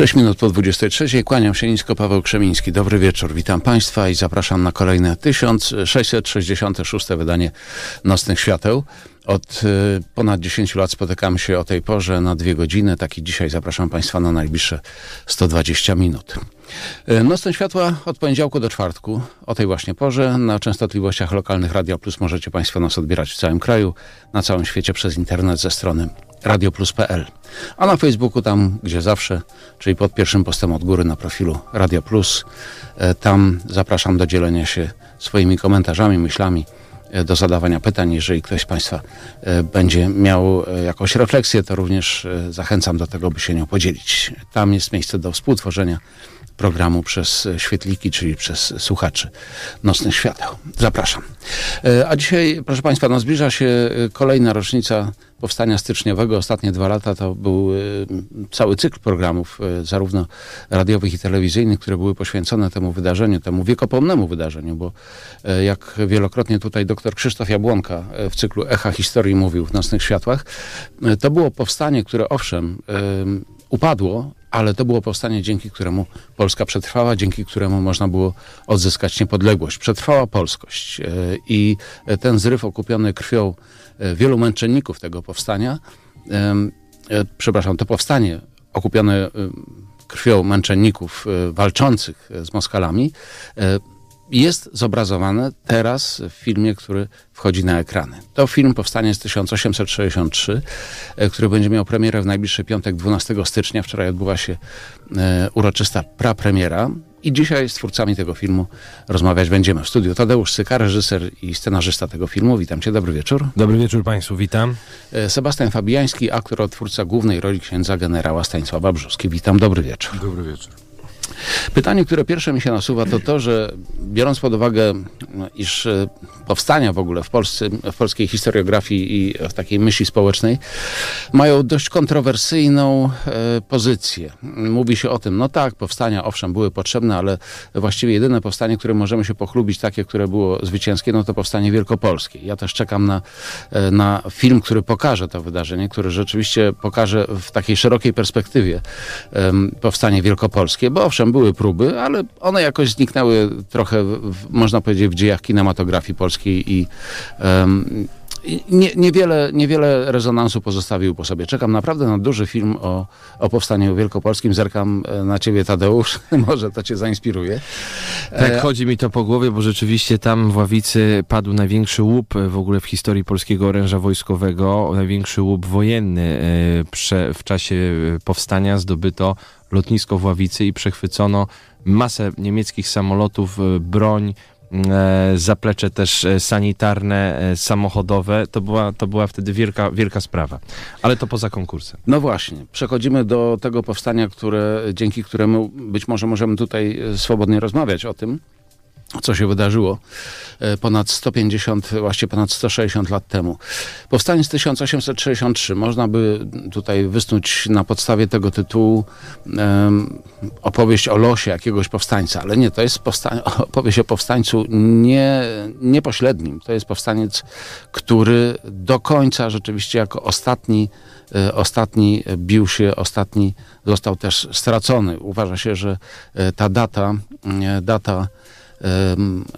6 minut po 23. Kłaniam się nisko, Paweł Krzemiński. Dobry wieczór, witam Państwa i zapraszam na kolejne 1666 wydanie Nocnych Świateł. Od y, ponad 10 lat spotykamy się o tej porze na dwie godziny. Taki dzisiaj zapraszam Państwa na najbliższe 120 minut. Y, Nocne światła od poniedziałku do czwartku o tej właśnie porze na częstotliwościach lokalnych Radio Plus możecie Państwo nas odbierać w całym kraju, na całym świecie przez internet ze strony radioplus.pl. A na Facebooku tam, gdzie zawsze, czyli pod pierwszym postem od góry na profilu Radio Plus, e, tam zapraszam do dzielenia się swoimi komentarzami, myślami, e, do zadawania pytań. Jeżeli ktoś z Państwa e, będzie miał jakąś refleksję, to również zachęcam do tego, by się nią podzielić. Tam jest miejsce do współtworzenia programu przez świetliki, czyli przez słuchaczy Nocnych Świateł. Zapraszam. A dzisiaj, proszę Państwa, no zbliża się kolejna rocznica powstania styczniowego. Ostatnie dwa lata to był cały cykl programów, zarówno radiowych i telewizyjnych, które były poświęcone temu wydarzeniu, temu wiekopomnemu wydarzeniu, bo jak wielokrotnie tutaj dr Krzysztof Jabłonka w cyklu Echa Historii mówił w Nocnych Światłach, to było powstanie, które owszem upadło, ale to było powstanie, dzięki któremu Polska przetrwała, dzięki któremu można było odzyskać niepodległość. Przetrwała polskość i ten zryw okupiony krwią wielu męczenników tego powstania, przepraszam, to powstanie okupione krwią męczenników walczących z Moskalami, jest zobrazowane teraz w filmie, który wchodzi na ekrany. To film powstanie z 1863, który będzie miał premierę w najbliższy piątek 12 stycznia. Wczoraj odbyła się uroczysta prapremiera. I dzisiaj z twórcami tego filmu rozmawiać będziemy. W studiu Tadeusz Syka, reżyser i scenarzysta tego filmu. Witam cię, dobry wieczór. Dobry wieczór Państwu, witam. Sebastian Fabiański, aktor, twórca głównej roli księdza generała Stanisława Brzuski. Witam, dobry wieczór. Dobry wieczór. Pytanie, które pierwsze mi się nasuwa, to to, że biorąc pod uwagę, iż powstania w ogóle w, Polsce, w polskiej historiografii i w takiej myśli społecznej mają dość kontrowersyjną e, pozycję. Mówi się o tym, no tak, powstania owszem były potrzebne, ale właściwie jedyne powstanie, które możemy się pochlubić, takie, które było zwycięskie, no to powstanie wielkopolskie. Ja też czekam na, na film, który pokaże to wydarzenie, który rzeczywiście pokaże w takiej szerokiej perspektywie e, powstanie wielkopolskie, bo owszem, były próby, ale one jakoś zniknęły trochę, w, można powiedzieć, w dziejach kinematografii polskiej i um, nie, niewiele, niewiele rezonansu pozostawił po sobie. Czekam naprawdę na duży film o, o powstaniu wielkopolskim. Zerkam na ciebie, Tadeusz. Może to cię zainspiruje. Tak, chodzi mi to po głowie, bo rzeczywiście tam w Ławicy padł największy łup w ogóle w historii polskiego oręża wojskowego. Największy łup wojenny w czasie powstania zdobyto lotnisko w Ławicy i przechwycono masę niemieckich samolotów, broń, zaplecze też sanitarne, samochodowe. To była, to była wtedy wielka, wielka sprawa. Ale to poza konkursem. No właśnie. Przechodzimy do tego powstania, które, dzięki któremu być może możemy tutaj swobodnie rozmawiać o tym co się wydarzyło ponad 150, właściwie ponad 160 lat temu. Powstanie z 1863. Można by tutaj wysnuć na podstawie tego tytułu um, opowieść o losie jakiegoś powstańca, ale nie, to jest opowieść o powstańcu nie, niepośrednim. To jest powstaniec, który do końca rzeczywiście jako ostatni ostatni bił się, ostatni został też stracony. Uważa się, że ta data, data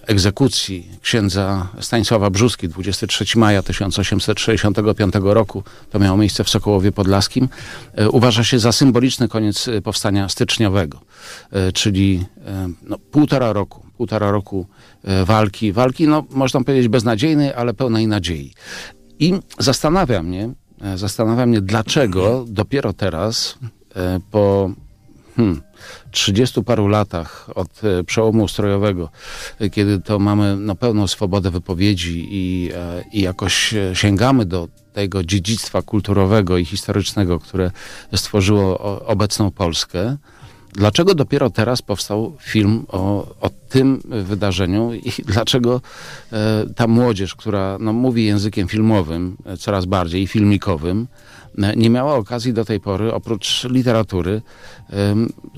egzekucji księdza Stanisława Brzuski 23 maja 1865 roku, to miało miejsce w Sokołowie Podlaskim, uważa się za symboliczny koniec powstania styczniowego, czyli no, półtora roku, półtora roku walki, walki, no można powiedzieć beznadziejnej, ale pełnej nadziei. I zastanawia mnie, zastanawia mnie, dlaczego dopiero teraz, po hmm, 30 paru latach od przełomu ustrojowego, kiedy to mamy no, pełną swobodę wypowiedzi i, i jakoś sięgamy do tego dziedzictwa kulturowego i historycznego, które stworzyło obecną Polskę, Dlaczego dopiero teraz powstał film o, o tym wydarzeniu i dlaczego e, ta młodzież, która no, mówi językiem filmowym e, coraz bardziej i filmikowym, e, nie miała okazji do tej pory, oprócz literatury,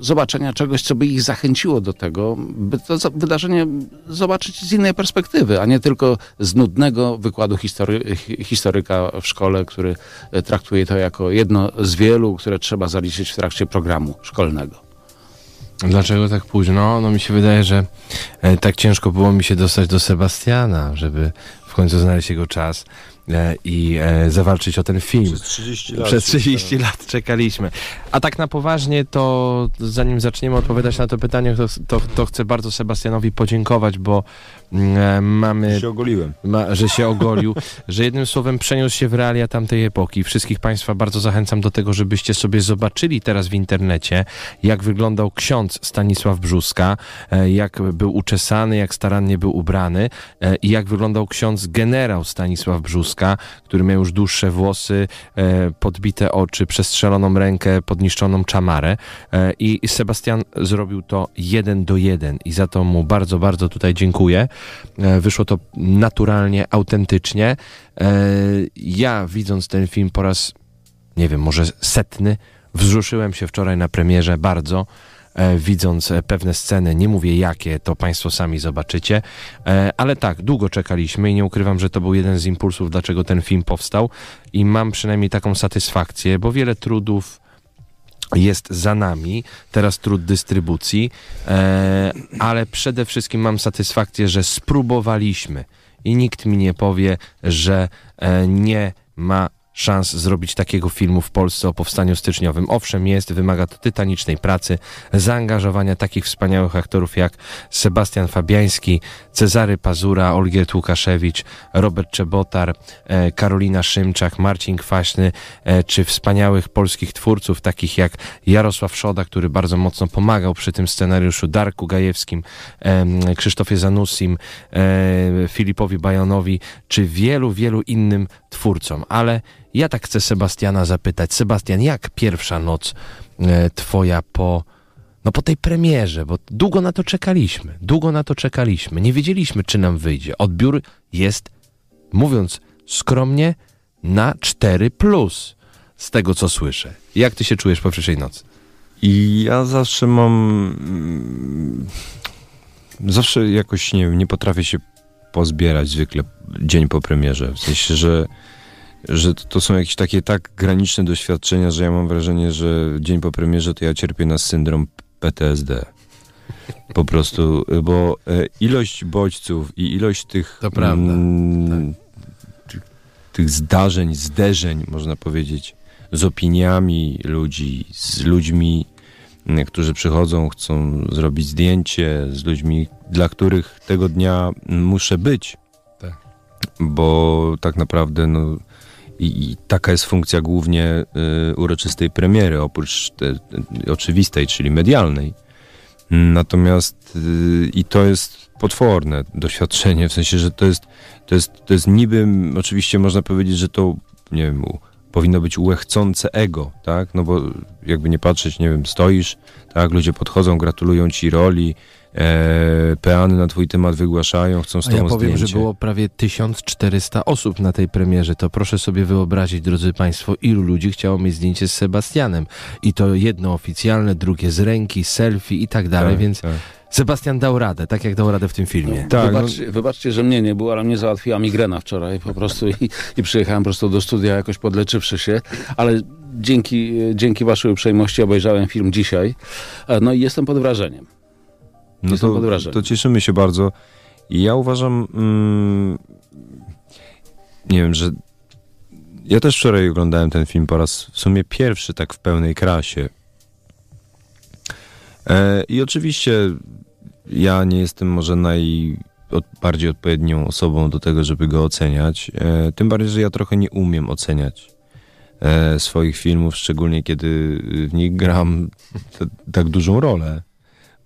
zobaczenia czegoś, co by ich zachęciło do tego, by to wydarzenie zobaczyć z innej perspektywy, a nie tylko z nudnego wykładu history, historyka w szkole, który traktuje to jako jedno z wielu, które trzeba zaliczyć w trakcie programu szkolnego. Dlaczego tak późno? No mi się wydaje, że e, tak ciężko było mi się dostać do Sebastiana, żeby w końcu znaleźć jego czas e, i e, zawalczyć o ten film. Przez 30 lat. Przez 30 lat czekaliśmy. A tak na poważnie, to zanim zaczniemy odpowiadać na to pytanie, to, to, to chcę bardzo Sebastianowi podziękować, bo e, mamy... Się ogoliłem. Ma, że się ogolił, że jednym słowem przeniósł się w realia tamtej epoki. Wszystkich Państwa bardzo zachęcam do tego, żebyście sobie zobaczyli teraz w internecie, jak wyglądał ksiądz Stanisław Brzuska, e, jak był uczesany, jak starannie był ubrany e, i jak wyglądał ksiądz generał Stanisław Brzuska, który miał już dłuższe włosy, podbite oczy, przestrzeloną rękę, podniszczoną czamarę i Sebastian zrobił to jeden do jeden i za to mu bardzo, bardzo tutaj dziękuję. E, wyszło to naturalnie, autentycznie. E, ja widząc ten film po raz, nie wiem, może setny, wzruszyłem się wczoraj na premierze bardzo. E, widząc pewne sceny, nie mówię jakie, to Państwo sami zobaczycie, ale tak, długo czekaliśmy i nie ukrywam, że to był jeden z impulsów, dlaczego ten film powstał. I mam przynajmniej taką satysfakcję, bo wiele trudów jest za nami, teraz trud dystrybucji, e, ale przede wszystkim mam satysfakcję, że spróbowaliśmy. I nikt mi nie powie, że e, nie ma szans zrobić takiego filmu w Polsce o powstaniu styczniowym. Owszem, jest, wymaga to tytanicznej pracy, zaangażowania takich wspaniałych aktorów jak Sebastian Fabiański, Cezary Pazura, Olgierd Łukaszewicz, Robert Czebotar, e, Karolina Szymczak, Marcin Kwaśny, e, czy wspaniałych polskich twórców, takich jak Jarosław Szoda, który bardzo mocno pomagał przy tym scenariuszu, Darku Gajewskim, e, Krzysztofie Zanusim, Filipowi Bajanowi, czy wielu, wielu innym twórcom. Ale ja tak chcę Sebastiana zapytać. Sebastian, jak pierwsza noc twoja po no po tej premierze, bo długo na to czekaliśmy, długo na to czekaliśmy. Nie wiedzieliśmy, czy nam wyjdzie. Odbiór jest, mówiąc skromnie, na 4 plus z tego, co słyszę. Jak ty się czujesz po pierwszej nocy? I ja zawsze mam... Mm, zawsze jakoś, nie nie potrafię się pozbierać zwykle dzień po premierze. W sensie, że że to są jakieś takie tak graniczne doświadczenia, że ja mam wrażenie, że dzień po premierze to ja cierpię na syndrom PTSD. Po prostu, bo e, ilość bodźców i ilość tych, to prawda. Mm, tak. tych zdarzeń, zderzeń, można powiedzieć, z opiniami ludzi, z ludźmi, którzy przychodzą, chcą zrobić zdjęcie, z ludźmi, dla których tego dnia muszę być. Tak. Bo tak naprawdę, no, i, I, taka jest funkcja głównie y, uroczystej premiery, oprócz te, te, oczywistej, czyli medialnej. Natomiast y, i to jest potworne doświadczenie, w sensie, że to jest, to jest, to jest niby, oczywiście można powiedzieć, że to, nie wiem, powinno być ułechcące ego, tak? No bo jakby nie patrzeć, nie wiem, stoisz, tak? Ludzie podchodzą, gratulują ci roli, e, peany na twój temat wygłaszają, chcą z tobą A ja powiem, zdjęcie. że było prawie 1400 osób na tej premierze, to proszę sobie wyobrazić, drodzy państwo, ilu ludzi chciało mieć zdjęcie z Sebastianem. I to jedno oficjalne, drugie z ręki, selfie i tak dalej, Tak, więc tak. Sebastian dał radę, tak jak dał radę w tym filmie. Tak, no- wybaczcie, wybaczcie, że mnie nie było, ale mnie załatwiła migrena wczoraj po prostu i, i przyjechałem po prostu do studia jakoś podleczywszy się, ale dzięki, dzięki waszej uprzejmości obejrzałem film dzisiaj, e, no i jestem pod wrażeniem. No to, to cieszymy się bardzo. I ja uważam, mm, nie wiem, że ja też wczoraj oglądałem ten film po raz w sumie pierwszy tak w pełnej krasie. E, I oczywiście ja nie jestem może naj od, odpowiednią osobą do tego, żeby go oceniać. E, tym bardziej, że ja trochę nie umiem oceniać e, swoich filmów, szczególnie kiedy w nich gram tak dużą rolę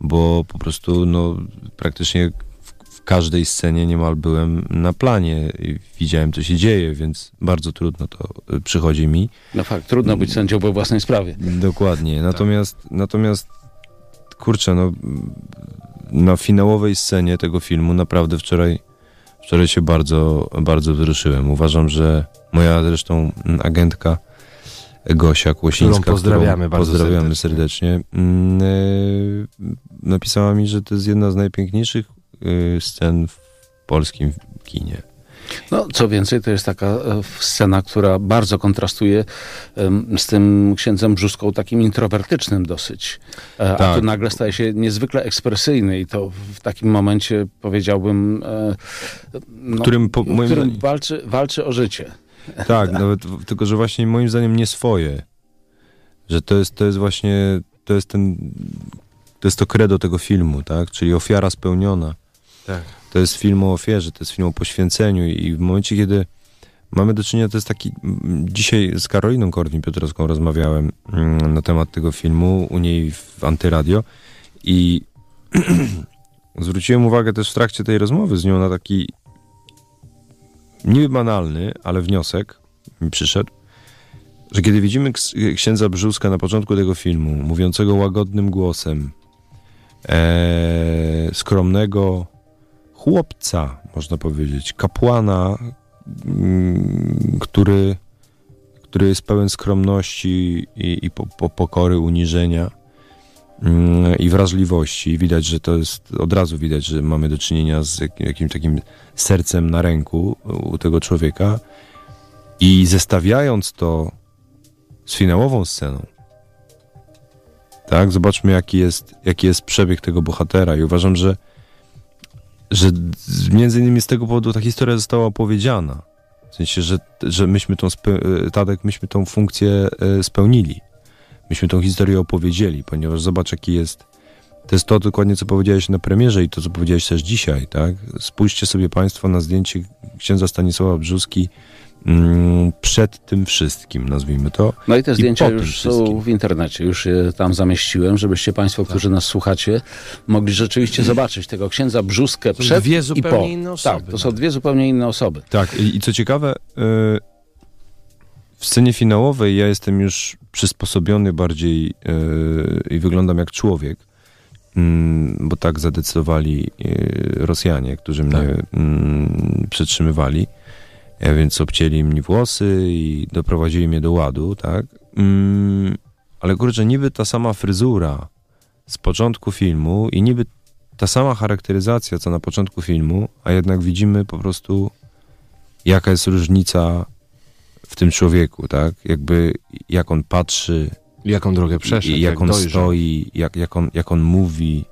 bo po prostu no, praktycznie w, w każdej scenie niemal byłem na planie i widziałem, co się dzieje, więc bardzo trudno to y, przychodzi mi. No fakt, trudno być sędzią we własnej sprawie. Dokładnie. Natomiast, natomiast kurczę, no na finałowej scenie tego filmu naprawdę wczoraj, wczoraj się bardzo, bardzo wzruszyłem. Uważam, że moja zresztą agentka Gosia Kłosińska, którą pozdrawiamy bardzo pozdrawiamy serdecznie. serdecznie, mm, e, napisała mi, że to jest jedna z najpiękniejszych e, scen w polskim kinie. No, co więcej, to jest taka e, scena, która bardzo kontrastuje z tym księdzem Brzuską, takim introwertycznym dosyć. E, A Tak. tu nagle staje się niezwykle ekspresyjny i to w takim momencie powiedziałbym, e, no, Którym po- którym walczy, walczy o życie. Tak, nawet, tylko że właśnie moim zdaniem nie swoje. Że to jest, to jest właśnie, to jest ten, to jest to credo tego filmu, tak? Czyli ofiara spełniona. Tak. To jest film o ofierze, to jest film o poświęceniu i w momencie, kiedy mamy do czynienia, to jest taki, dzisiaj z Karoliną Korwin-Piotrowską rozmawiałem mm, na temat tego filmu u niej w Antyradio i zwróciłem uwagę też w trakcie tej rozmowy z nią na taki niby banalny, ale wniosek mi przyszedł, że kiedy widzimy ks- księdza Brzuska na początku tego filmu, mówiącego łagodnym głosem, e, skromnego chłopca, można powiedzieć, kapłana, mm, który, który jest pełen skromności i, i po, po, pokory, uniżenia i wrażliwości. Widać, że to jest, od razu widać, że mamy do czynienia z jak- jakimś takim sercem na ręku u tego człowieka i zestawiając to z finałową sceną, tak, zobaczmy jaki jest, jaki jest przebieg tego bohatera i uważam, że że między innymi z tego powodu ta historia została opowiedziana. W sensie, że, że myśmy tą, e, Tadek, myśmy tą funkcję e, spełnili. Myśmy tą historię opowiedzieli, ponieważ zobacz jaki jest to jest to dokładnie, co powiedziałeś na premierze i to, co powiedziałeś też dzisiaj, tak? Spójrzcie sobie Państwo na zdjęcie księdza Stanisława Brzuski mm, przed tym wszystkim, nazwijmy to. No i te zdjęcia tym już są w internecie, już je tam zamieściłem, żebyście Państwo, którzy nas słuchacie, mogli rzeczywiście zobaczyć tego księdza Brzuskę przed dwie i zupełnie po. inne osoby Tak, to są nawet. dwie zupełnie inne osoby. Tak, i, i co ciekawe, y, w scenie finałowej ja jestem już przysposobiony bardziej y, i wyglądam jak człowiek, mm, bo tak zadecydowali y, Rosjanie, którzy mnie mm, przetrzymywali. Ja więc obcięli mi włosy i doprowadzili mnie do ładu, tak? Mm, ale kurczę, niby ta sama fryzura z początku filmu i niby ta sama charakteryzacja, co na początku filmu, a jednak widzimy po prostu jaka jest różnica w tym człowieku, tak? Jakby jak on patrzy, Jaką drogę przeszedł, i jak on dojrzał. stoi, jak, jak, on, jak on mówi,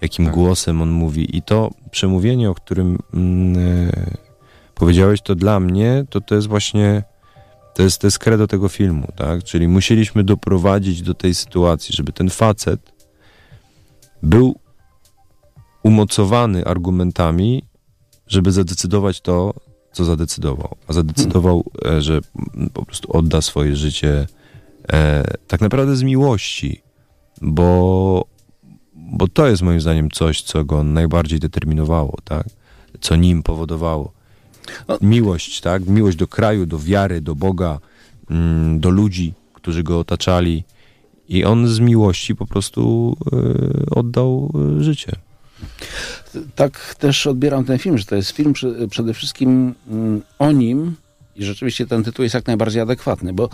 jakim Tak. głosem on mówi. I to przemówienie, o którym mm, e, powiedziałeś, to dla mnie, to to jest właśnie, to jest, to jest credo tego filmu, tak? Czyli musieliśmy doprowadzić do tej sytuacji, żeby ten facet był umocowany argumentami, żeby zadecydować to, co zadecydował. A zadecydował, e, że po prostu odda swoje życie e, tak naprawdę z miłości, bo, bo to jest moim zdaniem coś, co go najbardziej determinowało, tak? Co nim powodowało. No. Miłość, tak? Miłość do kraju, do wiary, do Boga, mm, do ludzi, którzy go otaczali. I on z miłości po prostu e, oddał e, życie. Tak też odbieram ten film, że to jest film przede wszystkim mm, o nim i rzeczywiście ten tytuł jest jak najbardziej adekwatny, bo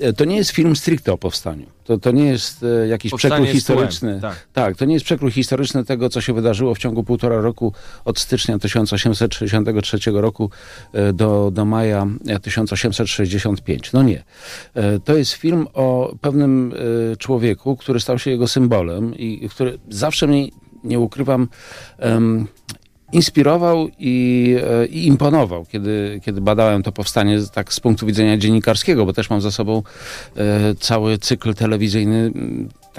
e, to nie jest film stricte o powstaniu. To, to nie jest e, jakiś Powstanie przekrój historyczny. tak. Tak, to nie jest przekrój historyczny tego, co się wydarzyło w ciągu półtora roku od stycznia 1863 roku e, do, do maja e, 1865. No nie. To jest film o pewnym człowieku, który stał się jego symbolem i który zawsze mnie, nie ukrywam, inspirował i, e, i imponował, kiedy, kiedy badałem to powstanie tak z punktu widzenia dziennikarskiego, bo też mam za sobą e, cały cykl telewizyjny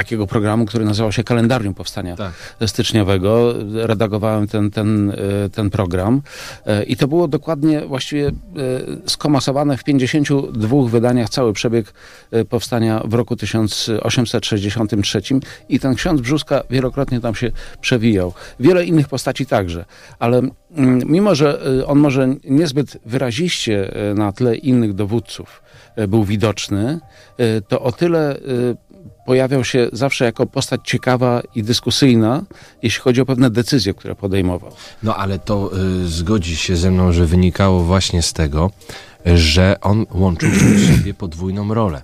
takiego programu, który nazywał się Kalendarium Powstania Tak. styczniowego. Redagowałem ten, ten, e, ten program e, i to było dokładnie właściwie e, skomasowane w 52 wydaniach cały przebieg powstania w roku 1863 i ten ksiądz Brzuska wielokrotnie tam się przewijał. Wiele innych postaci także, ale mm, mimo, że on może niezbyt wyraziście na tle innych dowódców był widoczny, to o tyle pojawiał się zawsze jako postać ciekawa i dyskusyjna, jeśli chodzi o pewne decyzje, które podejmował. No ale to y, zgodzi się ze mną, że wynikało właśnie z tego, że on łączył w sobie podwójną rolę.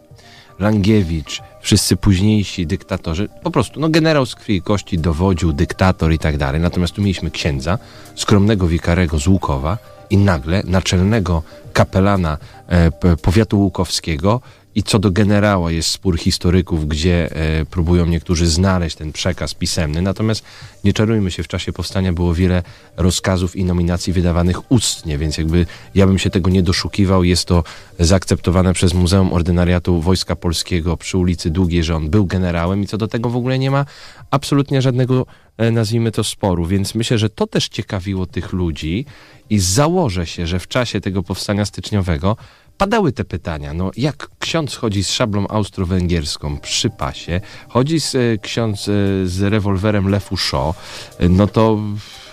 Langiewicz, wszyscy późniejsi dyktatorzy, po prostu, no generał z krwi i kości dowodził, dyktator i tak dalej. Natomiast tu mieliśmy księdza, skromnego wikarego z Łukowa i nagle naczelnego kapelana e, powiatu łukowskiego i co do generała jest spór historyków, gdzie e, próbują niektórzy znaleźć ten przekaz pisemny. Natomiast nie czarujmy się, w czasie powstania było wiele rozkazów i nominacji wydawanych ustnie, więc jakby ja bym się tego nie doszukiwał. Jest to zaakceptowane przez Muzeum Ordynariatu Wojska Polskiego przy ulicy Długiej, że on był generałem i co do tego w ogóle nie ma absolutnie żadnego, e, nazwijmy to, sporu. Więc myślę, że to też ciekawiło tych ludzi i założę się, że w czasie tego powstania styczniowego padały te pytania. No, jak ksiądz chodzi z szablą austro-węgierską przy pasie, chodzi z, e, ksiądz e, z rewolwerem Le Fouchot, e, no to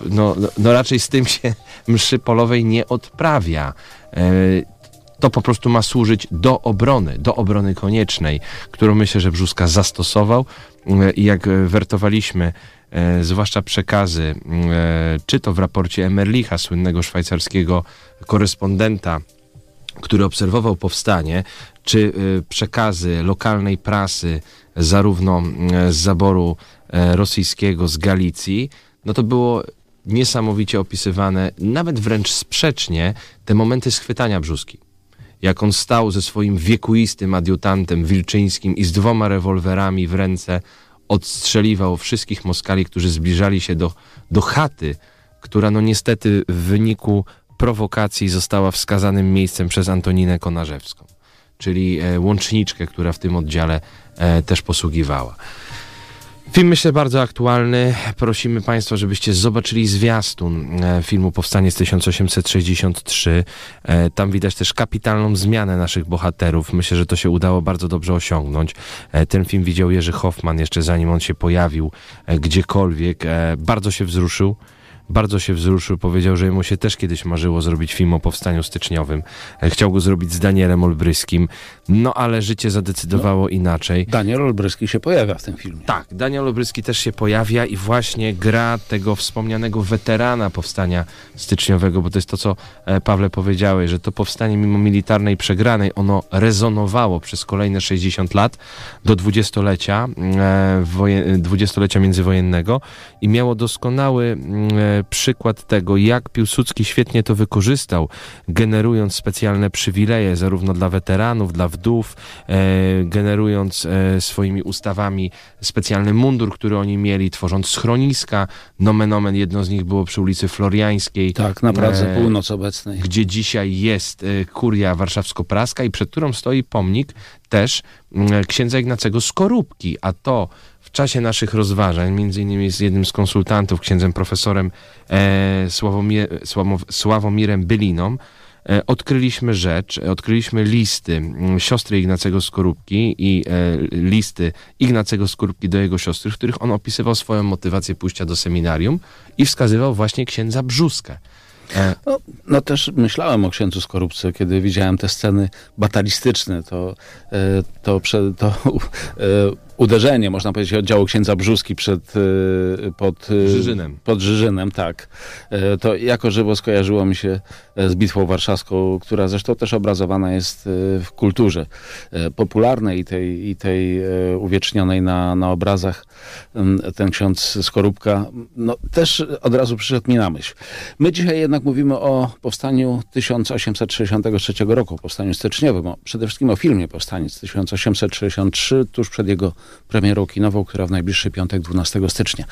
no, no, no raczej z tym się mszy polowej nie odprawia. To po prostu ma służyć do obrony, do obrony koniecznej, którą myślę, że Brzuska zastosował i jak wertowaliśmy zwłaszcza przekazy, czy to w raporcie Emerlicha, słynnego szwajcarskiego korespondenta który obserwował powstanie, czy y, przekazy lokalnej prasy, zarówno y, z zaboru y, rosyjskiego, z Galicji, no to było niesamowicie opisywane, nawet wręcz sprzecznie, te momenty schwytania brzuski. Jak on stał ze swoim wiekuistym adiutantem Wilczyńskim i z dwoma rewolwerami w ręce odstrzeliwał wszystkich Moskali, którzy zbliżali się do, do chaty, która no niestety w wyniku prowokacji została wskazanym miejscem przez Antoninę Konarzewską, czyli e, łączniczkę, która w tym oddziale e, też posługiwała. Film myślę bardzo aktualny. Prosimy Państwa, żebyście zobaczyli zwiastun e, filmu Powstanie z 1863. Tam widać też kapitalną zmianę naszych bohaterów. Myślę, że to się udało bardzo dobrze osiągnąć. Ten film widział Jerzy Hoffman jeszcze zanim on się pojawił gdziekolwiek. Bardzo się wzruszył bardzo się wzruszył, powiedział, że mu się też kiedyś marzyło zrobić film o powstaniu styczniowym. E, chciał go zrobić z Danielem Olbryskim, no ale życie zadecydowało no, inaczej. Daniel Olbryski się pojawia w tym filmie. Tak, Daniel Olbryski też się pojawia i właśnie gra tego wspomnianego weterana powstania styczniowego, bo to jest to, co e, Pawle powiedziałeś, że to powstanie mimo militarnej przegranej, ono rezonowało przez kolejne 60 lat do dwudziestolecia, e, dwudziestolecia międzywojennego i miało doskonały mm, przykład tego, jak Piłsudski świetnie to wykorzystał, generując specjalne przywileje zarówno dla weteranów, dla wdów, e, generując e, swoimi ustawami specjalny mundur, który oni mieli, tworząc schroniska. Nomen omen, jedno z nich było przy ulicy Floriańskiej. Tak, na Pradze e, Północ obecnej. Gdzie dzisiaj jest e, kuria warszawsko-praska i przed którą stoi pomnik też księdza Ignacego Skorupki, a to czasie naszych rozważań, między innymi z jednym z konsultantów, księdzem profesorem e, Sławomir, Sławomirem Byliną, e, odkryliśmy rzecz, odkryliśmy listy m, siostry Ignacego Skorupki i e, listy Ignacego Skorupki do jego siostry, w których on opisywał swoją motywację pójścia do seminarium i wskazywał właśnie księdza Brzuskę. E, no, no, też myślałem o księdzu Skorupce, kiedy widziałem te sceny batalistyczne, to, e, to, to uderzenie, można powiedzieć, oddziału księdza Brzuski przed, y, pod, y, Żyżynem. pod Żyżynem, tak. E, to jako żywo skojarzyło mi się e, z Bitwą Warszawską, która zresztą też obrazowana jest e, w kulturze popularnej i tej, i tej uwiecznionej na, na obrazach. Ten ksiądz Skorupka no, też od razu przyszedł mi na myśl. My dzisiaj jednak mówimy o powstaniu 1863 roku, powstaniu styczniowym, o, przede wszystkim o filmie Powstanie z 1863, tuż przed jego premierą kinową, która w najbliższy piątek 12 stycznia.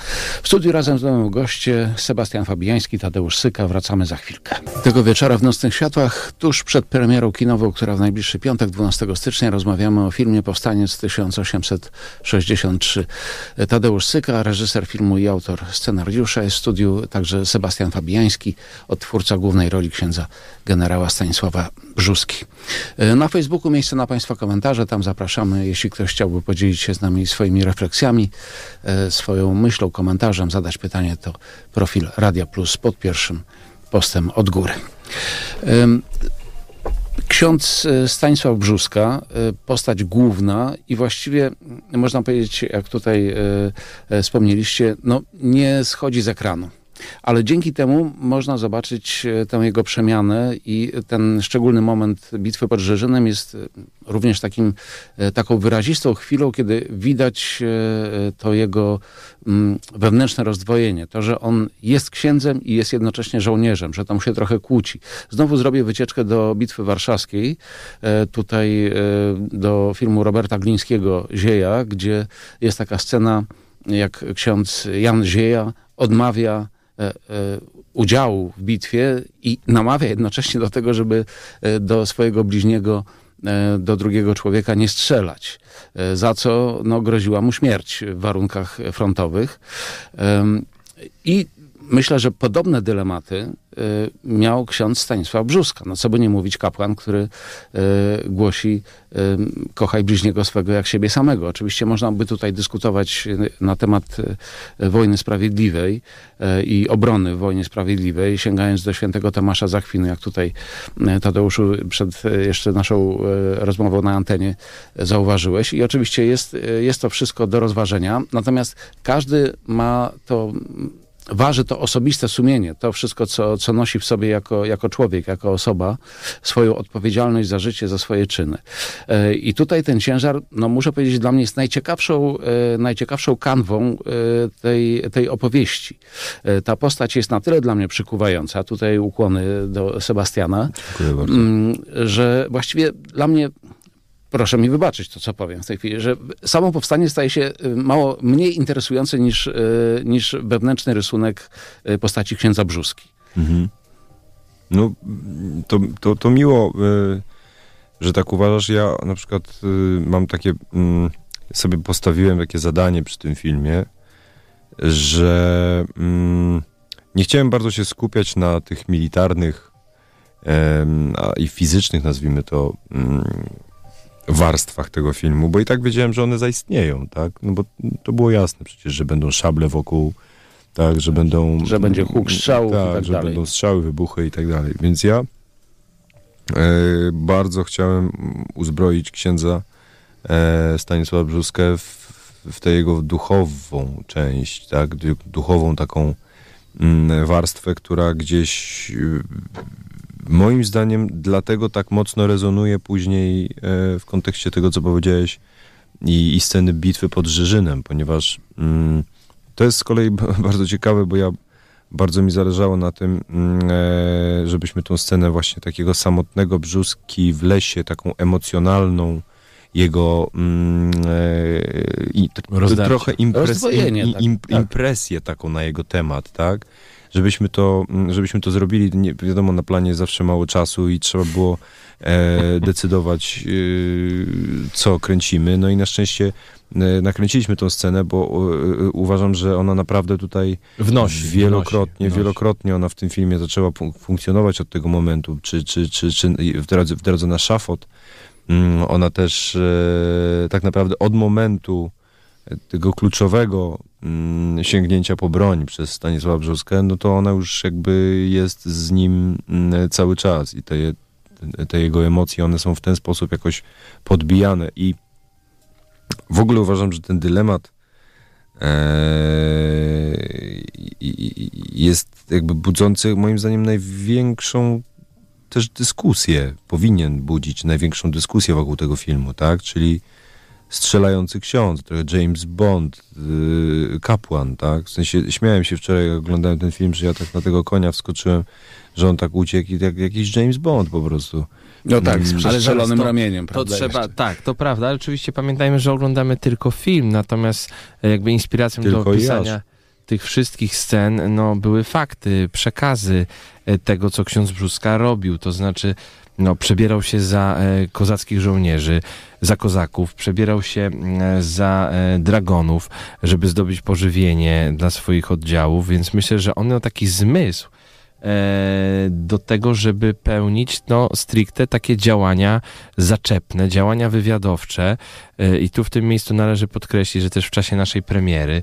W studiu razem z nami goście Sebastian Fabiański, Tadeusz Syka. Wracamy za chwilkę. Tego wieczora w Nocnych Światłach, tuż przed premierą kinową, która w najbliższy piątek 12 stycznia rozmawiamy o filmie Powstaniec 1863. Tadeusz Syka, reżyser filmu i autor scenariusza. Jest w studiu także Sebastian Fabiański, odtwórca głównej roli księdza generała Stanisława Brzuski. Na Facebooku miejsce na Państwa komentarze, tam zapraszamy, jeśli ktoś chciałby podzielić się z nami swoimi refleksjami, e, swoją myślą, komentarzem, zadać pytanie, to profil Radia Plus pod pierwszym postem od góry. Ksiądz e, Stanisław Brzuska, e, postać główna i właściwie można powiedzieć, jak tutaj wspomnieliście, no nie schodzi z ekranu. Ale dzięki temu można zobaczyć tę jego przemianę i ten szczególny moment bitwy pod Żerzynem jest również takim, taką wyrazistą chwilą, kiedy widać to jego mm, wewnętrzne rozdwojenie. To, że on jest księdzem i jest jednocześnie żołnierzem, że tam się trochę kłóci. Znowu zrobię wycieczkę do Bitwy Warszawskiej, tutaj do filmu Roberta Glińskiego Zieja, gdzie jest taka scena, jak ksiądz Jan Zieja odmawia E, e, udziału w bitwie i namawia jednocześnie do tego, żeby e, do swojego bliźniego, do drugiego człowieka nie strzelać, za co no, groziła mu śmierć w warunkach frontowych. I myślę, że podobne dylematy miał ksiądz Stanisław Brzuska. No co by nie mówić, kapłan, który y, głosi y, kochaj bliźniego swego jak siebie samego. Oczywiście można by tutaj dyskutować na temat wojny sprawiedliwej i obrony wojny sprawiedliwej, sięgając do świętego Tomasza Zachwiny, jak tutaj Tadeuszu przed jeszcze naszą rozmową na antenie zauważyłeś. I oczywiście jest, jest to wszystko do rozważenia. Natomiast każdy ma to waży to osobiste sumienie, to wszystko, co, co nosi w sobie jako, jako człowiek, jako osoba, swoją odpowiedzialność za życie, za swoje czyny. E, I tutaj ten ciężar, no muszę powiedzieć, dla mnie jest najciekawszą, e, najciekawszą kanwą e, tej, tej opowieści. Ta postać jest na tyle dla mnie przykuwająca, tutaj ukłony do Sebastiana, mm, że właściwie dla mnie proszę mi wybaczyć to, co powiem w tej chwili, że samo powstanie staje się y, mało mniej interesujące niż, y, niż wewnętrzny rysunek y, postaci księdza Brzuski. Mhm. No, to, to, to miło, że tak uważasz. Ja na przykład mam takie, mm, sobie postawiłem takie zadanie przy tym filmie, że mm, nie chciałem bardzo się skupiać na tych militarnych i fizycznych, nazwijmy to, mm, warstwach tego filmu, bo i tak wiedziałem, że one zaistnieją, tak? No bo to było jasne przecież, że będą szable wokół, tak, że będą... Że będzie huk strzałów tak, i tak że dalej. będą strzały, wybuchy i tak dalej. Więc ja e, bardzo chciałem uzbroić księdza e, Stanisława Brzuskę w, w tę jego duchową część, tak? Duchową taką mm, warstwę, która gdzieś moim zdaniem dlatego tak mocno rezonuje później e, w kontekście tego, co powiedziałeś i, i sceny bitwy pod Żyżynem, ponieważ mm, to jest z kolei bardzo ciekawe, bo ja bardzo mi zależało na tym, mm, e, żebyśmy tą scenę właśnie takiego samotnego brzuski w lesie, taką emocjonalną, jego mm, e, i, trochę impres, im, im, tak. impresję taką na jego temat, tak? Żebyśmy to, mm, żebyśmy to zrobili. Nie, wiadomo, na planie zawsze mało czasu i trzeba było e, decydować, e, co kręcimy. No i na szczęście e, nakręciliśmy tą scenę, bo e, uważam, że ona naprawdę tutaj wnosi, wielokrotnie, wnosi. wielokrotnie ona w tym filmie zaczęła funkcjonować od tego momentu, czy, czy, czy, czy w, drodze, w drodze na szafot. Mm, ona też e, tak naprawdę od momentu tego kluczowego sięgnięcia po broń przez Stanisława Brzoskę, no to ona już jakby jest z nim mm, cały czas i te, te jego emocje, one są w ten sposób jakoś podbijane i w ogóle uważam, że ten dylemat e, jest jakby budzący moim zdaniem największą też dyskusję, powinien budzić największą dyskusję wokół tego filmu, tak? Czyli strzelający ksiądz, trochę James Bond, yy, kapłan, tak? W sensie śmiałem się wczoraj, jak oglądałem ten film, że ja tak na tego konia wskoczyłem, że on tak uciekł jak jakiś James Bond po prostu. No tak, z przestrzelonym to, ramieniem, prawda? To trzeba, tak, to prawda, ale oczywiście pamiętajmy, że oglądamy tylko film, natomiast e, jakby inspiracją tylko do opisania tych wszystkich scen, no, były fakty, przekazy e, tego, co ksiądz Brzuska robił, to znaczy no, przebierał się za e, kozackich żołnierzy, za kozaków, przebierał się za e, dragonów, żeby zdobyć pożywienie dla swoich oddziałów, więc myślę, że on miał taki zmysł do tego, żeby pełnić no, stricte takie działania zaczepne, działania wywiadowcze. I tu w tym miejscu należy podkreślić, że też w czasie naszej premiery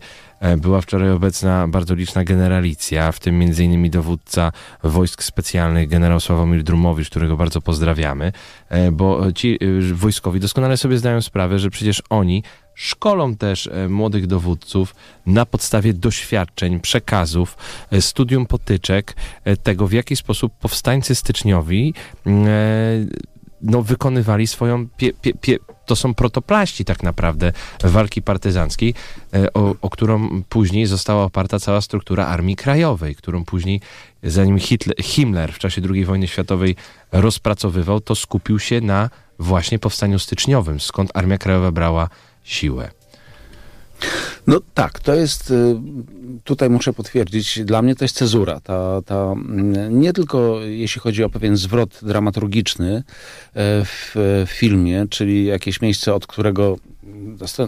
była wczoraj obecna bardzo liczna generalicja, w tym m.in. dowódca wojsk specjalnych generał Sławomir Drumowicz, którego bardzo pozdrawiamy, bo ci wojskowi doskonale sobie zdają sprawę, że przecież oni szkolą też e, młodych dowódców na podstawie doświadczeń, przekazów, e, studium potyczek, e, tego w jaki sposób powstańcy styczniowi no, wykonywali swoją. Pie, pie, pie, to są protoplaści tak naprawdę walki partyzanckiej, o, o, którą później została oparta cała struktura Armii Krajowej, którą później, zanim Hitler, Himmler w czasie II wojny światowej rozpracowywał, to skupił się na właśnie powstaniu styczniowym, skąd Armia Krajowa brała siłę. No tak, to jest, y, tutaj muszę potwierdzić, dla mnie to jest cezura. Ta, ta, mm, nie tylko jeśli chodzi o pewien zwrot dramaturgiczny e, w, w filmie, czyli jakieś miejsce, od którego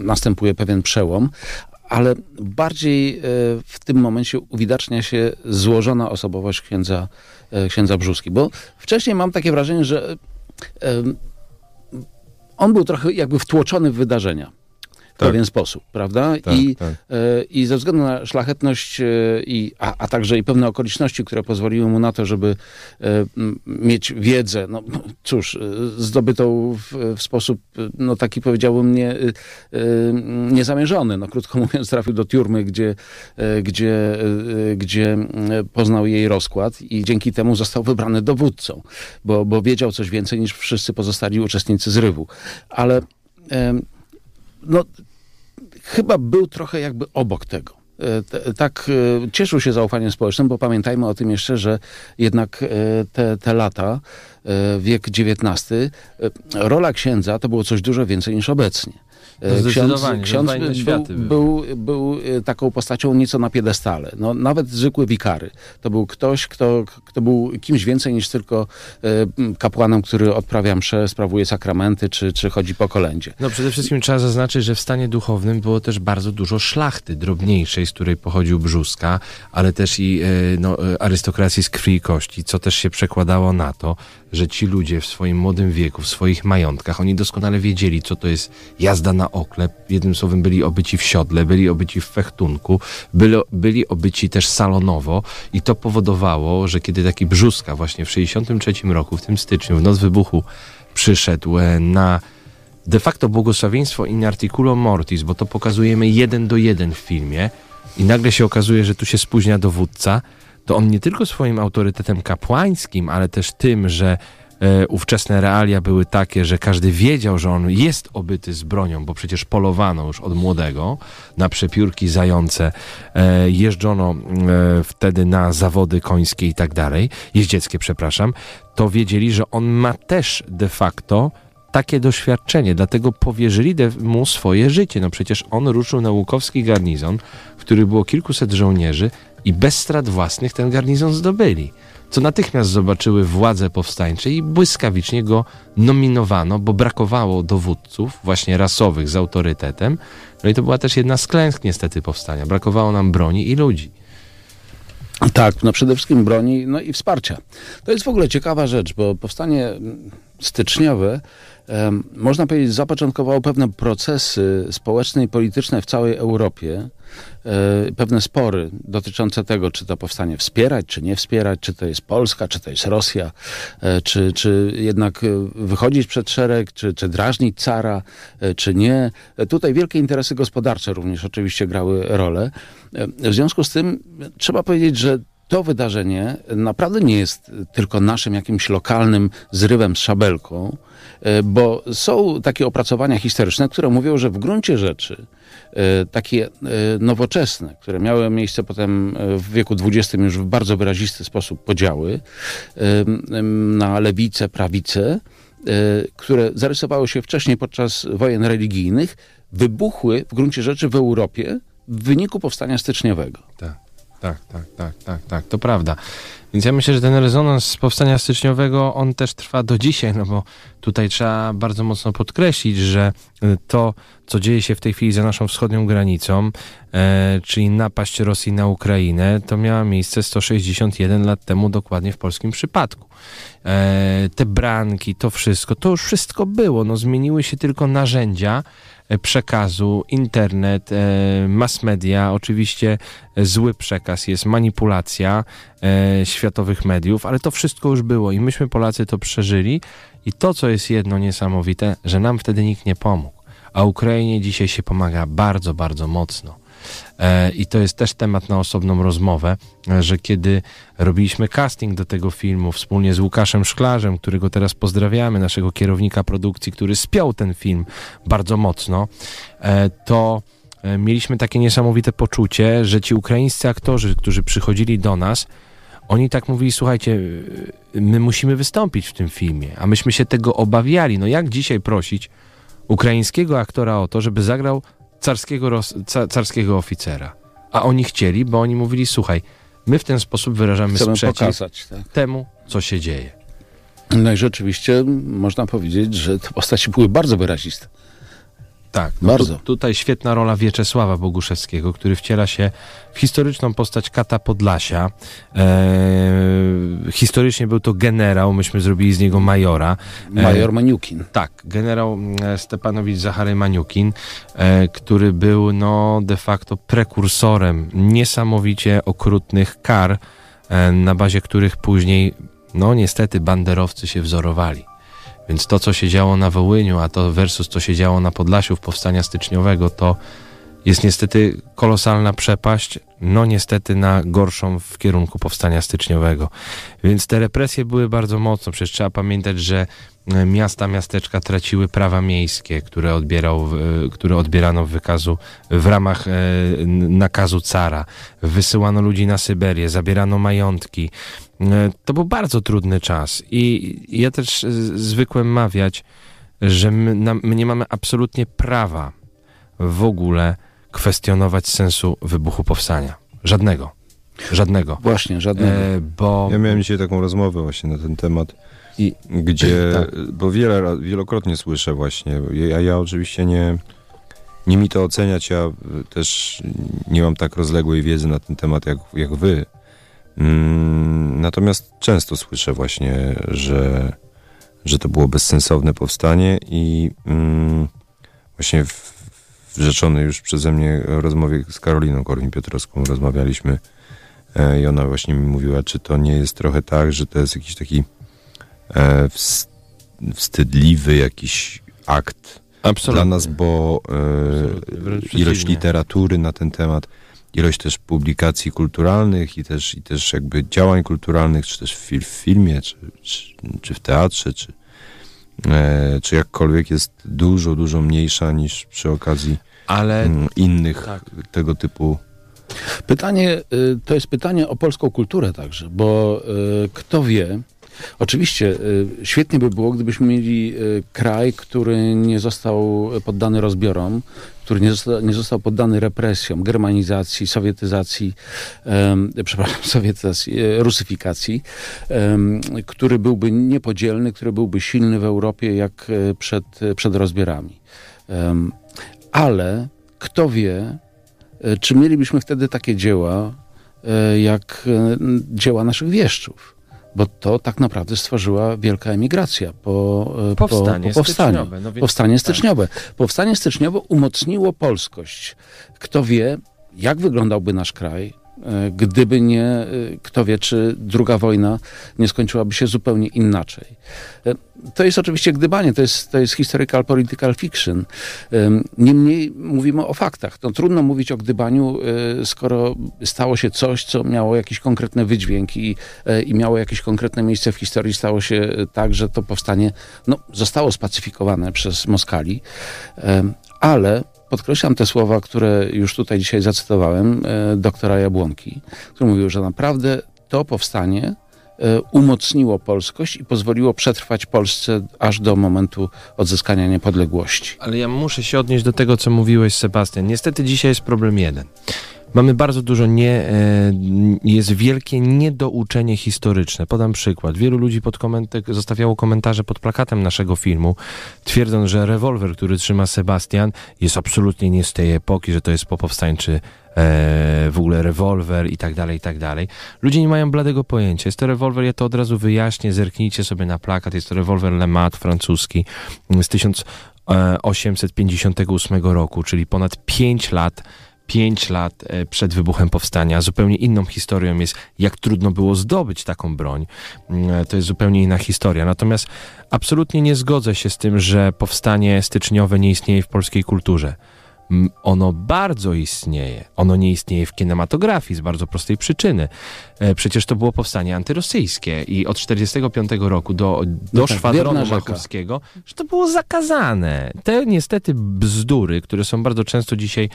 następuje pewien przełom, ale bardziej e, w tym momencie uwidacznia się złożona osobowość księdza, księdza Brzuski. Bo wcześniej mam takie wrażenie, że on był trochę jakby wtłoczony w wydarzenia tak. pewien sposób, prawda? Tak, I, tak. E, I ze względu na szlachetność, e, i, a, a także i pewne okoliczności, które pozwoliły mu na to, żeby e, mieć wiedzę, no, no cóż, zdobytą w, w, sposób, no taki powiedziałbym, nie, niezamierzony. No, krótko mówiąc, trafił do tiurmy, gdzie, gdzie, gdzie poznał jej rozkład i dzięki temu został wybrany dowódcą, bo, bo wiedział coś więcej niż wszyscy pozostali uczestnicy zrywu. Ale no, chyba był trochę jakby obok tego. E, tak e, cieszył się zaufaniem społecznym, bo pamiętajmy o tym jeszcze, że jednak e, te, te lata, wiek XIX, rola księdza to było coś dużo więcej niż obecnie. No ksiądz, ksiądz był, był, był, taką postacią nieco na piedestale. No, nawet zwykły wikary. To był ktoś, kto, kto był kimś więcej niż tylko kapłanem, który odprawia msze, sprawuje sakramenty, czy, czy chodzi po kolędzie. No przede wszystkim trzeba zaznaczyć, że w stanie duchownym było też bardzo dużo szlachty drobniejszej, z której pochodził Brzuska, ale też i e, no, e, arystokracji z krwi i kości, co też się przekładało na to, że ci ludzie w swoim młodym wieku, w swoich majątkach, oni doskonale wiedzieli, co to jest jazda na oklep. Jednym słowem, byli obyci w siodle, byli obyci w fechtunku, byli, byli obyci też salonowo i to powodowało, że kiedy taki Brzuska właśnie w 63 roku, w tym styczniu, w noc wybuchu, przyszedł e, na de facto błogosławieństwo in articulo mortis, bo to pokazujemy jeden do jeden w filmie i nagle się okazuje, że tu się spóźnia dowódca, to on nie tylko swoim autorytetem kapłańskim, ale też tym, że ówczesne realia były takie, że każdy wiedział, że on jest obyty z bronią, bo przecież polowano już od młodego na przepiórki zające, e, jeżdżono e, wtedy na zawody końskie i tak dalej, jeździeckie, przepraszam, to wiedzieli, że on ma też de facto takie doświadczenie, dlatego powierzyli mu swoje życie. No przecież on ruszył na Łukowski garnizon, w którym było kilkuset żołnierzy i bez strat własnych ten garnizon zdobyli. Co natychmiast zobaczyły władze powstańcze i błyskawicznie go nominowano, bo brakowało dowódców, właśnie rasowych, z autorytetem. No i to była też jedna z klęsk niestety powstania. Brakowało nam broni i ludzi. Tak, no przede wszystkim broni, no i wsparcia. To jest w ogóle ciekawa rzecz, bo powstanie styczniowe można powiedzieć, zapoczątkowało pewne procesy społeczne i polityczne w całej Europie, e, pewne spory dotyczące tego, czy to powstanie wspierać, czy nie wspierać, czy to jest Polska, czy to jest Rosja, e, czy, czy jednak e, wychodzić przed szereg, czy, czy drażnić cara, czy nie. Tutaj wielkie interesy gospodarcze również oczywiście grały rolę. W związku z tym trzeba powiedzieć, że to wydarzenie naprawdę nie jest tylko naszym jakimś lokalnym zrywem z szabelką, bo są takie opracowania historyczne, które mówią, że w gruncie rzeczy e, takie e, nowoczesne, które miały miejsce potem w wieku XX już w bardzo wyrazisty sposób podziały na lewicę, prawicę, które zarysowały się wcześniej podczas wojen religijnych, wybuchły w gruncie rzeczy w Europie w wyniku powstania styczniowego. Tak. Tak, tak, tak, tak, tak, to prawda. Więc ja myślę, że ten rezonans powstania styczniowego, on też trwa do dzisiaj, no bo tutaj trzeba bardzo mocno podkreślić, że to, co dzieje się w tej chwili za naszą wschodnią granicą, e, czyli napaść Rosji na Ukrainę, to miała miejsce 161 lat temu dokładnie w polskim przypadku. E, te branki, to wszystko, to już wszystko było, no zmieniły się tylko narzędzia, E, przekazu, internet, e, mass media, oczywiście zły przekaz jest manipulacja e, światowych mediów, ale to wszystko już było i myśmy Polacy to przeżyli. I to, co jest jedno niesamowite, że nam wtedy nikt nie pomógł, a Ukrainie dzisiaj się pomaga bardzo, bardzo mocno. E, I to jest też temat na osobną rozmowę, e, że kiedy robiliśmy casting do tego filmu wspólnie z Łukaszem Szklarzem, którego teraz pozdrawiamy, naszego kierownika produkcji, który spiął ten film bardzo mocno, e, to mieliśmy takie niesamowite poczucie, że ci ukraińscy aktorzy, którzy przychodzili do nas, oni tak mówili, słuchajcie, my musimy wystąpić w tym filmie, a myśmy się tego obawiali. No jak dzisiaj prosić ukraińskiego aktora o to, żeby zagrał carskiego, ca, carskiego oficera. A oni chcieli, bo oni mówili, słuchaj, my w ten sposób wyrażamy Chcemy sprzeciw pokazać, tak. temu, co się dzieje. No i rzeczywiście można powiedzieć, że te postaci były bardzo wyraziste. Tak, no bardzo. Tu, tutaj świetna rola Wieczesława Boguszewskiego, który wciela się w historyczną postać Kata Podlasia. Eee, historycznie był to generał, myśmy zrobili z niego majora. Eee, Major Maniukin. Tak, generał e, Stepanowicz Zachary Maniukin, e, który był no, de facto prekursorem niesamowicie okrutnych kar, e, na bazie których później, no niestety, banderowcy się wzorowali. Więc to, co się działo na Wołyniu, a to versus co się działo na Podlasiu w powstania styczniowego, to jest niestety kolosalna przepaść, no niestety na gorszą w kierunku powstania styczniowego. Więc te represje były bardzo mocno. Przecież trzeba pamiętać, że e, miasta, miasteczka traciły prawa miejskie, które, odbierał, e, które odbierano w wykazu w ramach e, nakazu cara. Wysyłano ludzi na Syberię, zabierano majątki. To był bardzo trudny czas i ja też zwykłem mawiać, że my, my nie mamy absolutnie prawa w ogóle kwestionować sensu wybuchu powstania. Żadnego. Żadnego. Właśnie, żadnego. E, bo... Ja miałem dzisiaj taką rozmowę właśnie na ten temat, I... gdzie, tak. bo wiele, wielokrotnie słyszę właśnie, ja, ja oczywiście nie, nie mi to oceniać, ja też nie mam tak rozległej wiedzy na ten temat jak, jak wy. Mm, natomiast często słyszę właśnie, że, że to było bezsensowne powstanie i mm, właśnie w, w rzeczonej już przeze mnie rozmowie z Karoliną Korwin-Piotrowską rozmawialiśmy e, i ona właśnie mi mówiła, czy to nie jest trochę tak, że to jest jakiś taki e, wstydliwy jakiś akt Absolutnie. dla nas, bo e, ilość literatury na ten temat, ilość też publikacji kulturalnych i też, i też jakby działań kulturalnych, czy też w, w filmie, czy, czy, czy w teatrze, czy, E, czy jakkolwiek jest dużo, dużo mniejsza niż przy okazji Ale... Mm, innych tak. tego typu Pytanie, y, to jest pytanie o polską kulturę także, bo y, kto wie, Oczywiście y, świetnie by było, gdybyśmy mieli kraj, który nie został poddany rozbiorom, który nie został, nie został poddany represjom, germanizacji, sowietyzacji, um, przepraszam, sowietyzacji, e, rusyfikacji, um, który byłby niepodzielny, który byłby silny w Europie jak e, przed, przed rozbiorami. Um, ale kto wie, e, czy mielibyśmy wtedy takie dzieła, jak dzieła naszych wieszczów bo to tak naprawdę stworzyła wielka emigracja po, e, powstanie, po, po powstaniu. Styczniowe. No powstanie tak. styczniowe. Powstanie styczniowe umocniło polskość. Kto wie, jak wyglądałby nasz kraj, gdyby nie, e, kto wie, czy druga wojna nie skończyłaby się zupełnie inaczej. E, to jest oczywiście gdybanie, to jest, to jest historical political fiction. Niemniej mówimy o faktach. No, trudno mówić o gdybaniu, skoro stało się coś, co miało jakiś konkretny wydźwięk i, i miało jakieś konkretne miejsce w historii. Stało się tak, że to powstanie no, zostało spacyfikowane przez Moskali, ale podkreślam te słowa, które już tutaj dzisiaj zacytowałem, e, doktora Jabłonki, który mówił, że naprawdę to powstanie e, umocniło polskość i pozwoliło przetrwać Polsce aż do momentu odzyskania niepodległości. Ale ja muszę się odnieść do tego, co mówiłeś, Sebastian. Niestety dzisiaj jest problem jeden. Mamy bardzo dużo nie, e, jest wielkie niedouczenie historyczne. Podam przykład. Wielu ludzi pod komentek zostawiało komentarze pod plakatem naszego filmu, twierdząc, że rewolwer, który trzyma Sebastian, jest absolutnie nie z tej epoki, że to jest popowstańczy e, w ogóle rewolwer i tak dalej, i tak dalej. Ludzie nie mają bladego pojęcia. Jest to rewolwer, ja to od razu wyjaśnię, zerknijcie sobie na plakat. Jest to rewolwer Lemat francuski z 1858 roku, czyli ponad 5 lat 5 lat e, przed wybuchem powstania. Zupełnie inną historią jest, jak trudno było zdobyć taką broń. Mm, e, to jest zupełnie inna historia. Natomiast absolutnie nie zgodzę się z tym, że powstanie styczniowe nie istnieje w polskiej kulturze ono bardzo istnieje. Ono nie istnieje w kinematografii z bardzo prostej przyczyny. E, przecież to było powstanie antyrosyjskie i od 1945 roku do, do no tak, szwadronu machowskiego, że to było zakazane. Te niestety bzdury, które są bardzo często dzisiaj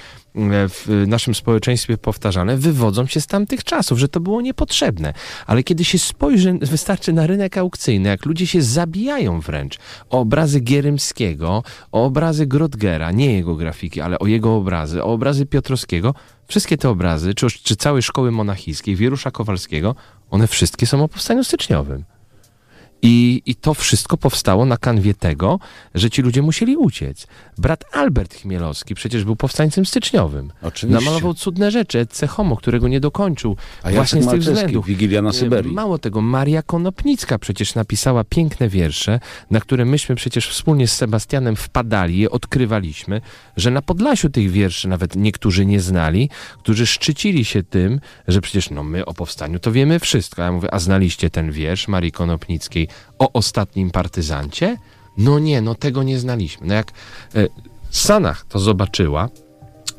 w naszym społeczeństwie powtarzane, wywodzą się z tamtych czasów, że to było niepotrzebne. Ale kiedy się spojrzy, wystarczy na rynek aukcyjny, jak ludzie się zabijają wręcz o obrazy Gierymskiego, o obrazy Grodgera, nie jego grafiki, ale o jego obrazy, o obrazy Piotrowskiego, wszystkie te obrazy, czy, czy całej szkoły monachijskiej, Wierusza Kowalskiego, one wszystkie są o powstaniu styczniowym. I, I to wszystko powstało na kanwie tego, że ci ludzie musieli uciec. Brat Albert Chmielowski przecież był powstańcem styczniowym. Oczywiście. Namalował cudne rzeczy, Ecce Homo, którego nie dokończył. A właśnie z tych względów. Wigilia na Syberii. Mało tego, Maria Konopnicka przecież napisała piękne wiersze, na które myśmy przecież wspólnie z Sebastianem wpadali, je odkrywaliśmy, że na Podlasiu tych wierszy nawet niektórzy nie znali, którzy szczycili się tym, że przecież no my o powstaniu to wiemy wszystko. Ja mówię, a znaliście ten wiersz Marii Konopnickiej? O ostatnim partyzancie? No nie, no tego nie znaliśmy. No jak e, Sanach to zobaczyła,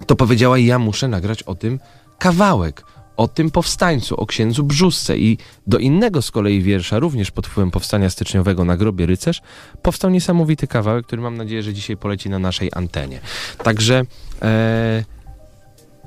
to powiedziała, ja muszę nagrać o tym kawałek, o tym powstańcu, o księdzu Brzusce i do innego z kolei wiersza, również pod wpływem powstania styczniowego na grobie rycerz, powstał niesamowity kawałek, który mam nadzieję, że dzisiaj poleci na naszej antenie. Także e,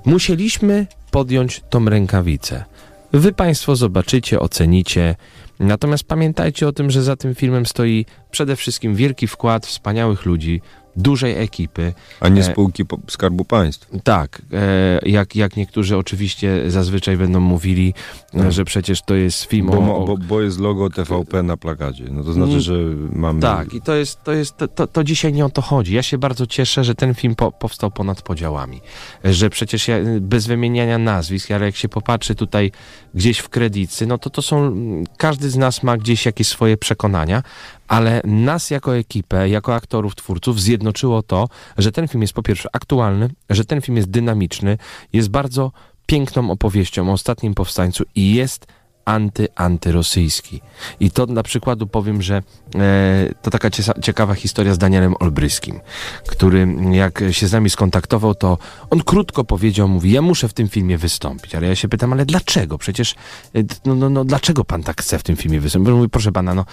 musieliśmy podjąć tą rękawicę. Wy Państwo zobaczycie, ocenicie Natomiast pamiętajcie o tym, że za tym filmem stoi przede wszystkim wielki wkład wspaniałych ludzi, dużej ekipy. A nie e, spółki Skarbu Państwa. Tak, e, jak, jak niektórzy oczywiście zazwyczaj będą mówili, no. że przecież to jest film bo, o... Bo, bo jest logo TVP na plakacie, no to znaczy, mm. że mamy... Tak, i to jest, to jest, to, to dzisiaj nie o to chodzi. Ja się bardzo cieszę, że ten film po, powstał ponad podziałami, że przecież ja, bez wymieniania nazwisk, ale jak się popatrzy tutaj gdzieś w kredycy, no to to są, każdy z nas ma gdzieś jakieś swoje przekonania, ale nas jako ekipę, jako aktorów, twórców zjednoczyło to, że ten film jest po pierwsze aktualny, że ten film jest dynamiczny, jest bardzo piękną opowieścią o ostatnim powstańcu i jest anty-antyrosyjski. I to na przykładu powiem, że e, to taka ciekawa historia z Danielem Olbryskim, który jak się z nami skontaktował, to on krótko powiedział, mówi, ja muszę w tym filmie wystąpić. Ale ja się pytam, ale dlaczego? Przecież, e, no, no, no dlaczego pan tak chce w tym filmie wystąpić? Mówi, proszę pana, no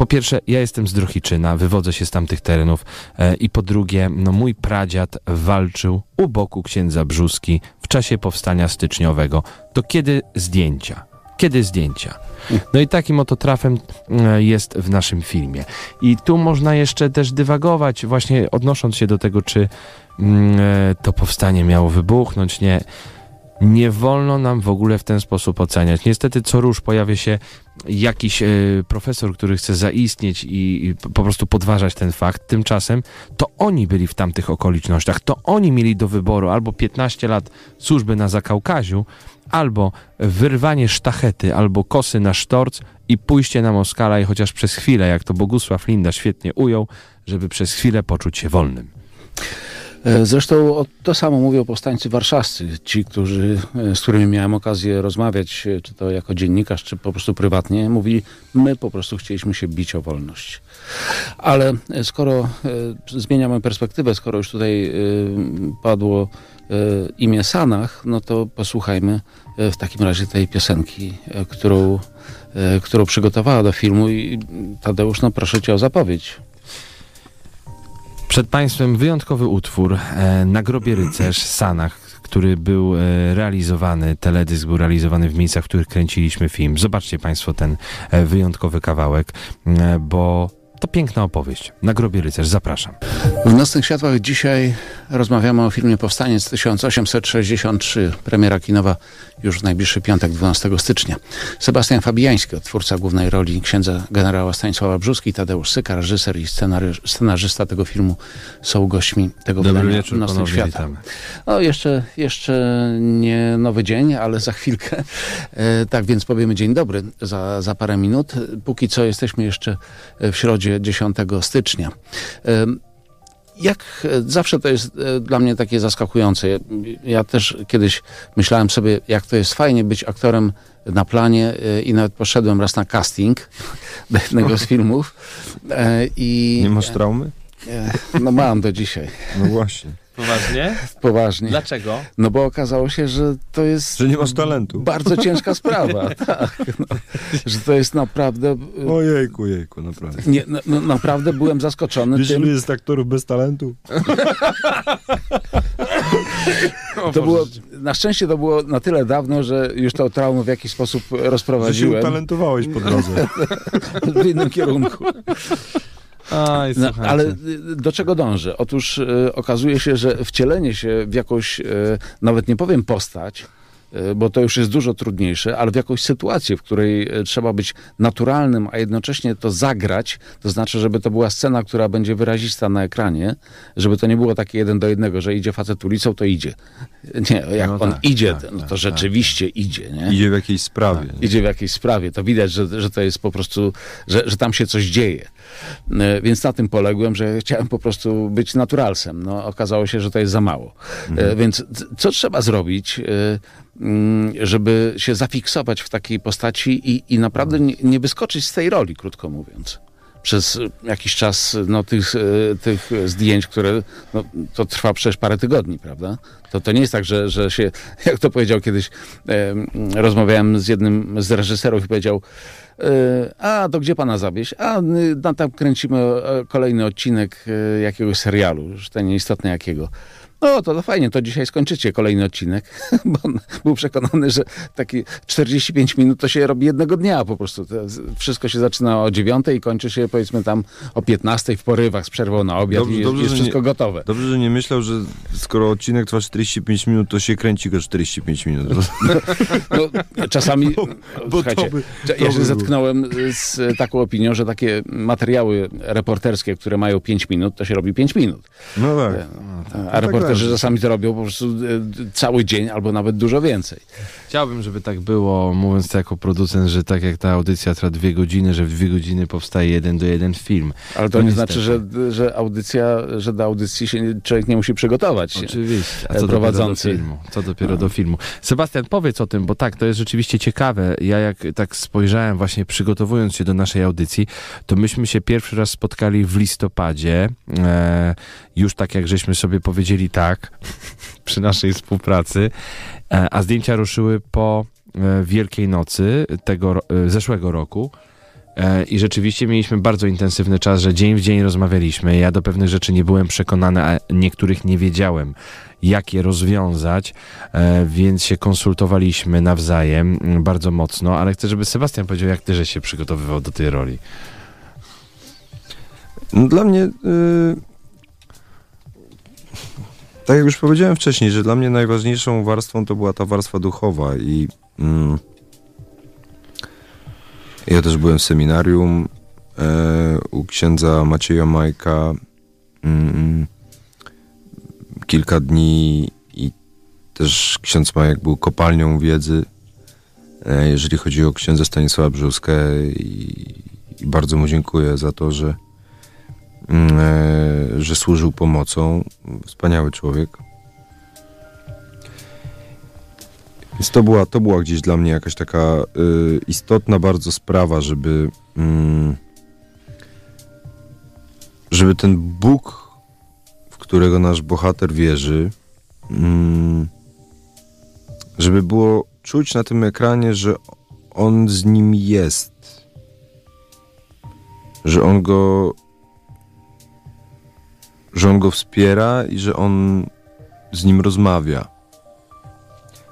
po pierwsze, ja jestem z Drohiczyna, wywodzę się z tamtych terenów e, i po drugie, no mój pradziad walczył u boku księdza Brzuski w czasie powstania styczniowego. To kiedy zdjęcia? Kiedy zdjęcia? No i takim oto trafem e, jest w naszym filmie. I tu można jeszcze też dywagować, właśnie odnosząc się do tego, czy mm, e, to powstanie miało wybuchnąć, nie. Nie wolno nam w ogóle w ten sposób oceniać. Niestety co róż pojawia się jakiś e, profesor, który chce zaistnieć i, po prostu podważać ten fakt. Tymczasem to oni byli w tamtych okolicznościach, to oni mieli do wyboru albo 15 lat służby na Zakaukaziu, albo wyrwanie sztachety, albo kosy na sztorc i pójście na Moskala i chociaż przez chwilę, jak to Bogusław Linda świetnie ujął, żeby przez chwilę poczuć się wolnym. E, zresztą to samo mówią powstańcy warszawscy, ci, którzy, e, z którymi miałem okazję rozmawiać, e, czy to jako dziennikarz, czy po prostu prywatnie, mówili, my po prostu chcieliśmy się bić o wolność. Ale skoro zmieniamy perspektywę, skoro już tutaj padło imię Sanach, no to posłuchajmy w takim razie tej piosenki, którą, którą przygotowała do filmu i Tadeusz, no proszę cię o zapowiedź. Przed Państwem wyjątkowy utwór e, na grobie rycerz, Sanach, który był e, realizowany, teledysk był realizowany w miejscach, w których kręciliśmy film. Zobaczcie Państwo ten e, wyjątkowy kawałek, e, bo to piękna opowieść. Na grobie rycerz, zapraszam. W Nocnych Światłach dzisiaj rozmawiamy o filmie Powstaniec 1863. Premiera kinowa już w najbliższy piątek, 12 stycznia. Sebastian Fabiański, twórca głównej roli księdza generała Stanisława Brzuski, Tadeusz Syka, reżyser i scenarzysta tego filmu są gośćmi tego Dobry wydania wieczór, Nocnych witamy. No jeszcze, jeszcze nie nowy dzień, ale za chwilkę. E, tak więc powiemy dzień dobry za, za parę minut. Póki co jesteśmy jeszcze w środzie 10 stycznia. Jak zawsze to jest e, dla mnie takie zaskakujące. Ja, też kiedyś myślałem sobie, jak to jest fajnie być aktorem na planie e, i nawet poszedłem raz na casting do jednego z filmów. E, I, Nie masz traumy? No mam do dzisiaj, No właśnie. Poważnie? poważnie. Dlaczego? No bo okazało się, że to jest Że nie masz talentu. bardzo ciężka sprawa. tak, no, że to jest naprawdę. Ojejku, jejku, naprawdę. Nie, no, no, naprawdę byłem zaskoczony Wiesz, tym. jest aktorów bez talentu? To było, na szczęście to było na tyle dawno, że już tą traumę w jakiś sposób Że się rozprowadziłem utalentowałeś po drodze. w innym kierunku. Aj, No, ale y, do czego dążę? Otóż y, okazuje się, że wcielenie się w jakąś, y, nawet nie powiem postać, bo to już jest dużo trudniejsze, ale w jakąś sytuację, w której trzeba być naturalnym, a jednocześnie to zagrać, to znaczy, żeby to była scena, która będzie wyrazista na ekranie, żeby to nie było takie jeden do jednego, że idzie facet ulicą, to idzie. Nie, jak No on tak, idzie, tak, no tak, to tak, rzeczywiście idzie, nie? Idzie w jakiejś sprawie. idzie w jakiejś sprawie. To widać, że, że to jest po prostu, że, że tam się coś dzieje. E, Więc na tym poległem, że chciałem po prostu być naturalsem. No, okazało się, że to jest za mało. E, Więc c- co trzeba zrobić, e, mm, żeby się zafiksować w takiej postaci i, i naprawdę nie, nie wyskoczyć z tej roli, krótko mówiąc? Przez jakiś czas no, tych, tych zdjęć, które no, to trwa przecież parę tygodni, prawda? To, to nie jest tak, że, że się, jak to powiedział kiedyś, e, rozmawiałem z jednym z reżyserów i powiedział, a to gdzie pana zawieźć? A no, tam kręcimy e, kolejny odcinek e, jakiegoś serialu, już ten nieistotny jakiego. No to, to fajnie, to dzisiaj skończycie kolejny odcinek, bo on był przekonany, że taki 45 minut to się robi jednego dnia po prostu. Wszystko się zaczyna o 9 i kończy się powiedzmy tam o 15 w porywach z przerwą na obiad Dobrze- i jest, dobrze, jest wszystko nie- gotowe. Dobrze, że nie myślał, że skoro odcinek trwa 45 minut, to się kręci go 45 minut. No, czasami, bo słuchajcie, to by- ja się by zetknąłem z taką opinią, że takie materiały reporterskie, które mają 5 minut, to się robi 5 minut. No tak. A reporterzy tak. czasami to robią po prostu e, cały dzień albo nawet dużo więcej. Chciałbym, żeby tak było, mówiąc to jako producent, że tak jak ta audycja trwa dwie godziny, że w dwie godziny powstaje jeden do jeden film. Ale to No nie niestety. znaczy, że, że audycja, że do audycji się człowiek nie musi przygotować. Oczywiście. A E, co prowadzący. dopiero do filmu? Co dopiero do filmu? Sebastian, powiedz o tym, bo tak, to jest rzeczywiście ciekawe. Ja jak tak spojrzałem właśnie przygotowując się do naszej audycji, to myśmy się pierwszy raz spotkali w listopadzie. E, już tak jak żeśmy sobie powiedzieli tak przy naszej współpracy, a zdjęcia ruszyły po e, Wielkiej Nocy tego e, zeszłego roku. E, I rzeczywiście mieliśmy bardzo intensywny czas, że dzień w dzień rozmawialiśmy. Ja do pewnych rzeczy nie byłem przekonany, a niektórych nie wiedziałem, jak je rozwiązać, e, więc się konsultowaliśmy nawzajem mm, bardzo mocno, ale chcę, żeby Sebastian powiedział, jak ty się przygotowywał do tej roli. No, dla mnie. y, tak jak już powiedziałem wcześniej, że dla mnie najważniejszą warstwą to była ta warstwa duchowa i. Mm, ja też byłem w seminarium e, u księdza Macieja Majka mm, kilka dni i też ksiądz Majek był kopalnią wiedzy, e, jeżeli chodzi o księdza Stanisława Brzuskę i, i bardzo mu dziękuję za to, że że służył pomocą. Wspaniały człowiek. Więc to była, to była gdzieś dla mnie jakaś taka y, istotna bardzo sprawa, żeby mm, żeby ten Bóg, w którego nasz bohater wierzy, mm, żeby było czuć na tym ekranie, że on z nim jest. Że on go że on go wspiera i że on z nim rozmawia.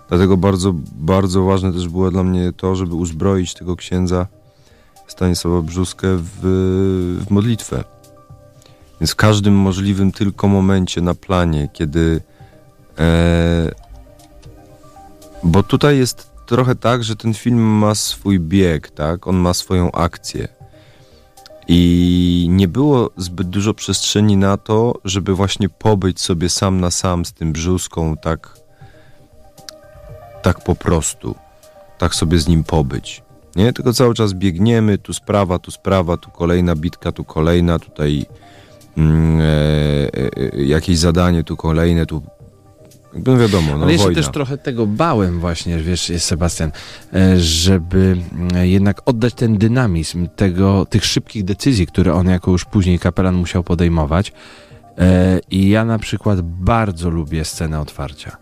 Dlatego bardzo, bardzo ważne też było dla mnie to, żeby uzbroić tego księdza Stanisława Brzuskę w, w modlitwę. Więc w każdym możliwym tylko momencie na planie, kiedy. E, bo tutaj jest trochę tak, że ten film ma swój bieg, tak? On ma swoją akcję. I nie było zbyt dużo przestrzeni na to, żeby właśnie pobyć sobie sam na sam z tym brzuską, tak, tak po prostu. Tak sobie z nim pobyć. Nie? Tylko cały czas biegniemy, tu sprawa, tu sprawa, tu kolejna bitka, tu kolejna, tutaj e, e, jakieś zadanie, tu kolejne, tu no wiadomo, no Ale ja się też trochę tego bałem właśnie, wiesz, Sebastian, e, żeby mm, jednak oddać ten dynamizm tego, tych szybkich decyzji, które on jako już później kapelan musiał podejmować. E, I ja na przykład bardzo lubię scenę otwarcia.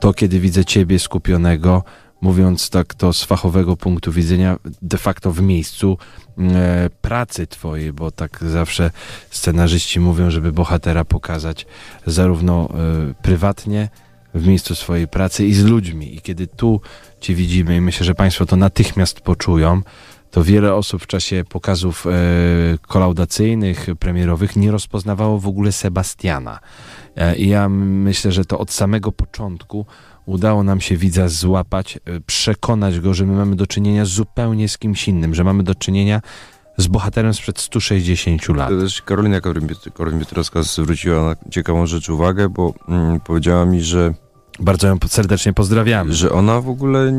To, kiedy widzę ciebie skupionego, mówiąc tak to z fachowego punktu widzenia, de facto w miejscu e, pracy twojej, bo tak zawsze scenarzyści mówią, żeby bohatera pokazać zarówno e, prywatnie, w miejscu swojej pracy i z ludźmi. I kiedy tu cię widzimy, i myślę, że Państwo to natychmiast poczują, to wiele osób w czasie pokazów e, kolaudacyjnych, premierowych nie rozpoznawało w ogóle Sebastiana. E, I ja myślę, że to od samego początku udało nam się widza złapać, e, przekonać go, że my mamy do czynienia zupełnie z kimś innym, że mamy do czynienia z bohaterem sprzed 160 lat. To też Karolina Korwin-Piotrowska zwróciła na ciekawą rzecz uwagę, bo mm, powiedziała mi, że, Bardzo ją serdecznie pozdrawiamy. że ona w ogóle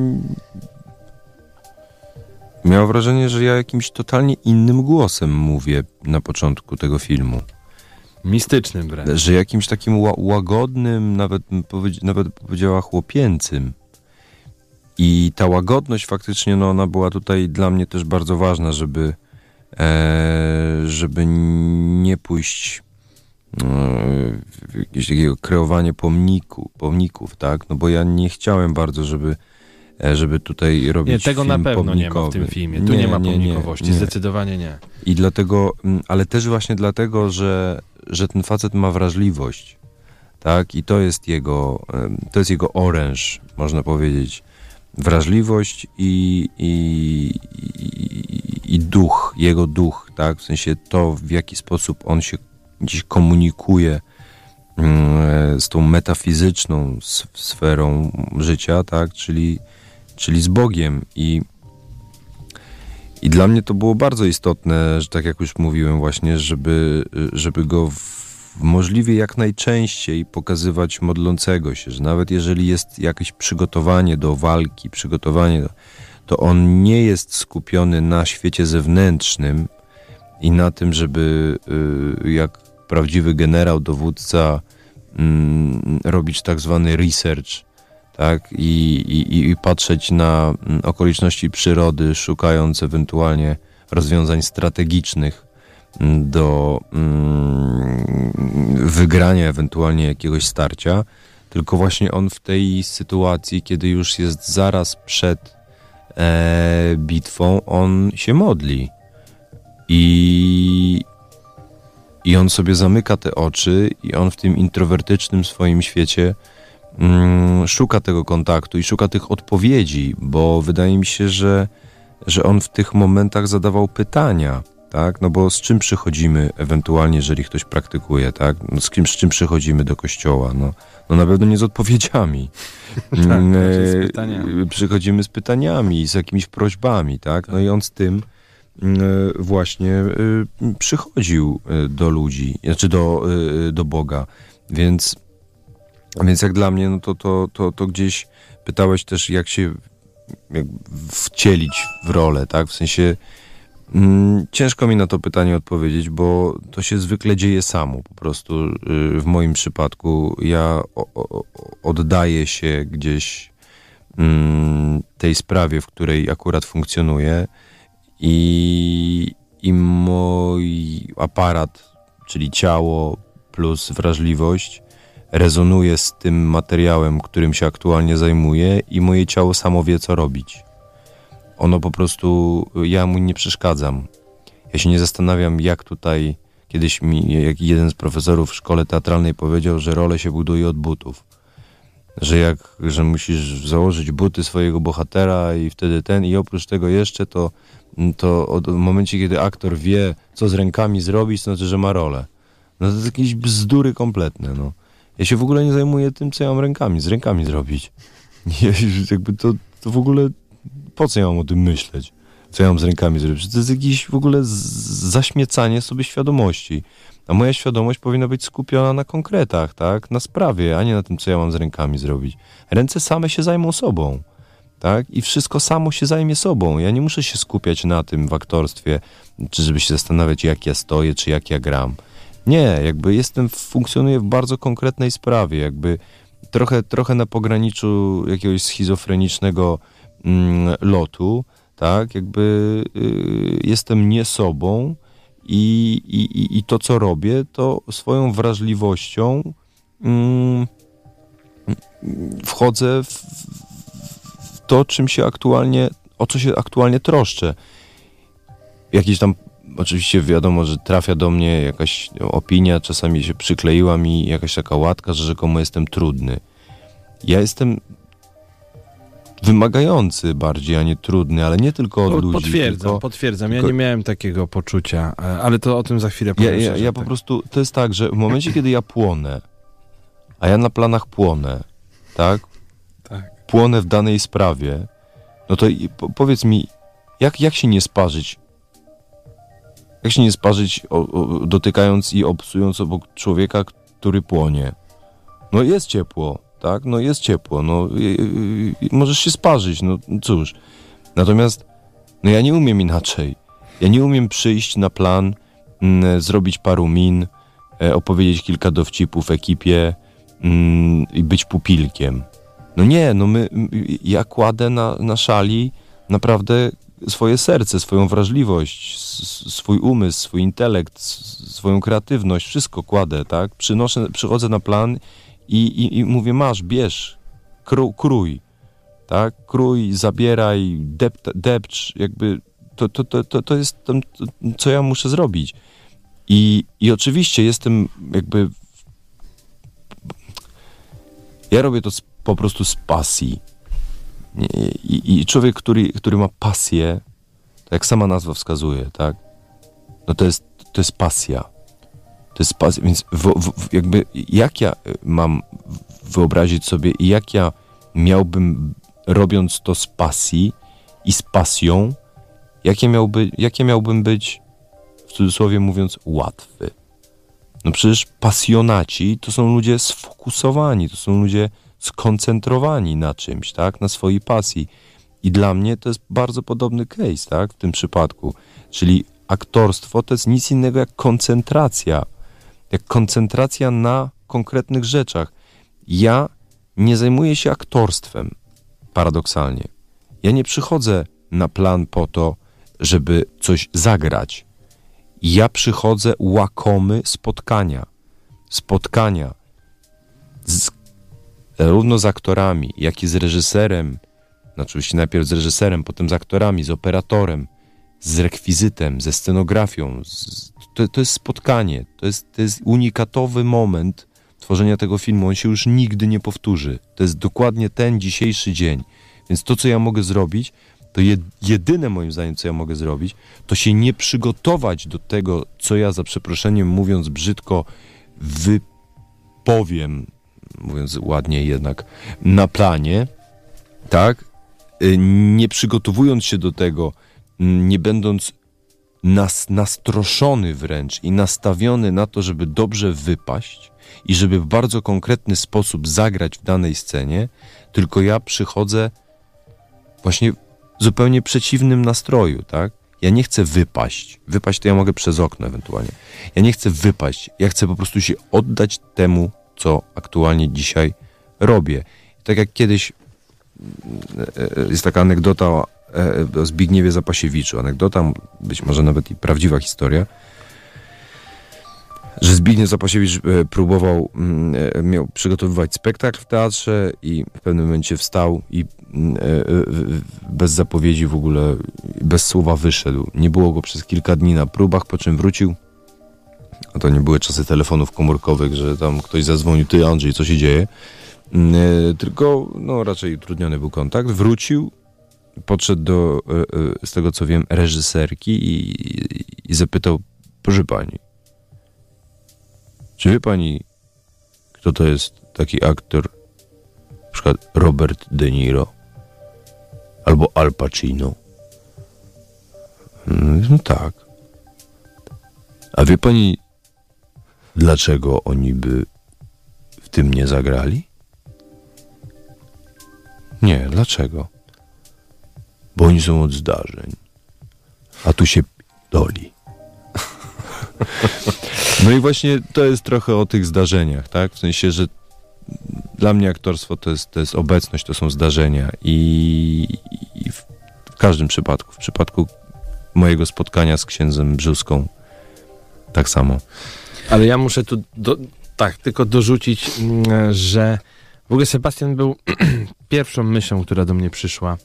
miała wrażenie, że ja jakimś totalnie innym głosem mówię na początku tego filmu. Mistycznym wręcz. Że jakimś takim ła- łagodnym, nawet, nawet powiedziała chłopięcym. I ta łagodność faktycznie, no ona była tutaj dla mnie też bardzo ważna, żeby, e, żeby nie pójść e, w jakieś takiego kreowanie pomniku, pomników, tak? No bo ja nie chciałem bardzo, żeby, e, żeby tutaj robić Nie, tego na pewno nie ma w tym pomnikowy. filmie. Tu nie, ma pomnikowości, nie. zdecydowanie nie. I dlatego, ale też właśnie dlatego, że, że ten facet ma wrażliwość, tak? I to jest jego, to jest jego oręż, można powiedzieć. Wrażliwość i, i, i, i duch, jego duch, tak? W sensie to, w jaki sposób on się gdzieś komunikuje mm, z tą metafizyczną sferą życia, tak? Czyli, czyli z Bogiem i i dla mnie to było bardzo istotne, że tak jak już mówiłem właśnie, żeby, żeby go w możliwie jak najczęściej pokazywać modlącego się, że nawet jeżeli jest jakieś przygotowanie do walki, przygotowanie, to on nie jest skupiony na świecie zewnętrznym i na tym, żeby y, jak prawdziwy generał, dowódca mm, robić tak zwany research, tak, i, i, i patrzeć na mm, okoliczności przyrody, szukając ewentualnie rozwiązań strategicznych mm, do mm, wygrania ewentualnie jakiegoś starcia, tylko właśnie on w tej sytuacji, kiedy już jest zaraz przed e, bitwą, on się modli. I, I on sobie zamyka te oczy, i on w tym introwertycznym swoim świecie szuka tego kontaktu i szuka tych odpowiedzi, bo wydaje mi się, że, że on w tych momentach zadawał pytania, tak? No bo z czym przychodzimy ewentualnie, jeżeli ktoś praktykuje, tak? No z, kim, z czym przychodzimy do kościoła? No, no na pewno nie z odpowiedziami. Tak, Mm, z e, pytaniami. Przychodzimy z pytaniami, z jakimiś prośbami, tak? No i on z tym mm, e, właśnie e, przychodził do ludzi, znaczy do, do Boga. Więc, więc jak dla mnie, no to, to, to, to gdzieś pytałeś też, jak się jak wcielić w rolę, tak? W sensie mm, ciężko mi na to pytanie odpowiedzieć, bo to się zwykle dzieje samo. Po prostu y, w moim przypadku ja o, o, oddaję się gdzieś mm, tej sprawie, w której akurat funkcjonuję i, i mój aparat, czyli ciało plus wrażliwość rezonuje z tym materiałem, którym się aktualnie zajmuję i moje ciało samo wie, co robić. Ono po prostu, ja mu nie przeszkadzam. Ja się nie zastanawiam, jak tutaj, kiedyś mi jak jeden z profesorów w szkole teatralnej powiedział, że rolę się buduje od butów. że jak, że musisz założyć buty swojego bohatera i wtedy ten, i oprócz tego jeszcze to, to od, momencie, kiedy aktor wie, co z rękami zrobić, to znaczy, że ma rolę. No to jest jakieś bzdury kompletne, no. Ja się w ogóle nie zajmuję tym, co ja mam rękami, z rękami zrobić. Ja, jakby to, to w ogóle, po co ja mam o tym myśleć? Co ja mam z rękami zrobić? To jest jakieś w ogóle zaśmiecanie sobie świadomości. A moja świadomość powinna być skupiona na konkretach, tak? Na sprawie, a nie na tym, co ja mam z rękami zrobić. Ręce same się zajmą sobą, tak? I wszystko samo się zajmie sobą. Ja nie muszę się skupiać na tym w aktorstwie, czy żeby się zastanawiać, jak ja stoję, czy jak ja gram. Nie, jakby jestem, funkcjonuję w bardzo konkretnej sprawie, jakby trochę, trochę na pograniczu jakiegoś schizofrenicznego mm, lotu, tak? Jakby y, jestem nie sobą, i, i, i to, co robię, to swoją wrażliwością mm, wchodzę w, w, to, czym się aktualnie, o co się aktualnie troszczę. Jakieś tam, oczywiście wiadomo, że trafia do mnie jakaś opinia, czasami się przykleiła mi jakaś taka łatka, że rzekomo jestem trudny. Ja jestem wymagający bardziej, a nie trudny, ale nie tylko od ludzi. Potwierdzam, tylko, potwierdzam. Ja nie miałem takiego poczucia, e, ale to o tym za chwilę powiem. Ja, ja, ja po prostu, to jest tak, że w momencie, kiedy ja płonę, a ja na planach płonę, tak? Tak. Płonę w danej sprawie, no to po, powiedz mi, jak, jak się nie sparzyć? Jak się nie sparzyć, o, o, dotykając i obsując obok człowieka, który płonie? No jest ciepło, tak? No jest ciepło, no możesz się sparzyć, no cóż. Natomiast no ja nie umiem inaczej. Ja nie umiem przyjść na plan, m, mm, zrobić paru min, e, opowiedzieć kilka dowcipów ekipie m, mm, i być pupilkiem. No nie, no my, ja kładę na, na szali naprawdę swoje serce, swoją wrażliwość, swój umysł, swój intelekt, swoją kreatywność, wszystko kładę, tak? Przynoszę, przychodzę na plan i, i, i mówię, masz, bierz, kró, krój, tak? Krój, zabieraj, dep, depcz, jakby to, to, to, to, to jest to, co ja muszę zrobić. I, I oczywiście jestem jakby. Ja robię to z, po prostu z pasji. I, I, człowiek, który, który ma pasję, tak jak sama nazwa wskazuje, tak? No to jest, to jest pasja. To jest pasja, więc w, w, jakby jak ja y, mam wyobrazić sobie i jak ja miałbym, robiąc to z pasji i z pasją, jakie, miałby, jakie miałbym być, w cudzysłowie mówiąc, łatwy. No przecież pasjonaci to są ludzie sfokusowani, to są ludzie skoncentrowani na czymś, tak, na swojej pasji. I dla mnie to jest bardzo podobny case, tak, w tym przypadku. Czyli aktorstwo to jest nic innego jak koncentracja jak koncentracja na konkretnych rzeczach. Ja nie zajmuję się aktorstwem, paradoksalnie. Ja nie przychodzę na plan po to, żeby coś zagrać. Ja przychodzę łakomy spotkania. Spotkania z, zarówno z aktorami, jak i z reżyserem. No, oczywiście najpierw z reżyserem, potem z aktorami, z operatorem, z rekwizytem, ze scenografią, z, to, to jest spotkanie, to jest, to jest unikatowy moment tworzenia tego filmu. On się już nigdy nie powtórzy. To jest dokładnie ten dzisiejszy dzień. Więc to, co ja mogę zrobić, to jedyne moim zdaniem, co ja mogę zrobić, to się nie przygotować do tego, co ja za przeproszeniem mówiąc brzydko wypowiem, mówiąc ładnie jednak, na planie, tak? Y, nie przygotowując się do tego, nie będąc nas, nastroszony wręcz i nastawiony na to, żeby dobrze wypaść i żeby w bardzo konkretny sposób zagrać w danej scenie, tylko ja przychodzę właśnie w zupełnie przeciwnym nastroju, tak? Ja nie chcę wypaść. Wypaść to ja mogę przez okno ewentualnie. Ja nie chcę wypaść. Ja chcę po prostu się oddać temu, co aktualnie dzisiaj robię. Tak jak kiedyś e, e, jest taka anegdota o E, Zbigniewie Zapasiewiczu. Anegdota, być może nawet i prawdziwa historia, że Zbigniew Zapasiewicz próbował, mm, miał przygotowywać spektakl w teatrze i w pewnym momencie wstał i mm, bez zapowiedzi w ogóle, bez słowa wyszedł. Nie było go przez kilka dni na próbach, po czym wrócił. A to nie były czasy telefonów komórkowych, że tam ktoś zadzwonił, ty Andrzej, co się dzieje? E, tylko no, raczej utrudniony był kontakt. Wrócił, podszedł do, e, e, z tego co wiem, reżyserki i, i zapytał, proszę pani, czy wie pani, kto to jest taki aktor, na przykład Robert De Niro albo Al Pacino? No tak. A wie pani, dlaczego oni by w tym nie zagrali? Nie, dlaczego? Bo oni są od zdarzeń. A tu się doli. No i właśnie to jest trochę o tych zdarzeniach, tak? W sensie, że dla mnie aktorstwo to jest, to jest obecność, to są zdarzenia i, i w, w każdym przypadku, w przypadku mojego spotkania z księdzem Brzuską tak samo. Ale ja muszę tu, do, tak, tylko dorzucić, mm, że w ogóle Sebastian był pierwszą myślą, która do mnie przyszła,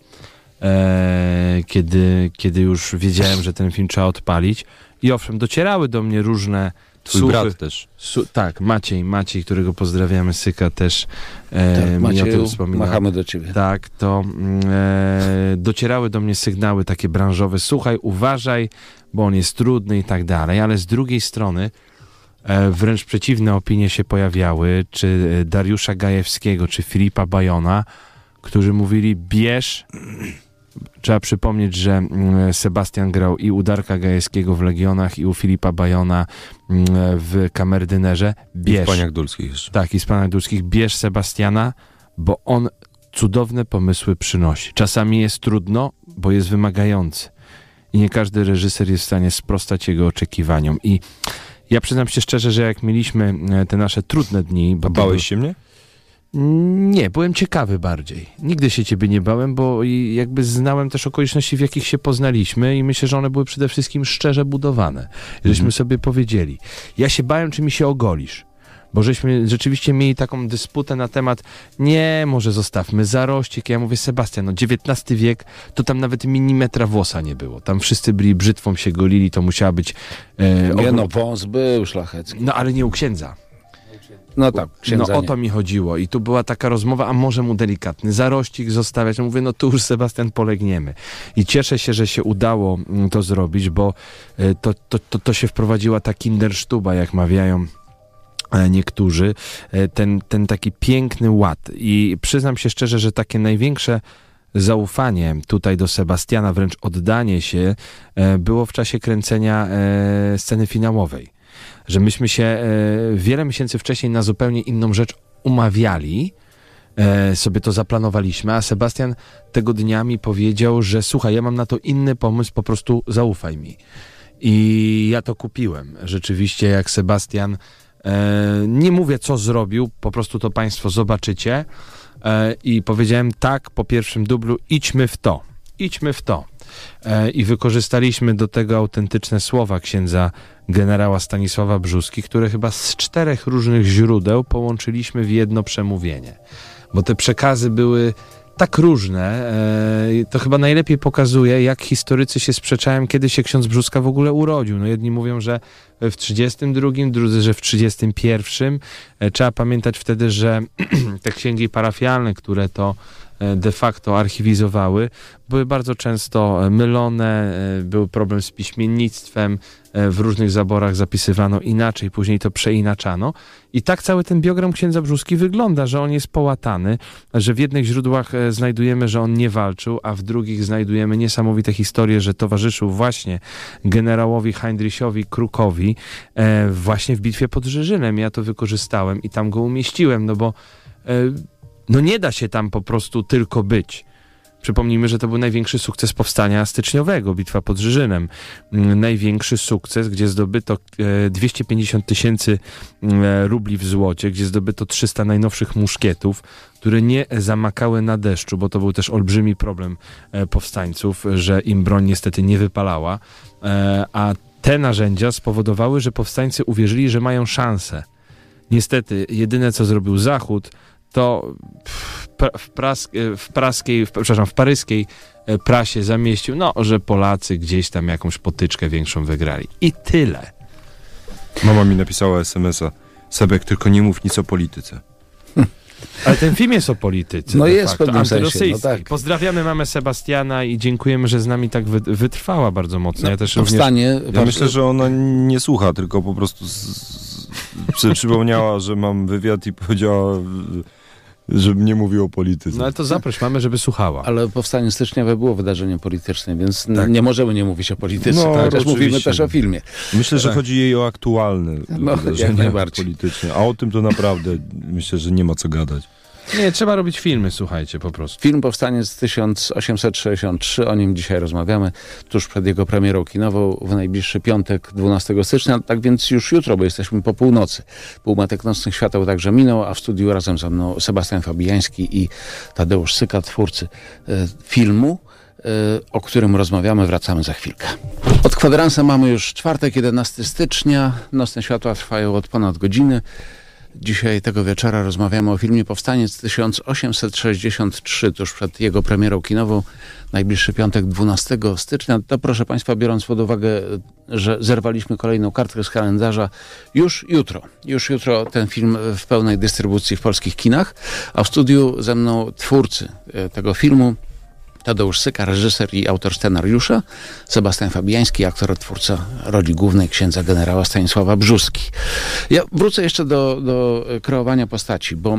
e, kiedy, kiedy już wiedziałem, że ten film trzeba odpalić. I owszem, docierały do mnie różne Twój słuchy. brat też. Su, tak, Maciej, Maciej, którego pozdrawiamy, Syka też e, Tak, mi o tym wspominał. machamy do ciebie. Tak, to mm, e, docierały do mnie sygnały takie branżowe. Słuchaj, uważaj, bo on jest trudny i tak dalej, ale z drugiej strony wręcz przeciwne opinie się pojawiały, czy e, Dariusza Gajewskiego, czy Filipa Bajona, którzy mówili, bierz. Trzeba przypomnieć, że mm, Sebastian grał i u Darka Gajewskiego w Legionach, i u Filipa Bajona mm, w Kamerdynerze. I w Bierz. Paniach Dulskich jeszcze. Tak, i z Panach Dulskich. Bierz Sebastiana, bo on cudowne pomysły przynosi. Czasami jest trudno, bo jest wymagający. I nie każdy reżyser jest w stanie sprostać jego oczekiwaniom. I ja przyznam się szczerze, że jak mieliśmy e, te nasze trudne dni... Bo bałeś się mnie? nie, byłem ciekawy bardziej. Nigdy się ciebie nie bałem, bo jakby znałem też okoliczności, w jakich się poznaliśmy i myślę, że one były przede wszystkim szczerze budowane. Żeśmy Mhm. sobie powiedzieli. Ja się bałem, czy mi się ogolisz. Bo żeśmy rzeczywiście mieli taką dysputę na temat, nie, może zostawmy zarościk. Ja mówię, Sebastian, no XIX wiek, to tam nawet milimetra włosa nie było. Tam wszyscy byli brzytwą się golili, to musiała być... E, Nie no, wąs był szlachecki. no ale nie u księdza. No tak, księdza No o to mi chodziło i tu była taka rozmowa, a może mu delikatny zarościk zostawiać. Mówię, no tu już Sebastian polegniemy. I cieszę się, że się udało mm, to zrobić, bo e, to, to, to, to się wprowadziła ta kindersztuba, jak mawiają niektórzy, e, ten, ten taki piękny ład. I przyznam się szczerze, że takie największe zaufanie tutaj do Sebastiana, wręcz oddanie się, e, było w czasie kręcenia e, sceny finałowej że myśmy się e, wiele miesięcy wcześniej na zupełnie inną rzecz umawiali, e, sobie to zaplanowaliśmy, a Sebastian tego dnia mi powiedział, że słuchaj, ja mam na to inny pomysł, po prostu zaufaj mi. I ja to kupiłem. Rzeczywiście, jak Sebastian, e, nie mówię co zrobił, po prostu to Państwo zobaczycie. E, I powiedziałem tak po pierwszym dublu, idźmy w to, idźmy w to. E, I wykorzystaliśmy do tego autentyczne słowa księdza generała Stanisława Brzuski, które chyba z czterech różnych źródeł połączyliśmy w jedno przemówienie. Bo te przekazy były tak różne, e, to chyba najlepiej pokazuje, jak historycy się sprzeczają, kiedy się ksiądz Brzuska w ogóle urodził. No jedni mówią, że w 32, drudzy, że w 31. E, Trzeba pamiętać wtedy, że te księgi parafialne, które to de facto archiwizowały, były bardzo często e, mylone, e, był problem z piśmiennictwem, e, w różnych zaborach zapisywano inaczej, później to przeinaczano. I tak cały ten biogram księdza Brzuski wygląda, że on jest połatany, że w jednych źródłach e, znajdujemy, że on nie walczył, a w drugich znajdujemy niesamowite historie, że towarzyszył właśnie generałowi Heinrichowi Krukowi e, właśnie w bitwie pod Żyżynem. Ja to wykorzystałem i tam go umieściłem, no bo e, no nie da się tam po prostu tylko być. Przypomnijmy, że to był największy sukces powstania styczniowego, bitwa pod Żyżynem. Mm, Największy sukces, gdzie zdobyto e, 250 tysięcy e, rubli w złocie, gdzie zdobyto 300 najnowszych muszkietów, które nie zamakały na deszczu, bo to był też olbrzymi problem e, powstańców, że im broń niestety nie wypalała, e, a te narzędzia spowodowały, że powstańcy uwierzyli, że mają szansę. Niestety, jedyne co zrobił Zachód, to w, pra- w, pras, e, w praskiej, w, przepraszam, w paryskiej e, prasie zamieścił, no, że Polacy gdzieś tam jakąś potyczkę większą wygrali. I tyle. Mama mi napisała SMS-a. Sebek, tylko nie mów nic o polityce. Ale ten film jest o polityce. No jest w facto, pewnym sensie, no tak. Pozdrawiamy mamę Sebastiana i dziękujemy, że z nami tak wy, wytrwała bardzo mocno. ja też również... Powstanie... Ja myślę, że ona nie słucha, tylko po prostu z, przypomniała, że mam wywiad i powiedziała, żebym nie mówił o polityce. No ale to zaproś mamy, żeby słuchała. Ale powstanie styczniowe było wydarzeniem politycznym, więc Tak. nie możemy nie mówić o polityce. No, tak, chociaż mówimy też o filmie. Myślę, że Tak. chodzi jej o aktualne No, najbardziej. polityczne, a o tym to naprawdę myślę, że nie ma co gadać. Nie, trzeba robić filmy, słuchajcie, po prostu. Film powstanie z 1863, o nim dzisiaj rozmawiamy, tuż przed jego premierą kinową w najbliższy piątek, 12 stycznia, tak więc już jutro, bo jesteśmy po północy. Półmetek Nocnych Świateł także minął, a w studiu razem ze mną Sebastian Fabijański i Tadeusz Syka, twórcy e, filmu, e, o którym rozmawiamy, wracamy za chwilkę. Od kwadransa mamy już czwartek, 11 stycznia. Nocne światła trwają od ponad godziny. Dzisiaj tego wieczora rozmawiamy o filmie Powstaniec 1863, tuż przed jego premierą kinową, najbliższy piątek 12 stycznia. To proszę Państwa, biorąc pod uwagę, że zerwaliśmy kolejną kartkę z kalendarza, już jutro, już jutro ten film w pełnej dystrybucji w polskich kinach, a w studiu ze mną twórcy e, tego filmu, Tadeusz Syka, reżyser i autor scenariusza, Sebastian Fabiański, aktor, twórca roli głównej księdza generała Stanisława Brzuski. Ja wrócę jeszcze do, do kreowania postaci, bo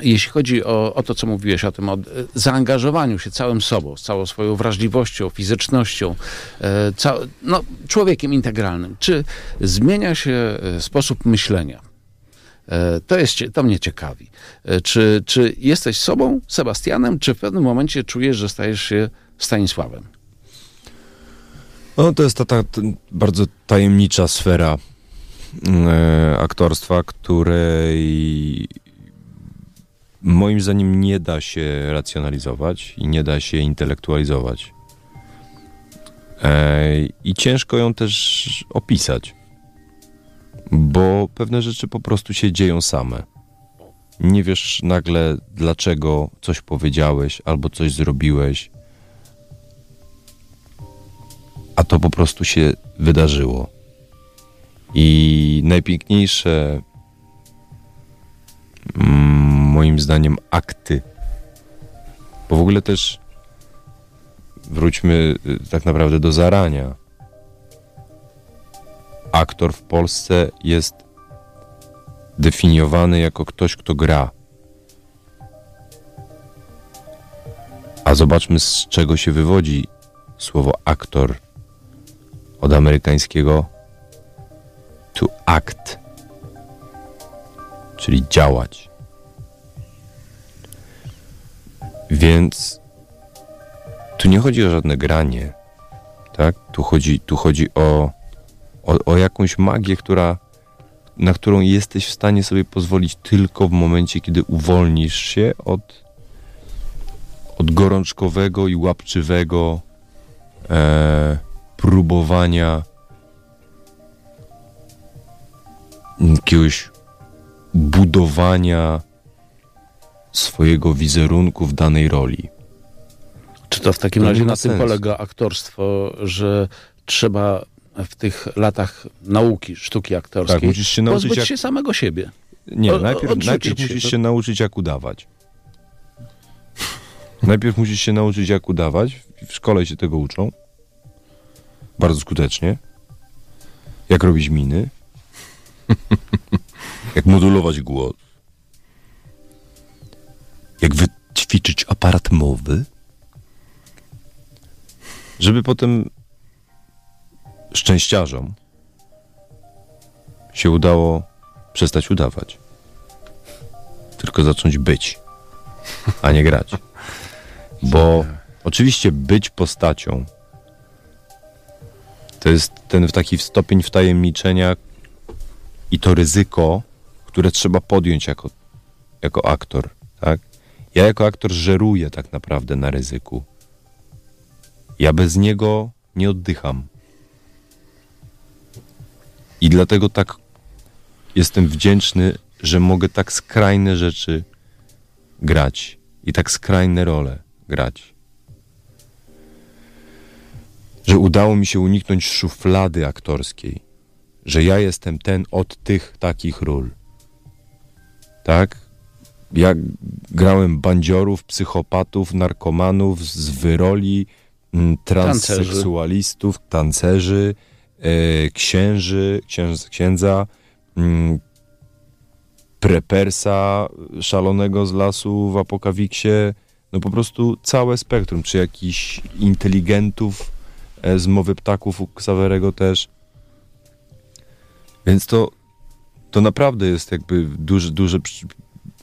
jeśli chodzi o, o to, co mówiłeś o tym, o zaangażowaniu się całym sobą, z całą swoją wrażliwością, fizycznością, e, ca, no, człowiekiem integralnym, czy zmienia się e, sposób myślenia? E, To, jest, to mnie ciekawi. E, Czy, czy jesteś sobą, Sebastianem, czy w pewnym momencie czujesz, że stajesz się Stanisławem? No to jest ta, ta, ta bardzo tajemnicza sfera e, aktorstwa, której moim zdaniem nie da się racjonalizować i nie da się intelektualizować. E, I ciężko ją też opisać, bo pewne rzeczy po prostu się dzieją same. Nie wiesz nagle, dlaczego coś powiedziałeś albo coś zrobiłeś, a to po prostu się wydarzyło. I najpiękniejsze, mm, moim zdaniem, akty, bo w ogóle też wróćmy y, tak naprawdę do zarania. Aktor w Polsce jest definiowany jako ktoś, kto gra. A zobaczmy, z czego się wywodzi słowo aktor od amerykańskiego to act, czyli działać. Więc tu nie chodzi o żadne granie, tak? Tu chodzi, tu chodzi o, o, o jakąś magię, która, na którą jesteś w stanie sobie pozwolić tylko w momencie, kiedy uwolnisz się od, od gorączkowego i łapczywego e, próbowania jakiegoś budowania swojego wizerunku w danej roli. Czy to w takim To razie na tym sensu. polega aktorstwo, że trzeba w tych latach nauki, sztuki aktorskiej Tak, musisz się nauczyć pozbyć jak... się samego siebie? Nie, o- najpierw, najpierw się, musisz to- się nauczyć jak udawać. Najpierw musisz się nauczyć jak udawać. W szkole się tego uczą. Bardzo skutecznie. Jak robić miny. jak modulować głos. Jak wyćwiczyć aparat mowy. Żeby potem szczęściarzom się udało przestać udawać. Tylko zacząć być, a nie grać. Bo oczywiście być postacią to jest ten taki stopień wtajemniczenia i to ryzyko, które trzeba podjąć jako, jako aktor, tak? Ja jako aktor żeruję tak naprawdę na ryzyku. Ja bez niego nie oddycham. I dlatego tak jestem wdzięczny, że mogę tak skrajne rzeczy grać i tak skrajne role grać. Że udało mi się uniknąć szuflady aktorskiej, że ja jestem ten od tych takich ról. Tak? Ja grałem bandziorów, psychopatów, narkomanów, z wyroli, mm, transseksualistów, tancerzy, księży, księż, księdza, mm, prepersa szalonego z lasu w Apokawiksie, no po prostu całe spektrum, czy jakichś inteligentów e, z mowy ptaków u Ksawerego też. Więc to, to naprawdę jest jakby duży, duży przy,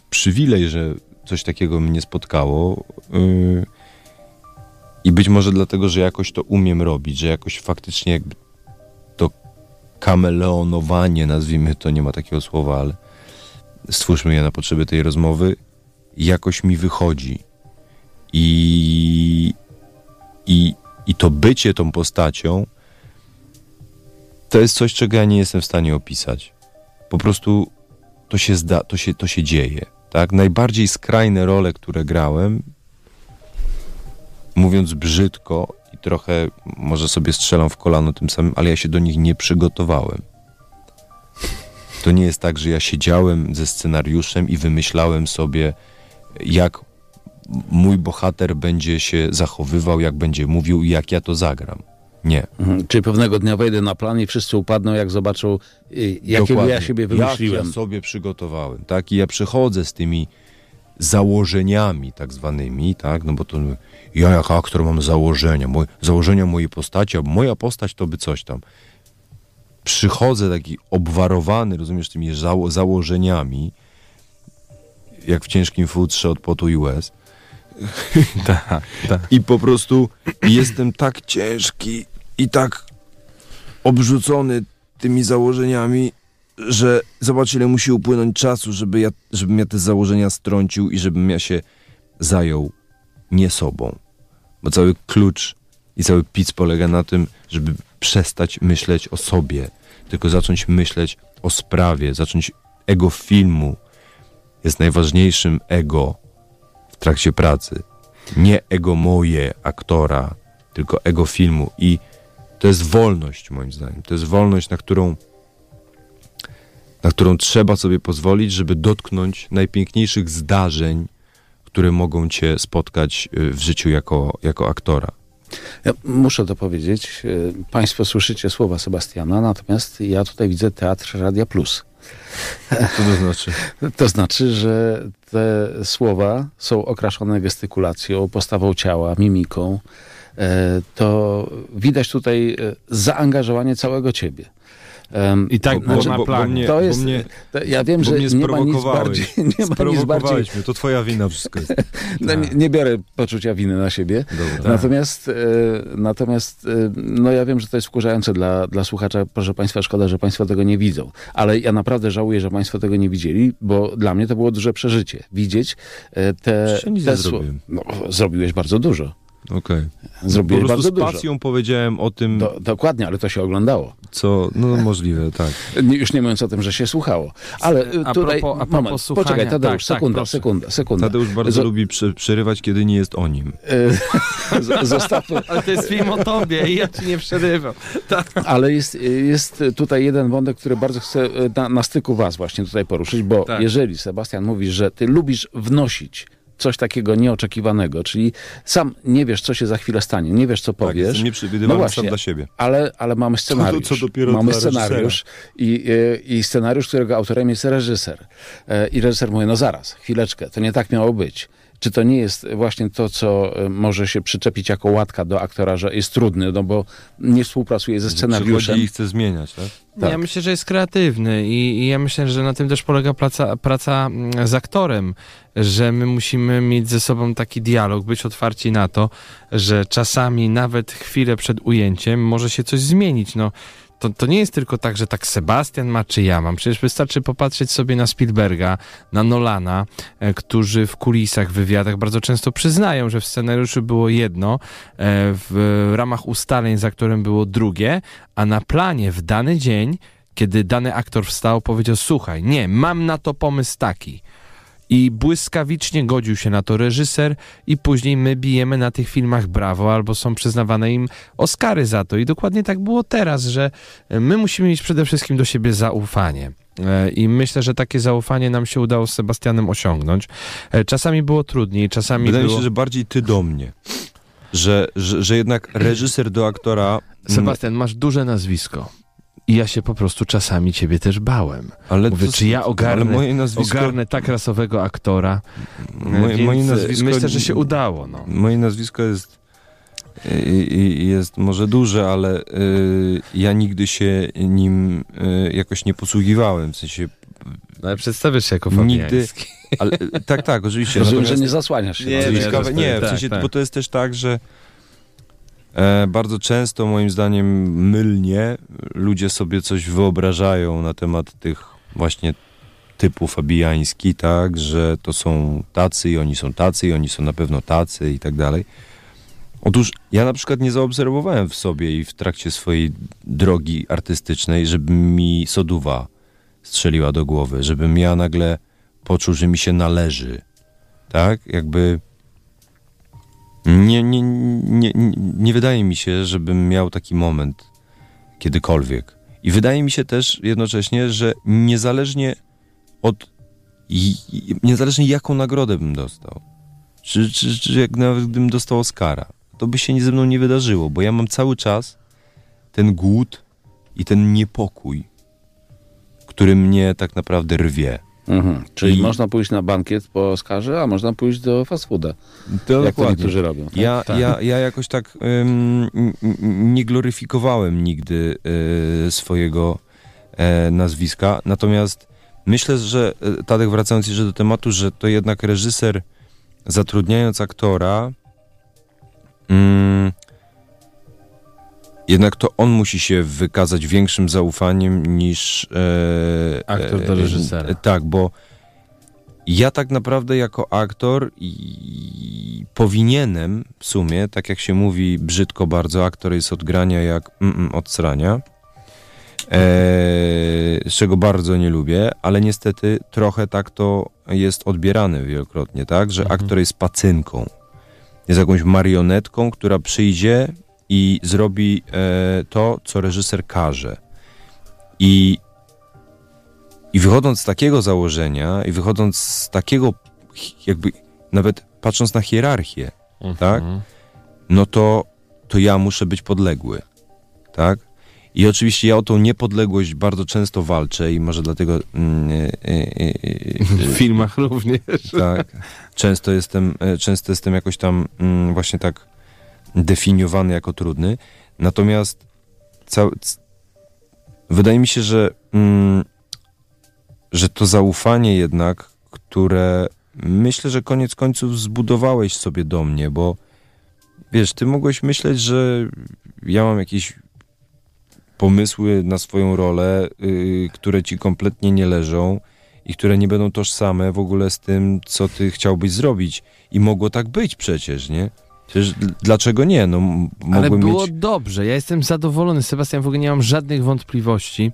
przywilej, że coś takiego mnie spotkało. Yy, I być może dlatego, że jakoś to umiem robić, że jakoś faktycznie jakby kameleonowanie, nazwijmy to, nie ma takiego słowa, ale stwórzmy je na potrzeby tej rozmowy, jakoś mi wychodzi. I, i, i to bycie tą postacią to jest coś, czego ja nie jestem w stanie opisać. Po prostu to się, zda, to się, to się dzieje. Tak? Najbardziej skrajne role, które grałem, mówiąc brzydko i trochę może sobie strzelam w kolano tym samym, ale ja się do nich nie przygotowałem. To nie jest tak, że ja siedziałem ze scenariuszem i wymyślałem sobie, jak mój bohater będzie się zachowywał, jak będzie mówił i jak ja to zagram. Nie. Mhm. Czyli pewnego dnia wejdę na plan i wszyscy upadną, jak zobaczą, y, jakiego ja siebie wymyśliłem. Jak ja sobie przygotowałem, tak? I ja przychodzę z tymi założeniami tak zwanymi, tak? No bo to ja jak aktor mam założenia, moje, założenia mojej postaci, a moja postać to by coś tam. Przychodzę taki obwarowany, rozumiesz, tymi zało założeniami, jak w ciężkim futrze od potu i łez. Tak, tak. I po prostu jestem tak ciężki i tak obrzucony tymi założeniami, że zobacz ile musi upłynąć czasu, żeby ja, żebym ja te założenia strącił i żebym ja się zajął nie sobą. Bo cały klucz i cały pic polega na tym, żeby przestać myśleć o sobie, tylko zacząć myśleć o sprawie, zacząć ego filmu. Jest najważniejszym ego w trakcie pracy. Nie ego moje, aktora, tylko ego filmu. I to jest wolność, moim zdaniem. To jest wolność, na którą, na którą trzeba sobie pozwolić, żeby dotknąć najpiękniejszych zdarzeń, które mogą cię spotkać y, w życiu jako, jako aktora. Ja muszę to powiedzieć. y, Państwo słyszycie słowa Sebastiana, natomiast ja tutaj widzę Teatr Radia Plus. Co to znaczy? To znaczy, że te słowa są okraszone gestykulacją, postawą ciała, mimiką. E, To widać tutaj e, zaangażowanie całego ciebie. Em, I tak bo- było znaczy, na planie. To jest, mnie- to ja wiem, że nie ma nic sprowokowałeś. bardziej, nie ma nic bardziej, mnie, to twoja wina wszystko jest. no, nie, nie biorę poczucia winy na siebie. Dobra. Natomiast, e, natomiast e, no ja wiem, że to jest wkurzające dla, dla słuchacza. Proszę Państwa, szkoda, że Państwo tego nie widzą. Ale ja naprawdę żałuję, że Państwo tego nie widzieli, bo dla mnie to było duże przeżycie. Widzieć e, te... Przecież nic te nie zrobiłem. No, zrobiłeś bardzo dużo. Okej. Po Zrobiłeś prostu bardzo z dużo. pasją powiedziałem o tym, Do, dokładnie, ale to się oglądało. co, no możliwe, tak. Już nie mówiąc o tym, że się słuchało. Ale e, A tutaj, propos- a propos moment, słuchania, poczekaj, Tadeusz, tak, tak, sekunda, proszę. sekunda, sekunda. Tadeusz bardzo Zo- lubi prze, przerywać, kiedy nie jest o nim. z- Zostawmy, Ale to jest film o tobie i ja ci nie przerywam. Ale jest, jest tutaj jeden wątek, który bardzo chcę e, na, na styku was właśnie tutaj poruszyć, bo Tak. jeżeli, Sebastian, mówisz, że ty lubisz wnosić coś takiego nieoczekiwanego, czyli sam nie wiesz, co się za chwilę stanie, nie wiesz, co Tak, powiesz, nieprzewidywalny No właśnie. sam dla siebie. ale, ale mamy scenariusz. co dopiero mamy scenariusz i, e, i scenariusz, którego autorem jest reżyser. E, I reżyser mówi, no zaraz, chwileczkę, to nie tak miało być. Czy to nie jest właśnie to, co e, może się przyczepić jako łatka do aktora, że jest trudny, no bo nie współpracuje ze scenariuszem. I chce zmieniać, tak? Tak. Ja myślę, że jest kreatywny i, i ja myślę, że na tym też polega praca, praca z aktorem, że my musimy mieć ze sobą taki dialog, być otwarci na to, że czasami nawet chwilę przed ujęciem może się coś zmienić. No, to, to nie jest tylko tak, że tak Sebastian ma, czy ja mam. Przecież wystarczy popatrzeć sobie na Spielberga, na Nolana, e, którzy w kulisach, wywiadach bardzo często przyznają, że w scenariuszu było jedno, e, w ramach ustaleń z aktorem było drugie, a na planie w dany dzień, kiedy dany aktor wstał, powiedział: Słuchaj, nie, mam na to pomysł taki. I błyskawicznie godził się na to reżyser, i później my bijemy na tych filmach brawo, albo są przyznawane im Oscary za to. I dokładnie tak było teraz, że my musimy mieć przede wszystkim do siebie zaufanie. E, I myślę, że takie zaufanie nam się udało z Sebastianem osiągnąć. E, Czasami było trudniej, czasami Wydaje było... mi się, że bardziej ty do mnie. Że, że, że jednak reżyser do aktora... Sebastian, masz duże nazwisko. I ja się po prostu czasami ciebie też bałem. ale Mówię, to- czy ja ogarnę, Ale moje nazwisko, ogarnę tak rasowego aktora. E, moje, więc moje nazwisko... Myślę, że się udało. No. Moje nazwisko jest, i- i- jest może duże, ale y, ja nigdy się nim y, jakoś nie posługiwałem. W sensie, No, Ale przedstawiasz się jako Nigdy- Fabiański. ale, tak, tak, oczywiście. Rozumiem, że nie zasłaniasz się. Nie, coś. nie, że- nie, w tak, sensie, tak. bo to jest też tak, że e, bardzo często moim zdaniem mylnie ludzie sobie coś wyobrażają na temat tych właśnie typu fabijański, tak, że to są tacy i oni są tacy i oni są na pewno tacy i tak dalej. Otóż ja na przykład nie zaobserwowałem w sobie i w trakcie swojej drogi artystycznej, żeby mi soduwa strzeliła do głowy, żebym ja nagle poczuł, że mi się należy. Tak? Jakby nie, nie, nie, nie, nie wydaje mi się, żebym miał taki moment kiedykolwiek. I wydaje mi się też jednocześnie, że niezależnie od. Niezależnie jaką nagrodę bym dostał, czy, czy, czy jak nawet gdybym dostał Oscara, to by się ze mną nie wydarzyło, bo ja mam cały czas ten głód i ten niepokój, który mnie tak naprawdę rwie. Mhm. Czyli I- można pójść na bankiet po Oscarze, a można pójść do fast fooda, To jak to niektórzy robią. tak? Ja, Tak. ja, ja jakoś tak ym, nie gloryfikowałem nigdy y, swojego e, nazwiska, natomiast myślę, że e, Tadek wracając jeszcze do tematu, że to jednak reżyser zatrudniając aktora mm, jednak to on musi się wykazać większym zaufaniem niż e, Aktor do reżysera. E, tak, bo ja tak naprawdę jako aktor i powinienem w sumie, tak jak się mówi brzydko bardzo, aktor jest od grania jak mm, mm, od srania, e, czego bardzo nie lubię, ale niestety trochę tak to jest odbierane wielokrotnie, tak, że Mhm. aktor jest pacynką, jest jakąś marionetką, która przyjdzie i zrobi e, to, co reżyser każe. I i wychodząc z takiego założenia i wychodząc z takiego, jakby nawet patrząc na hierarchię, tak? Mhm. no to, to ja muszę być podległy, tak? I oczywiście ja o tą niepodległość bardzo często walczę i może dlatego mm, e, e, W filmach również. tak, często jestem, często jestem jakoś tam mm, właśnie tak definiowany jako trudny. Natomiast cał, c- wydaje mi się, że, mm, że to zaufanie jednak, które myślę, że koniec końców zbudowałeś sobie do mnie, bo wiesz, ty mogłeś myśleć, że ja mam jakieś pomysły na swoją rolę, y, które ci kompletnie nie leżą i które nie będą tożsame w ogóle z tym, co ty chciałbyś zrobić. I mogło tak być przecież, nie? Przecież dlaczego nie? No, Ale było mieć... dobrze. Ja jestem zadowolony. Sebastian, w ogóle nie mam żadnych wątpliwości.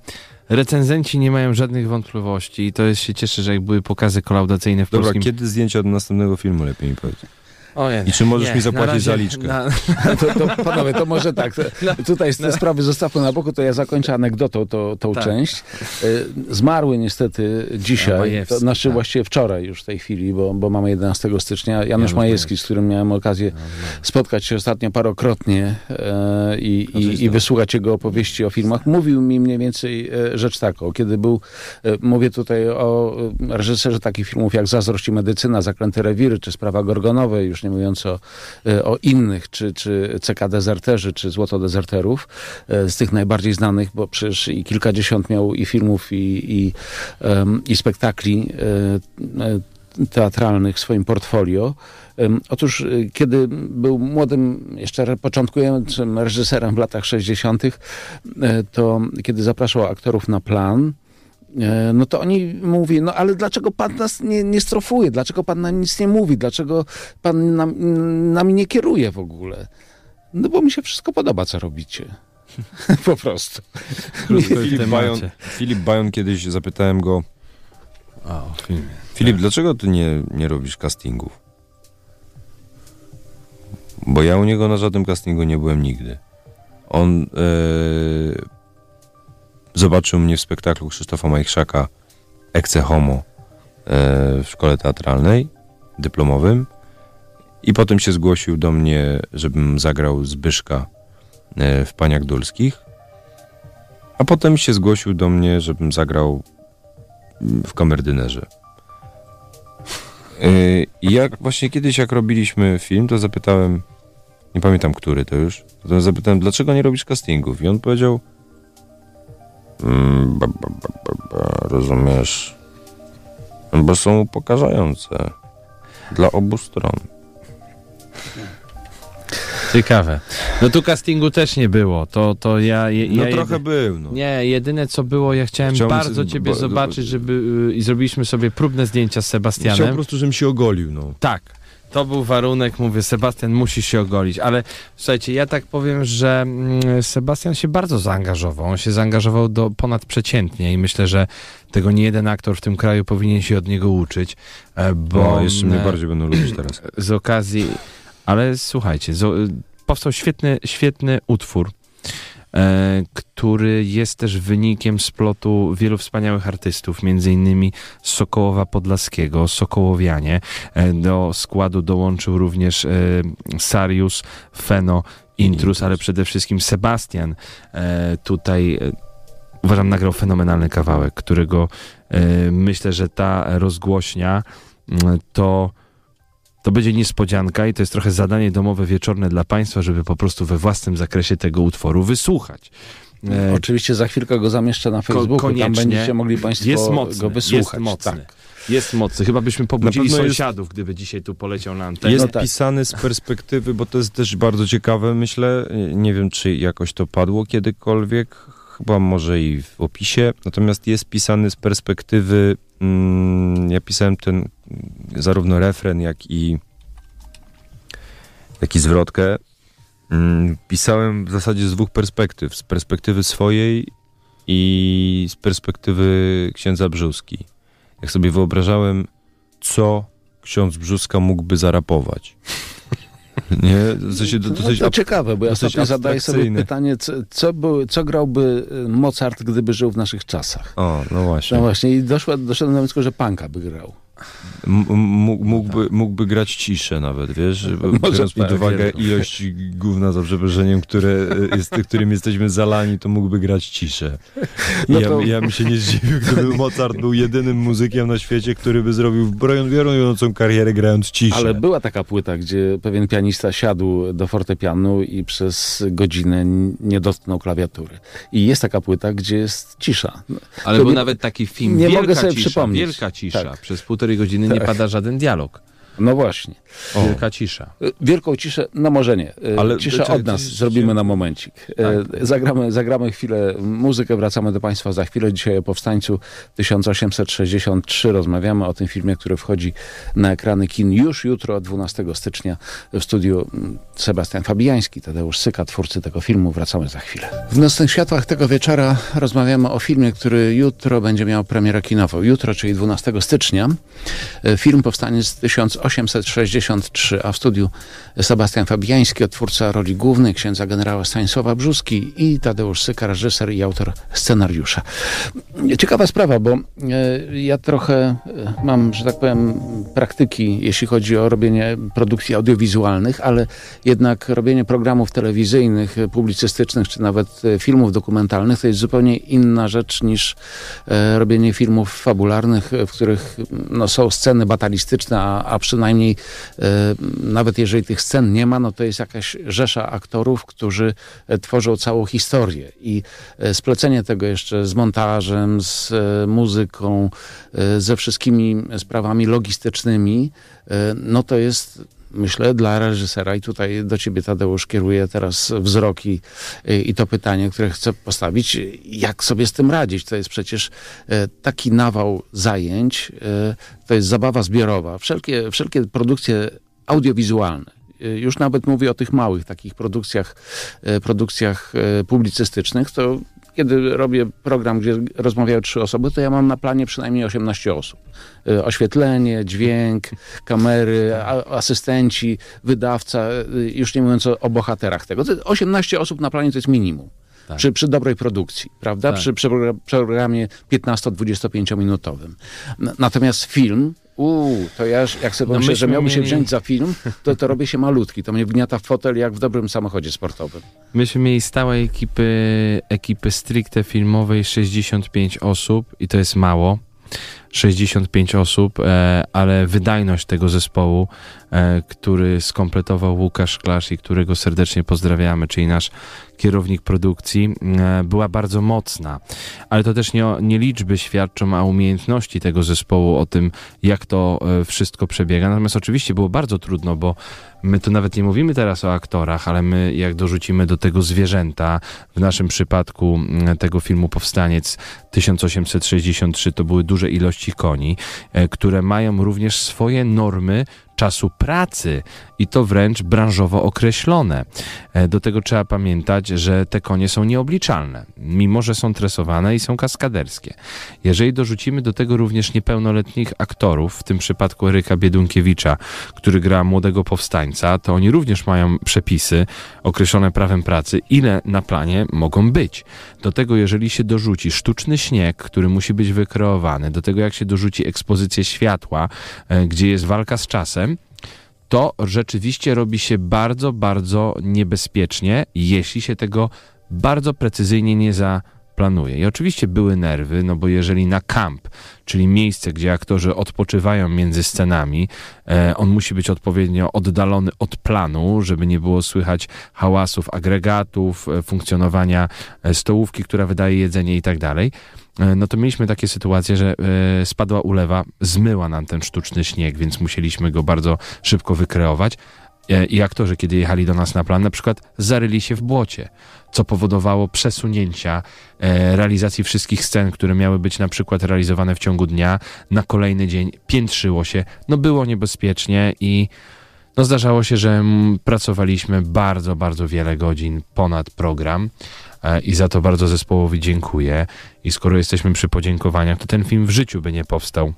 Recenzenci nie mają żadnych wątpliwości i to jest, się cieszę, że jak były pokazy kolaudacyjne w Dobra, polskim... kiedy zdjęcia do następnego filmu lepiej mi powiedz? I czy możesz nie, mi zapłacić razie- zaliczkę? Na, To, to, panowie, to może tak. to- Tutaj te sprawy zostawmy na boku, to ja zakończę anegdotą to, tą Tak. część. Y, Zmarły niestety dzisiaj, to znaczy tak. właściwie wczoraj już w tej chwili, bo, bo mamy 11 stycznia, Janusz Janusz Majewski, z którym miałem okazję spotkać się ostatnio parokrotnie e, i, i, i wysłuchać jego opowieści o filmach. Mówił mi mniej więcej e, rzecz taką, kiedy był, mówię tutaj o reżyserze takich filmów jak Zazdrość i Medycyna, Zaklęte Rewiry, czy Sprawa Gorgonowej, już nie mówiąc o, e, o innych, czy, czy CK Dezerterzy, czy Złoto Dezerterów, e, z tych najbardziej znanych, bo przecież i kilkadziesiąt miał i filmów, i, i, i spektakli e, teatralnych w swoim portfolio. Otóż, kiedy był młodym, jeszcze początkującym reżyserem w latach 60., y, to kiedy zapraszał aktorów na plan, no to oni mówi, no ale dlaczego pan nas nie, nie strofuje? Dlaczego pan nam nic nie mówi? Dlaczego pan nam, nami nie kieruje w ogóle? No bo mi się wszystko podoba, co robicie. po prostu. Filip. Bajon, Filip Bajon kiedyś zapytałem go, O, w filmie. Filip, dlaczego ty nie, nie robisz castingów? Bo ja u niego na żadnym castingu nie byłem nigdy. On e, zobaczył mnie w spektaklu Krzysztofa Majchrzaka Ecce Homo e, w szkole teatralnej dyplomowym i potem się zgłosił do mnie, żebym zagrał Zbyszka e, w Paniach Dulskich, a potem się zgłosił do mnie, żebym zagrał mm, w kamerdynerze. E, I jak właśnie kiedyś jak robiliśmy film, to zapytałem, nie pamiętam który to już, to zapytałem, dlaczego nie robisz castingów? I on powiedział, mm, ba, ba, ba, ba, ba, rozumiesz, bo są upokarzające dla obu stron. Ciekawe. No tu castingu też nie było. To, to ja, ja, No ja trochę jedy- był, no. Nie, jedyne co było, ja chciałem Chciałbym bardzo sobie- ciebie bo- zobaczyć, żeby y, i zrobiliśmy sobie próbne zdjęcia z Chciał po Sebastianem. prostu, żebym się ogolił, no. Tak. To był warunek, mówię, Sebastian musi się ogolić, ale słuchajcie, ja tak powiem, że mm, Sebastian się bardzo zaangażował. On się zaangażował do ponadprzeciętnie i myślę, że tego nie jeden aktor w tym kraju powinien się od niego uczyć, e, bo Bo jeszcze mnie e, bardziej będą lubić teraz. z okazji, ale słuchajcie, z, powstał świetny, świetny utwór, e, który jest też wynikiem splotu wielu wspaniałych artystów, między innymi Sokołowa Podlaskiego, Sokołowianie. E, do składu dołączył również e, Sarius, Feno, Intrus, ale przede wszystkim Sebastian e, tutaj e, uważam nagrał fenomenalny kawałek, którego e, myślę, że ta rozgłośnia to to będzie niespodzianka i to jest trochę zadanie domowe wieczorne dla Państwa, żeby po prostu we własnym zakresie tego utworu wysłuchać. E, Oczywiście za chwilkę go zamieszczę na Facebooku, tam koniecznie. będziecie mogli Państwo jest mocny, go wysłuchać. jest mocny. Tak. Jest mocny. Chyba byśmy pobudzili pewno jest- sąsiadów, gdyby dzisiaj tu poleciał na antenę. Jest No tak. pisany z perspektywy, bo to jest też bardzo ciekawe, myślę. Nie wiem, czy jakoś to padło kiedykolwiek, chyba może i w opisie. Natomiast jest pisany z perspektywy. Mm, ja pisałem ten zarówno refren, jak i, jak i zwrotkę. Mm, pisałem w zasadzie z dwóch perspektyw. Z perspektywy swojej i z perspektywy księdza Brzuski. Jak sobie wyobrażałem, co ksiądz Brzuska mógłby zarapować. Nie? W sensie to, No dosyć to ciekawe, bo ja ostatnio zadaję sobie pytanie, co, co, był, co grałby y, Mozart, gdyby żył w naszych czasach. O, no właśnie. No właśnie, i doszła, doszedłem do wniosku, że panka by grał. Mógłby, mógłby grać ciszę nawet, wiesz? Biorąc pod tak, uwagę wiesz. ilość gówna, za przeproszeniem, które jest, którym jesteśmy zalani, to mógłby grać ciszę. No ja, to- ja bym się nie zdziwił, gdyby Mozart był jedynym muzykiem na świecie, który by zrobił wierującą karierę grając ciszę. Ale była taka płyta, gdzie pewien pianista siadł do fortepianu i przez godzinę nie dotknął klawiatury. I jest taka płyta, gdzie jest cisza. Ale To był nie- nawet taki film, nie wielka mogę sobie cisza, przypomnieć. wielka cisza. Tak. Przez półtorej godziny nie Tak. pada żaden dialog. No właśnie. O. Wielka cisza. Y, wielką ciszę, no może nie. Y, Ale ciszę od nas zrobimy na momencik. Y, tak. Zagramy, zagramy chwilę muzykę, wracamy do Państwa za chwilę. Dzisiaj o Powstańcu 1863 rozmawiamy o tym filmie, który wchodzi na ekrany kin już jutro, 12 stycznia w studiu mm, Sebastian Fabiański, Tadeusz Syka, twórcy tego filmu. Wracamy za chwilę. W Nocnych Światłach tego wieczora rozmawiamy o filmie, który jutro będzie miał premierę kinową. Jutro, czyli 12 stycznia. Film Powstaniec 1863 863, a w studiu Sebastian Fabiański, odtwórca roli głównej księdza generała Stanisława Brzuski i Tadeusz Syka, reżyser i autor scenariusza. Ciekawa sprawa, bo e, ja trochę e, mam, że tak powiem, praktyki, jeśli chodzi o robienie produkcji audiowizualnych, ale jednak robienie programów telewizyjnych, publicystycznych, czy nawet e, filmów dokumentalnych to jest zupełnie inna rzecz niż robienie filmów fabularnych, w których no, są sceny batalistyczne, a, a przy przynajmniej e, nawet jeżeli tych scen nie ma, no to jest jakaś rzesza aktorów, którzy e, tworzą całą historię. I e, splecenie tego jeszcze z montażem, z muzyką, ze wszystkimi sprawami logistycznymi, no to jest myślę, dla reżysera i tutaj do ciebie Tadeusz kieruję teraz wzroki i to pytanie, które chcę postawić, jak sobie z tym radzić? To jest przecież e, taki nawał zajęć, e, to jest zabawa zbiorowa. Wszelkie, wszelkie produkcje audiowizualne, e, już nawet mówię o tych małych takich produkcjach, produkcjach publicystycznych, to kiedy robię program, gdzie rozmawiają trzy osoby, to ja mam na planie przynajmniej 18 osób. E, Oświetlenie, dźwięk, kamery, asystenci, wydawca, e, już nie mówiąc o, o bohaterach tego. To 18 osób na planie to jest minimum. tak. Przy, przy dobrej produkcji, prawda? Tak. Przy, przy programie 15-25 minutowym. Natomiast film Uuu, to ja jak sobie no myślę, że miałby mieli... się wziąć za film, to, to robię się malutki. To mnie wgniata w fotel jak w dobrym samochodzie sportowym. Myśmy mieli stałej ekipy, ekipy stricte filmowej 65 osób i to jest mało. 65 osób, e, ale wydajność tego zespołu, który skompletował Łukasz Klasz i którego serdecznie pozdrawiamy, czyli nasz kierownik produkcji, e, była bardzo mocna. Ale to też nie, nie liczby świadczą, a umiejętności tego zespołu o tym, jak to wszystko przebiega. Natomiast oczywiście było bardzo trudno, bo my tu nawet nie mówimy teraz o aktorach, ale my jak dorzucimy do tego zwierzęta, w naszym przypadku tego filmu Powstaniec 1863, to były duże ilości koni, e, które mają również swoje normy czasu pracy i to wręcz branżowo określone. E, do tego trzeba pamiętać, że te konie są nieobliczalne, mimo że są tresowane i są kaskaderskie. Jeżeli dorzucimy do tego również niepełnoletnich aktorów, w tym przypadku Eryka Biedunkiewicza, który gra młodego powstańca, to oni również mają przepisy określone prawem pracy, ile na planie mogą być. Do tego, jeżeli się dorzuci sztuczny śnieg, który musi być wykreowany, do tego jak się dorzuci ekspozycję światła, e, gdzie jest walka z czasem, to rzeczywiście robi się bardzo, bardzo niebezpiecznie, jeśli się tego bardzo precyzyjnie nie zaplanuje. I oczywiście były nerwy, no bo jeżeli na kamp, czyli miejsce, gdzie aktorzy odpoczywają między scenami, e, on musi być odpowiednio oddalony od planu, żeby nie było słychać hałasów agregatów, e, funkcjonowania e, stołówki, która wydaje jedzenie i tak dalej no to mieliśmy takie sytuacje, że spadła ulewa, zmyła nam ten sztuczny śnieg, więc musieliśmy go bardzo szybko wykreować. I aktorzy, kiedy jechali do nas na plan, na przykład zaryli się w błocie, co powodowało przesunięcia realizacji wszystkich scen, które miały być na przykład realizowane w ciągu dnia, na kolejny dzień piętrzyło się. No było niebezpiecznie i no zdarzało się, że pracowaliśmy bardzo, bardzo wiele godzin ponad program. E, i za to bardzo zespołowi dziękuję. I skoro jesteśmy przy podziękowaniach, to ten film w życiu by nie powstał.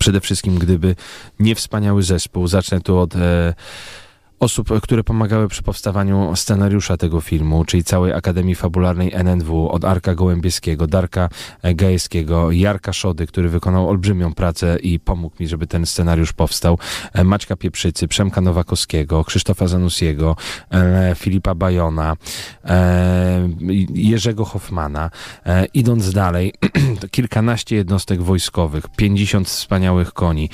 Przede wszystkim, gdyby nie wspaniały zespół. Zacznę tu od. E, osób, które pomagały przy powstawaniu scenariusza tego filmu, czyli całej Akademii Fabularnej NNW, od Arka Gołębieskiego, Darka Gajskiego, Jarka Szody, który wykonał olbrzymią pracę i pomógł mi, żeby ten scenariusz powstał, e, Maćka Pieprzycy, Przemka Nowakowskiego, Krzysztofa Zanusiego, e, Filipa Bajona, e, Jerzego Hoffmana. Idąc dalej, kilkanaście jednostek wojskowych, 50 wspaniałych koni.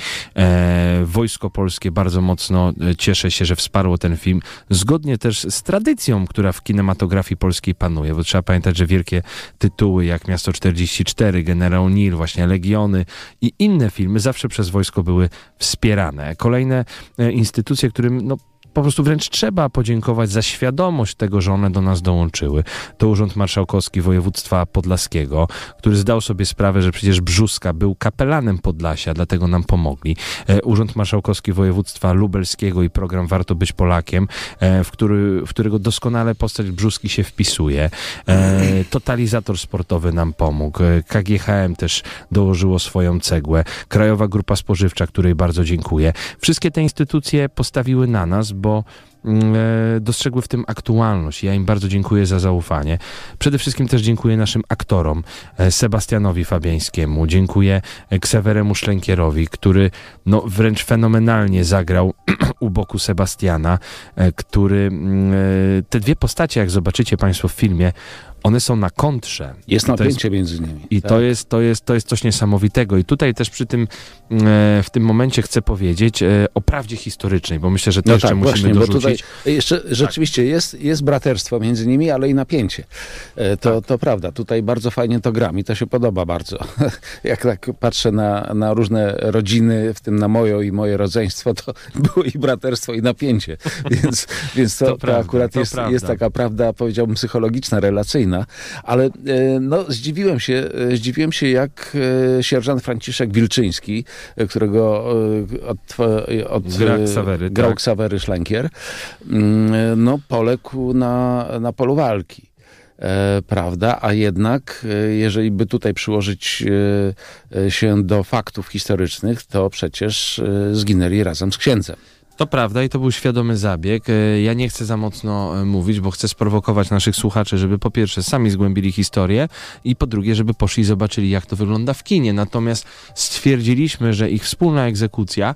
Wojsko Polskie bardzo mocno cieszę się, że współpracuje wsparło ten film, zgodnie też z tradycją, która w kinematografii polskiej panuje, bo trzeba pamiętać, że wielkie tytuły jak Miasto 44, Generał Nil, właśnie Legiony i inne filmy zawsze przez wojsko były wspierane. Kolejne e, instytucje, którym no, po prostu wręcz trzeba podziękować za świadomość tego, że one do nas dołączyły. To Urząd Marszałkowski Województwa Podlaskiego, który zdał sobie sprawę, że przecież Brzuska był kapelanem Podlasia, dlatego nam pomogli. E, Urząd Marszałkowski Województwa Lubelskiego i program Warto być Polakiem, e, w, który, w którego doskonale postać Brzuski się wpisuje. E, totalizator sportowy nam pomógł. KGHM też dołożyło swoją cegłę. Krajowa Grupa Spożywcza, której bardzo dziękuję. Wszystkie te instytucje postawiły na nas, bo mm, e, dostrzegły w tym aktualność. Ja im bardzo dziękuję za zaufanie. Przede wszystkim też dziękuję naszym aktorom, e, Sebastianowi Fabiańskiemu, dziękuję Kseweremu Szlenkierowi, który no, wręcz fenomenalnie zagrał u boku Sebastiana, e, który mm, te dwie postacie, jak zobaczycie Państwo w filmie, one są na kontrze. Jest napięcie między nimi. I tak. to, jest, to, jest, to jest coś niesamowitego. I tutaj też przy tym, e, w tym momencie chcę powiedzieć e, o prawdzie historycznej, bo myślę, że to no jeszcze tak, musimy właśnie, dorzucić. Bo tutaj jeszcze tak. rzeczywiście jest, jest braterstwo między nimi, ale i napięcie. E, to, tak. to prawda. Tutaj bardzo fajnie to gra. Mi to się podoba bardzo. Jak tak patrzę na, na różne rodziny, w tym na moją i moje rodzeństwo, to było i braterstwo, i napięcie. Więc, więc to, to, prawda, to akurat to jest, jest taka prawda, powiedziałbym, psychologiczna, relacyjna ale e, no, zdziwiłem się, e, zdziwiłem się jak e, sierżant Franciszek Wilczyński, którego od, od Ksawery, grał tak. Ksawery Szlenkier, mm, no, poległ na, na polu walki. Prawda, a jednak jeżeli by tutaj przyłożyć się do faktów historycznych, to przecież zginęli razem z księdzem. To prawda i to był świadomy zabieg. E, ja nie chcę za mocno e, mówić, bo chcę sprowokować naszych słuchaczy, żeby po pierwsze sami zgłębili historię i po drugie, żeby poszli i zobaczyli, jak to wygląda w kinie. Natomiast stwierdziliśmy, że ich wspólna egzekucja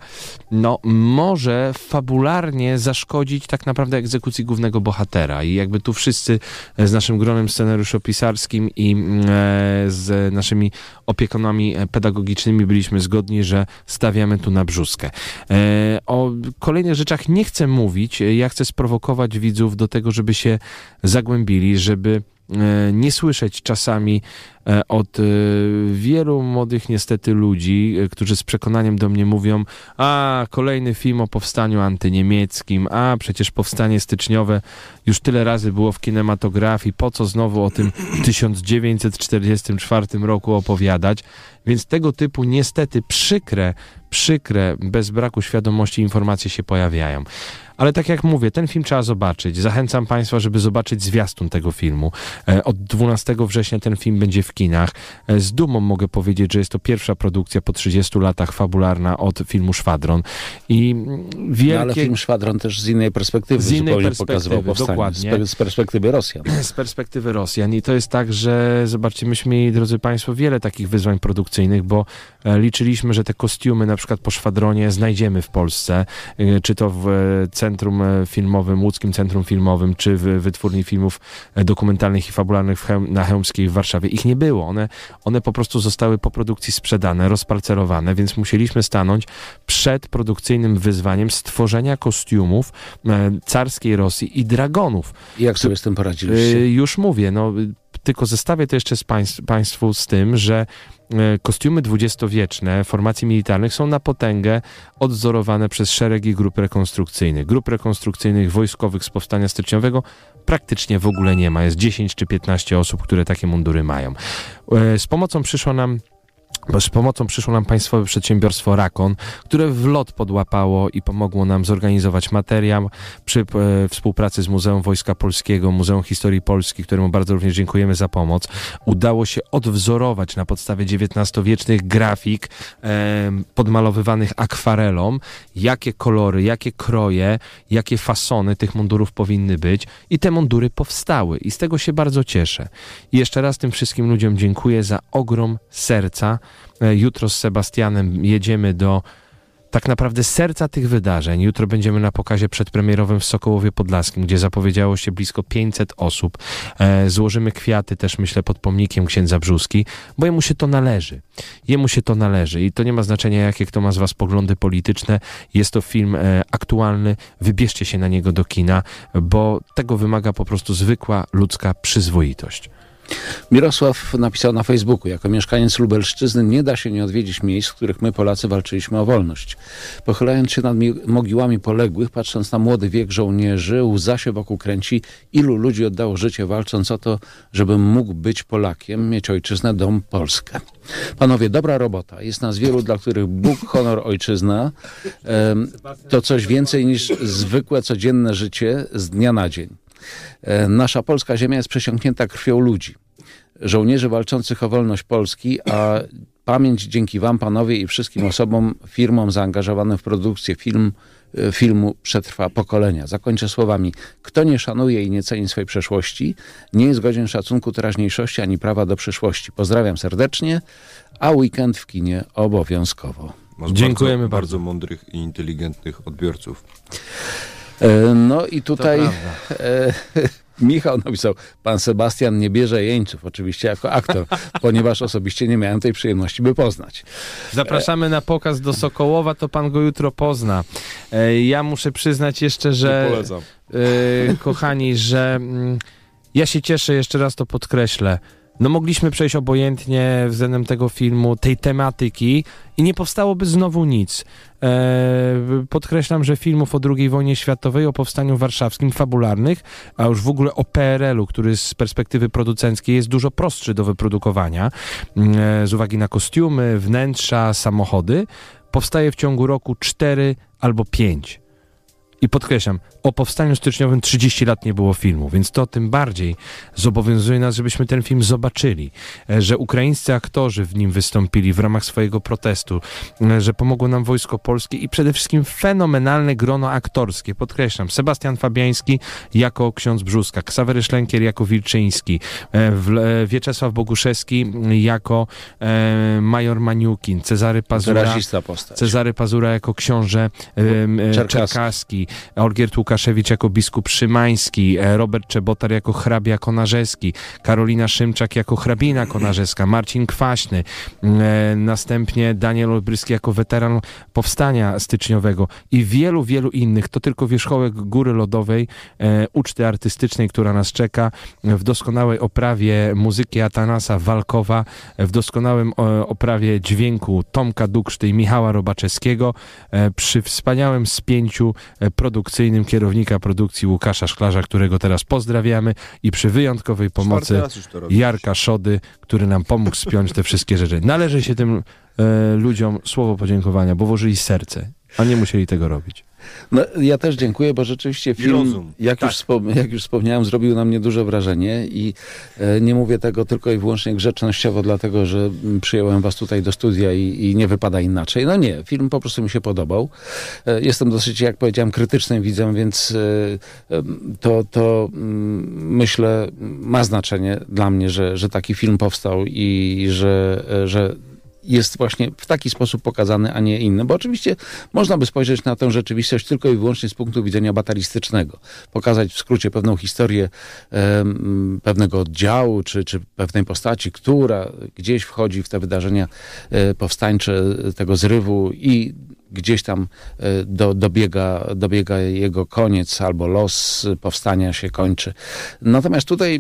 no, może fabularnie zaszkodzić tak naprawdę egzekucji głównego bohatera. I jakby tu wszyscy e, z naszym gronem scenariuszopisarskim i mm, z naszymi opiekunami pedagogicznymi byliśmy zgodni, że stawiamy tu na brzuskę. O kolejnych rzeczach nie chcę mówić. Ja chcę sprowokować widzów do tego, żeby się zagłębili, żeby nie słyszeć czasami e, od e, wielu młodych niestety ludzi, którzy z przekonaniem do mnie mówią, a kolejny film o powstaniu antyniemieckim, a przecież powstanie styczniowe już tyle razy było w kinematografii, po co znowu o tym 1944 roku opowiadać? Więc tego typu niestety przykre, przykre, bez braku świadomości informacje się pojawiają. Ale tak jak mówię, ten film trzeba zobaczyć. Zachęcam Państwa, żeby zobaczyć zwiastun tego filmu. E, od 12 września ten film będzie w kinach. E, z dumą mogę powiedzieć, że jest to pierwsza produkcja po 30 latach fabularna od filmu Szwadron. I wielkie... No, ale film Szwadron też z innej perspektywy z innej perspektywy, pokazywał powstanie. Dokładnie. Z, perspektywy Rosjan. Z perspektywy Rosjan. I to jest tak, że zobaczcie, myśmy mieli, drodzy Państwo, wiele takich wyzwań produkcyjnych, bo e, liczyliśmy, że te kostiumy na przykład po Szwadronie znajdziemy w Polsce, czy to w centrum Centrum e, Filmowym, Łódzkim Centrum Filmowym, czy w Wytwórni Filmów e, Dokumentalnych i Fabularnych na Chełmskiej w Warszawie. Ich nie było. One, one po prostu zostały po produkcji sprzedane, rozparcelowane, więc musieliśmy stanąć przed produkcyjnym wyzwaniem stworzenia kostiumów e, carskiej Rosji i dragonów. I jak sobie z tym poradziliście? Już mówię, no tylko zestawię to jeszcze z państw, Państwu z tym, że E, kostiumy dwudziestowieczne formacji militarnych są na potęgę odzorowane przez szeregi grup rekonstrukcyjnych. Grup rekonstrukcyjnych wojskowych z powstania styczniowego praktycznie w ogóle nie ma. Jest 10 czy 15 osób, które takie mundury mają. E, z pomocą przyszło nam z pomocą przyszło nam państwowe przedsiębiorstwo Rakon, które w lot podłapało i pomogło nam zorganizować materiał przy e, współpracy z Muzeum Wojska Polskiego, Muzeum Historii Polski, któremu bardzo również dziękujemy za pomoc. Udało się odwzorować na podstawie XIX-wiecznych grafik e, podmalowywanych akwarelą, jakie kolory, jakie kroje, jakie fasony tych mundurów powinny być i te mundury powstały i z tego się bardzo cieszę. I jeszcze raz tym wszystkim ludziom dziękuję za ogrom serca, jutro z Sebastianem jedziemy do tak naprawdę serca tych wydarzeń. Jutro będziemy na pokazie przedpremierowym w Sokołowie Podlaskim, gdzie zapowiedziało się blisko 500 osób. E, złożymy kwiaty też, myślę, pod pomnikiem księdza Brzuski, bo jemu się to należy. Jemu się to należy i to nie ma znaczenia, jakie kto ma z was poglądy polityczne. Jest to film e, aktualny. Wybierzcie się na niego do kina, bo tego wymaga po prostu zwykła ludzka przyzwoitość. Mirosław napisał na Facebooku, jako mieszkaniec Lubelszczyzny nie da się nie odwiedzić miejsc, w których my Polacy walczyliśmy o wolność. Pochylając się nad mogiłami poległych, patrząc na młody wiek żołnierzy, łza się wokół kręci, ilu ludzi oddało życie walcząc o to, żebym mógł być Polakiem, mieć ojczyznę, dom, Polskę. Panowie, dobra robota. Jest nas wielu, dla których Bóg, honor, ojczyzna to coś więcej niż zwykłe, codzienne życie z dnia na dzień. E, nasza polska ziemia jest przesiąknięta krwią ludzi, żołnierzy walczących o wolność Polski, a pamięć dzięki wam, panowie i wszystkim osobom, firmom zaangażowanym w produkcję film, e, filmu przetrwa pokolenia. Zakończę słowami. Kto nie szanuje i nie ceni swojej przeszłości, nie jest godzien szacunku teraźniejszości ani prawa do przyszłości. Pozdrawiam serdecznie, a weekend w kinie obowiązkowo. Masz Dziękujemy bardzo, bardzo mądrych i inteligentnych odbiorców. E, no i tutaj e, Michał napisał, pan Sebastian nie bierze jeńców, oczywiście jako aktor, ponieważ osobiście nie miałem tej przyjemności, by poznać. Zapraszamy na pokaz do Sokołowa, to pan go jutro pozna. E, ja muszę przyznać jeszcze, że kochani, że mm, ja się cieszę, jeszcze raz to podkreślę, no mogliśmy przejść obojętnie względem tego filmu, tej tematyki i nie powstałoby znowu nic. Eee, podkreślam, że filmów o II wojnie światowej, o powstaniu warszawskim, fabularnych, a już w ogóle o PRL-u, który z perspektywy producenckiej jest dużo prostszy do wyprodukowania, eee, z uwagi na kostiumy, wnętrza, samochody, powstaje w ciągu roku cztery albo pięć. I podkreślam, o powstaniu styczniowym 30 lat nie było filmu, więc to tym bardziej zobowiązuje nas, żebyśmy ten film zobaczyli, e, że ukraińscy aktorzy w nim wystąpili w ramach swojego protestu, e, że pomogło nam Wojsko Polskie i przede wszystkim fenomenalne grono aktorskie. Podkreślam, Sebastian Fabiański jako ksiądz Brzuska, Ksawery Szlenkier jako Wilczyński, e, Wieczesław Boguszewski jako major Maniukin, Cezary Pazura, Cezary Pazura jako książę Czerkaski, Czerkaski Olgierd Łukaszewicz jako biskup Szymański, e, Robert Czebotar jako hrabia Konarzewski, Karolina Szymczak jako hrabina Konarzeska, Marcin Kwaśny, e, następnie Daniel Olbryski jako weteran powstania styczniowego i wielu, wielu innych. To tylko wierzchołek Góry Lodowej, e, uczty artystycznej, która nas czeka, w doskonałej oprawie muzyki Atanasa Walkowa, w doskonałym oprawie dźwięku Tomka Dukszty i Michała Robaczewskiego, przy wspaniałym spięciu produkcyjnym kierownika produkcji Łukasza Szklarza, którego teraz pozdrawiamy i przy wyjątkowej pomocy Jarka Szody, który nam pomógł spiąć te wszystkie rzeczy. Należy się tym e, ludziom słowo podziękowania, bo włożyli serce, a nie musieli tego robić. No, ja też dziękuję, bo rzeczywiście film, jak, tak. już jak już wspomniałem, zrobił na mnie duże wrażenie i e, nie mówię tego tylko i wyłącznie grzecznościowo, dlatego że przyjąłem was tutaj do studia i, i, nie wypada inaczej. No nie, film po prostu mi się podobał. E, jestem dosyć, jak powiedziałem, krytycznym widzem, więc e, to, to mm, myślę ma znaczenie dla mnie, że, że taki film powstał i że, e, że jest właśnie w taki sposób pokazany, a nie inny. Bo oczywiście można by spojrzeć na tę rzeczywistość tylko i wyłącznie z punktu widzenia batalistycznego. Pokazać w skrócie pewną historię um, pewnego oddziału, czy, czy pewnej postaci, która gdzieś wchodzi w te wydarzenia e, powstańcze tego zrywu i gdzieś tam e, do, dobiega, dobiega jego koniec albo los powstania się kończy. Natomiast tutaj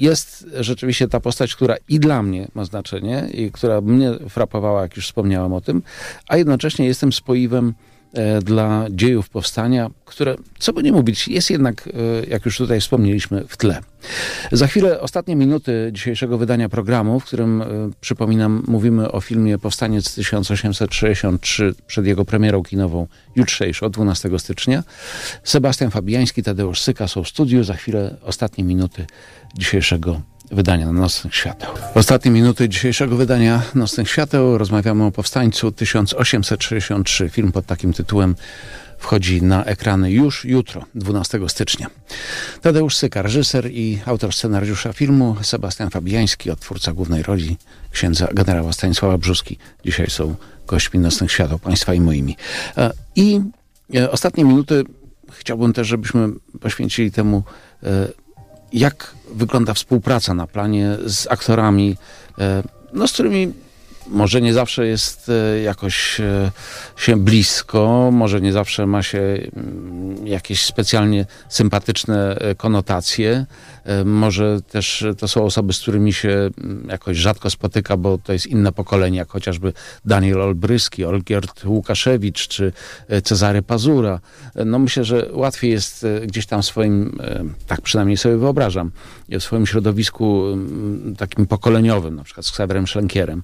jest rzeczywiście ta postać, która i dla mnie ma znaczenie i która mnie frapowała, jak już wspomniałem o tym, a jednocześnie jestem spoiwem dla dziejów powstania, które, co by nie mówić, jest jednak, e, jak już tutaj wspomnieliśmy, w tle. Za chwilę ostatnie minuty dzisiejszego wydania programu, w którym, e, przypominam, mówimy o filmie Powstaniec 1863 przed jego premierą kinową jutrzejszą, 12 stycznia. Sebastian Fabiański, Tadeusz Syka są w studiu. Za chwilę ostatnie minuty dzisiejszego wydania Nocnych Świateł. Ostatnie minuty dzisiejszego wydania Nocnych Świateł rozmawiamy o powstańcu 1863. Film pod takim tytułem wchodzi na ekrany już jutro, 12 stycznia. Tadeusz Syka, reżyser i autor scenariusza filmu, Sebastian Fabiański, odtwórca głównej roli, księdza generała Stanisława Brzuski. Dzisiaj są gośćmi Nocnych Świateł, państwa i moimi. E, I e, ostatnie minuty chciałbym też, żebyśmy poświęcili temu e, jak wygląda współpraca na planie z aktorami, e, no, z którymi może nie zawsze jest e, jakoś e, się blisko, może nie zawsze ma się mm, jakieś specjalnie sympatyczne konotacje, może też to są osoby, z którymi się mm, jakoś rzadko spotyka, bo to jest inne pokolenie, jak chociażby Daniel Olbryski, Olgierd Łukaszewicz czy e, Cezary Pazura. E, no myślę, że łatwiej jest gdzieś tam w swoim, tak przynajmniej sobie wyobrażam, w swoim środowisku mm, takim pokoleniowym, na przykład z Ksawerem Szlenkierem,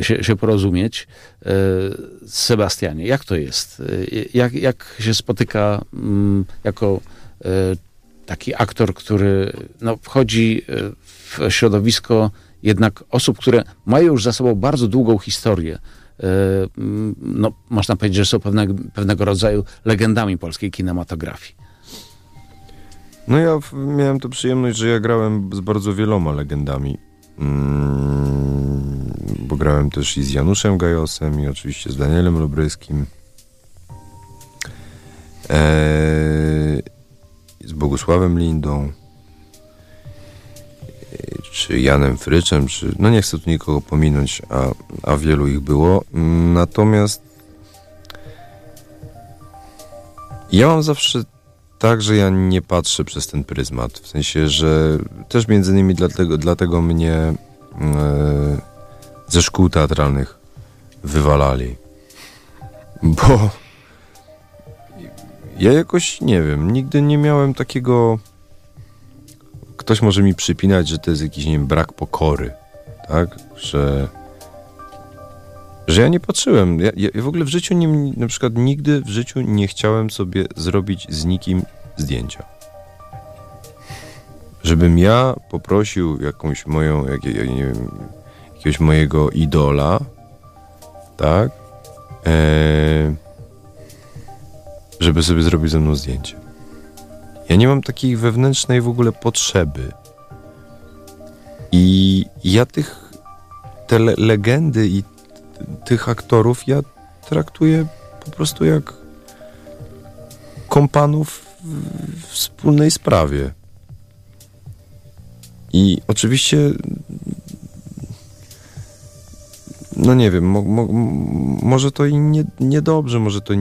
się, się porozumieć. Sebastianie, jak to jest? Jak, jak się spotyka mm, jako taki aktor, który no, wchodzi e, w środowisko jednak osób, które mają już za sobą bardzo długą historię. E, no, można powiedzieć, że są pewne, pewnego rodzaju legendami polskiej kinematografii. No ja miałem tę przyjemność, że ja grałem z bardzo wieloma legendami. Mm, bo grałem też i z Januszem Gajosem i oczywiście z Danielem Lubryskim. Eee, z Bogusławem Lindą, czy Janem Fryczem, czy no nie chcę tu nikogo pominąć, a, a wielu ich było. Natomiast ja mam zawsze tak, że ja nie patrzę przez ten pryzmat. W sensie, że też między innymi dlatego, dlatego mnie e, ze szkół teatralnych wywalali. Bo ja jakoś nie wiem, nigdy nie miałem takiego. Ktoś może mi przypinać, że to jest jakiś, nie wiem, brak pokory, tak? Że. że ja nie patrzyłem. Ja, ja w ogóle w życiu, nie, na przykład nigdy w życiu nie chciałem sobie zrobić z nikim zdjęcia. Żebym ja poprosił jakąś moją, jak, ja nie wiem, jakiegoś mojego idola, tak, eee, żeby sobie zrobić ze mną zdjęcie. Ja nie mam takiej wewnętrznej w ogóle potrzeby. I ja tych, te le legendy i tych aktorów ja traktuję po prostu jak kompanów w wspólnej sprawie. I oczywiście no nie wiem, mo, mo, może to i nie, niedobrze, może to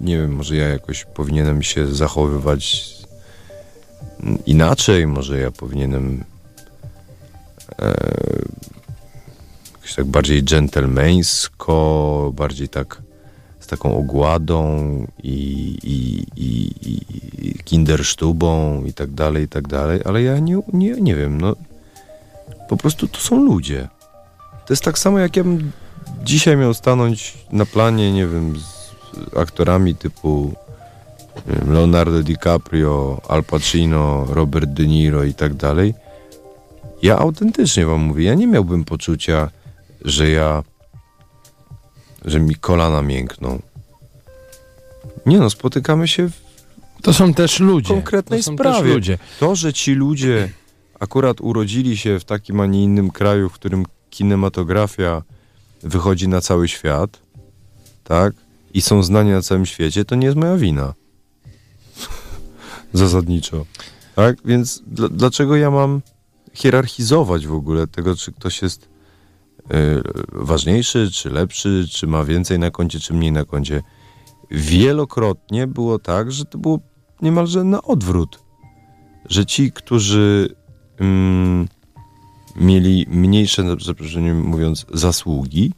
nie wiem, może ja jakoś powinienem się zachowywać inaczej, może ja powinienem e, jakoś tak bardziej dżentelmeńsko, bardziej tak z taką ogładą i, i, i, i kindersztubą i tak dalej, i tak dalej, ale ja nie, nie, nie wiem, no po prostu to są ludzie. To jest tak samo, jak ja bym dzisiaj miał stanąć na planie, nie wiem, z aktorami typu Leonardo DiCaprio, Al Pacino, Robert De Niro i tak dalej. Ja autentycznie wam mówię, ja nie miałbym poczucia, że ja, że mi kolana miękną. Nie no, spotykamy się w to są też ludzie. konkretnej to są sprawie. Ludzie. To, że ci ludzie akurat urodzili się w takim, a nie innym kraju, w którym kinematografia wychodzi na cały świat, tak, i są znani na całym świecie, to nie jest moja wina. Zasadniczo. Tak? Więc dl dlaczego ja mam hierarchizować w ogóle tego, czy ktoś jest y, ważniejszy, czy lepszy, czy ma więcej na koncie, czy mniej na koncie. Wielokrotnie było tak, że to było niemalże na odwrót. Że ci, którzy mm, mieli mniejsze, za mówiąc, zasługi,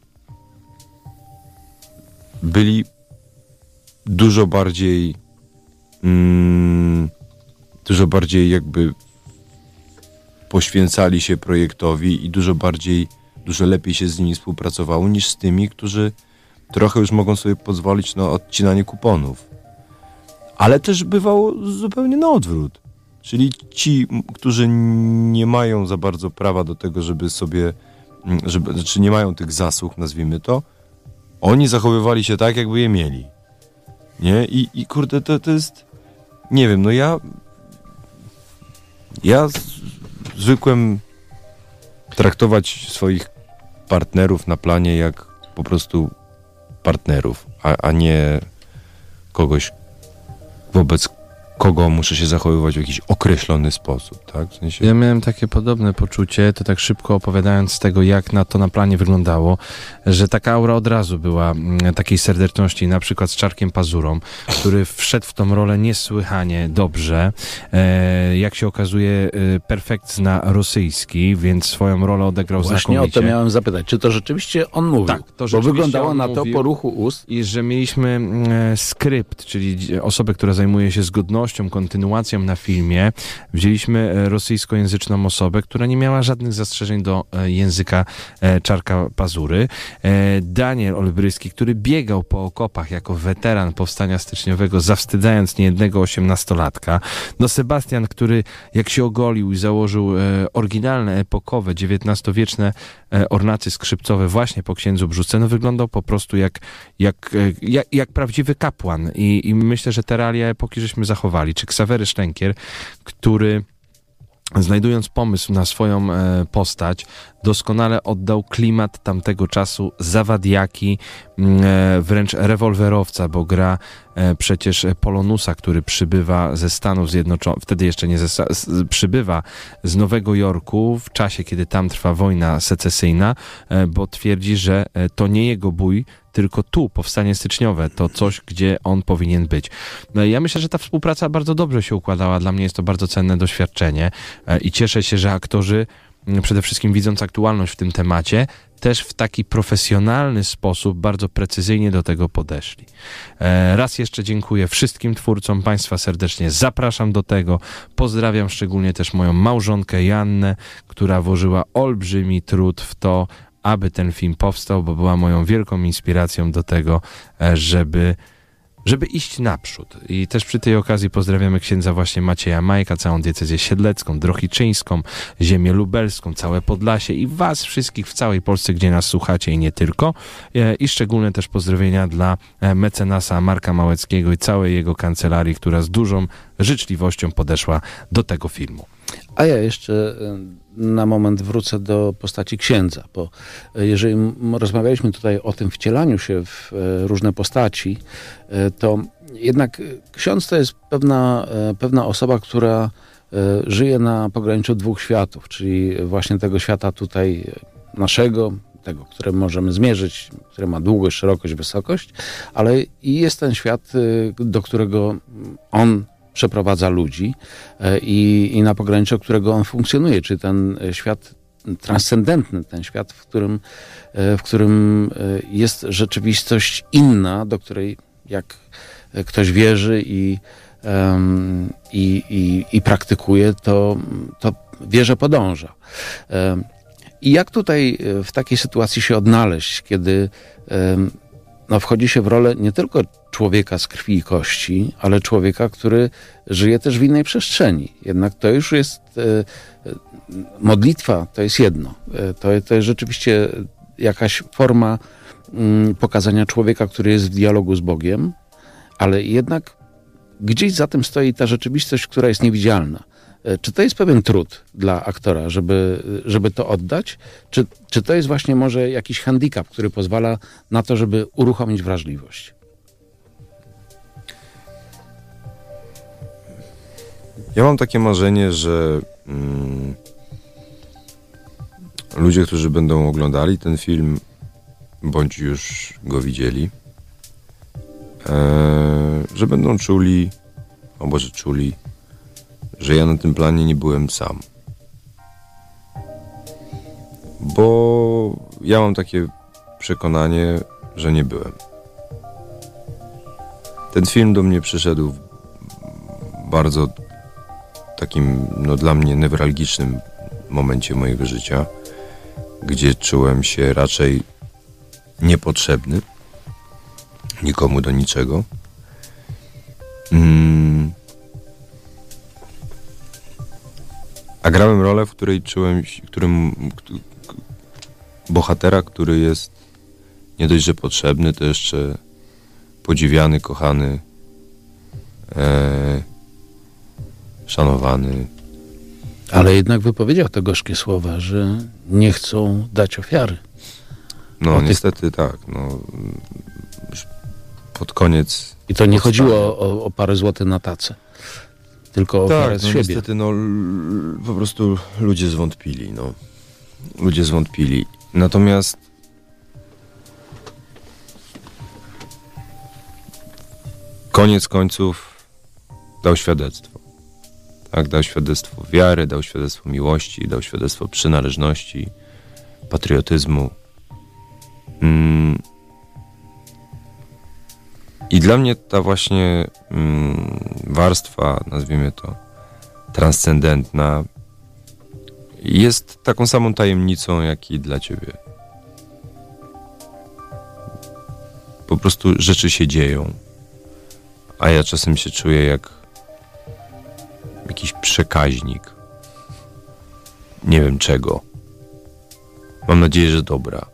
byli dużo bardziej mm, dużo bardziej jakby poświęcali się projektowi i dużo bardziej, dużo lepiej się z nimi współpracowało niż z tymi, którzy trochę już mogą sobie pozwolić na odcinanie kuponów. Ale też bywało zupełnie na odwrót. Czyli ci, którzy nie mają za bardzo prawa do tego, żeby sobie, żeby, znaczy nie mają tych zasług, nazwijmy to, oni zachowywali się tak, jakby je mieli. Nie? I, i kurde, to, to jest. Nie wiem, no ja. Ja zwykłem traktować swoich partnerów na planie jak po prostu partnerów, a, a nie kogoś, wobec kogo muszę się zachowywać w jakiś określony sposób, tak? W sensie... Ja miałem takie podobne poczucie, to tak szybko opowiadając z tego, jak na to na planie wyglądało, że taka aura od razu była mm, takiej serdeczności, na przykład z Czarkiem Pazurą, który wszedł w tą rolę niesłychanie dobrze. E, jak się okazuje, e, perfekt zna rosyjski, więc swoją rolę odegrał Właśnie znakomicie. o to miałem zapytać. Czy to rzeczywiście on mówił? Tak, to Bo rzeczywiście wyglądało on na to po ruchu ust. I że mieliśmy mm, e, skrypt, czyli osobę, która zajmuje się zgodnością, kontynuacją na filmie. Wzięliśmy e, rosyjskojęzyczną osobę, która nie miała żadnych zastrzeżeń do e, języka e, Czarka Pazury. Daniel Olbryski, który biegał po okopach jako weteran powstania styczniowego, zawstydzając niejednego osiemnastolatka. No Sebastian, który jak się ogolił i założył oryginalne, epokowe, XIX-wieczne ornaty skrzypcowe właśnie po księdzu Brzuce, no wyglądał po prostu jak, jak, jak, jak prawdziwy kapłan I, i myślę, że te realia epoki żeśmy zachowali. Czy Ksawery Sztenkier, który znajdując pomysł na swoją e, postać, doskonale oddał klimat tamtego czasu zawadiaki, mm, e, wręcz rewolwerowca, bo gra e, przecież Polonusa, który przybywa ze Stanów Zjednoczonych, wtedy jeszcze nie ze przybywa z Nowego Jorku w czasie, kiedy tam trwa wojna secesyjna, e, bo twierdzi, że to nie jego bój, tylko tu powstanie styczniowe, to coś, gdzie on powinien być. No ja myślę, że ta współpraca bardzo dobrze się układała. Dla mnie jest to bardzo cenne doświadczenie i cieszę się, że aktorzy, przede wszystkim widząc aktualność w tym temacie, też w taki profesjonalny sposób, bardzo precyzyjnie do tego podeszli. E, Raz jeszcze dziękuję wszystkim twórcom, Państwa serdecznie zapraszam do tego. Pozdrawiam szczególnie też moją małżonkę Jannę, która włożyła olbrzymi trud w to, aby ten film powstał, bo była moją wielką inspiracją do tego, e, żeby żeby iść naprzód. I też przy tej okazji pozdrawiamy księdza właśnie Macieja Majka, całą diecezję siedlecką, Drohiczyńską, ziemię lubelską, całe Podlasie i was wszystkich w całej Polsce, gdzie nas słuchacie i nie tylko. E, I szczególne też pozdrowienia dla e, mecenasa Marka Małeckiego i całej jego kancelarii, która z dużą życzliwością podeszła do tego filmu. A ja jeszcze na moment wrócę do postaci księdza, bo e, jeżeli rozmawialiśmy tutaj o tym wcielaniu się w e, różne postaci, to jednak ksiądz to jest pewna, pewna osoba, która żyje na pograniczu dwóch światów, czyli właśnie tego świata tutaj naszego, tego, które możemy zmierzyć, które ma długość, szerokość, wysokość, ale i jest ten świat, do którego on przeprowadza ludzi e, i, i na pograniczu, którego on funkcjonuje, czy ten e, świat transcendentny, ten świat, w którym, e, w którym jest rzeczywistość inna, do której jak ktoś wierzy i, i, i, i praktykuje, to, to wierze podąża. I jak tutaj w takiej sytuacji się odnaleźć, kiedy no, wchodzi się w rolę nie tylko człowieka z krwi i kości, ale człowieka, który żyje też w innej przestrzeni. Jednak to już jest e, modlitwa, to jest jedno. E, to, to jest rzeczywiście jakaś forma mm, pokazania człowieka, który jest w dialogu z Bogiem, ale jednak gdzieś za tym stoi ta rzeczywistość, która jest niewidzialna. E, czy to jest pewien trud dla aktora, żeby, żeby to oddać? Czy, czy to jest właśnie może jakiś handicap, który pozwala na to, żeby uruchomić wrażliwość? Ja mam takie marzenie, że mm, ludzie, którzy będą oglądali ten film, bądź już go widzieli, e, że będą czuli, albo że czuli, że ja na tym planie nie byłem sam. Bo ja mam takie przekonanie, że nie byłem. Ten film do mnie przyszedł bardzo takim, no dla mnie, newralgicznym momencie mojego życia, gdzie czułem się raczej niepotrzebny nikomu do niczego. Mm. A grałem rolę, w której czułem, którym bohatera, który jest nie dość, że potrzebny, to jeszcze podziwiany, kochany, e, szanowany. Ale jednak wypowiedział te gorzkie słowa, że nie chcą dać ofiary. No, niestety tak. No, pod koniec. I to nie chodziło o, o parę złotych na tacę tylko ofiarę tak, no siebie. Niestety, no, po prostu ludzie zwątpili, no. Ludzie zwątpili. Natomiast koniec końców dał świadectwo. Tak, dał świadectwo wiary, dał świadectwo miłości, dał świadectwo przynależności, patriotyzmu. Mm. I dla mnie ta właśnie mm, warstwa, nazwijmy to, transcendentna, jest taką samą tajemnicą, jak i dla ciebie. Po prostu rzeczy się dzieją, a ja czasem się czuję jak jakiś przekaźnik. Nie wiem czego. Mam nadzieję, że dobra.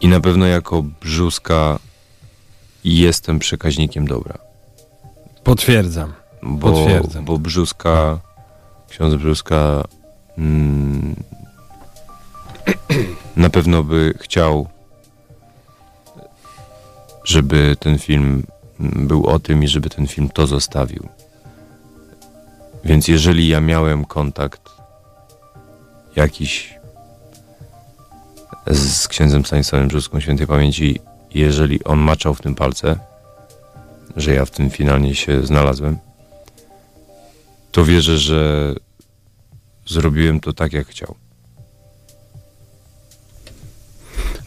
I na pewno jako brzuska jestem przekaźnikiem dobra. Potwierdzam. Bo, Potwierdzam. Bo brzuska, ksiądz brzuska mm, na pewno by chciał, żeby ten film był o tym i żeby ten film to zostawił. Więc jeżeli ja miałem kontakt jakiś z księdzem Stanisławem Brzuską Świętej Pamięci, jeżeli on maczał w tym palce, że ja w tym finalnie się znalazłem, to wierzę, że zrobiłem to tak, jak chciał.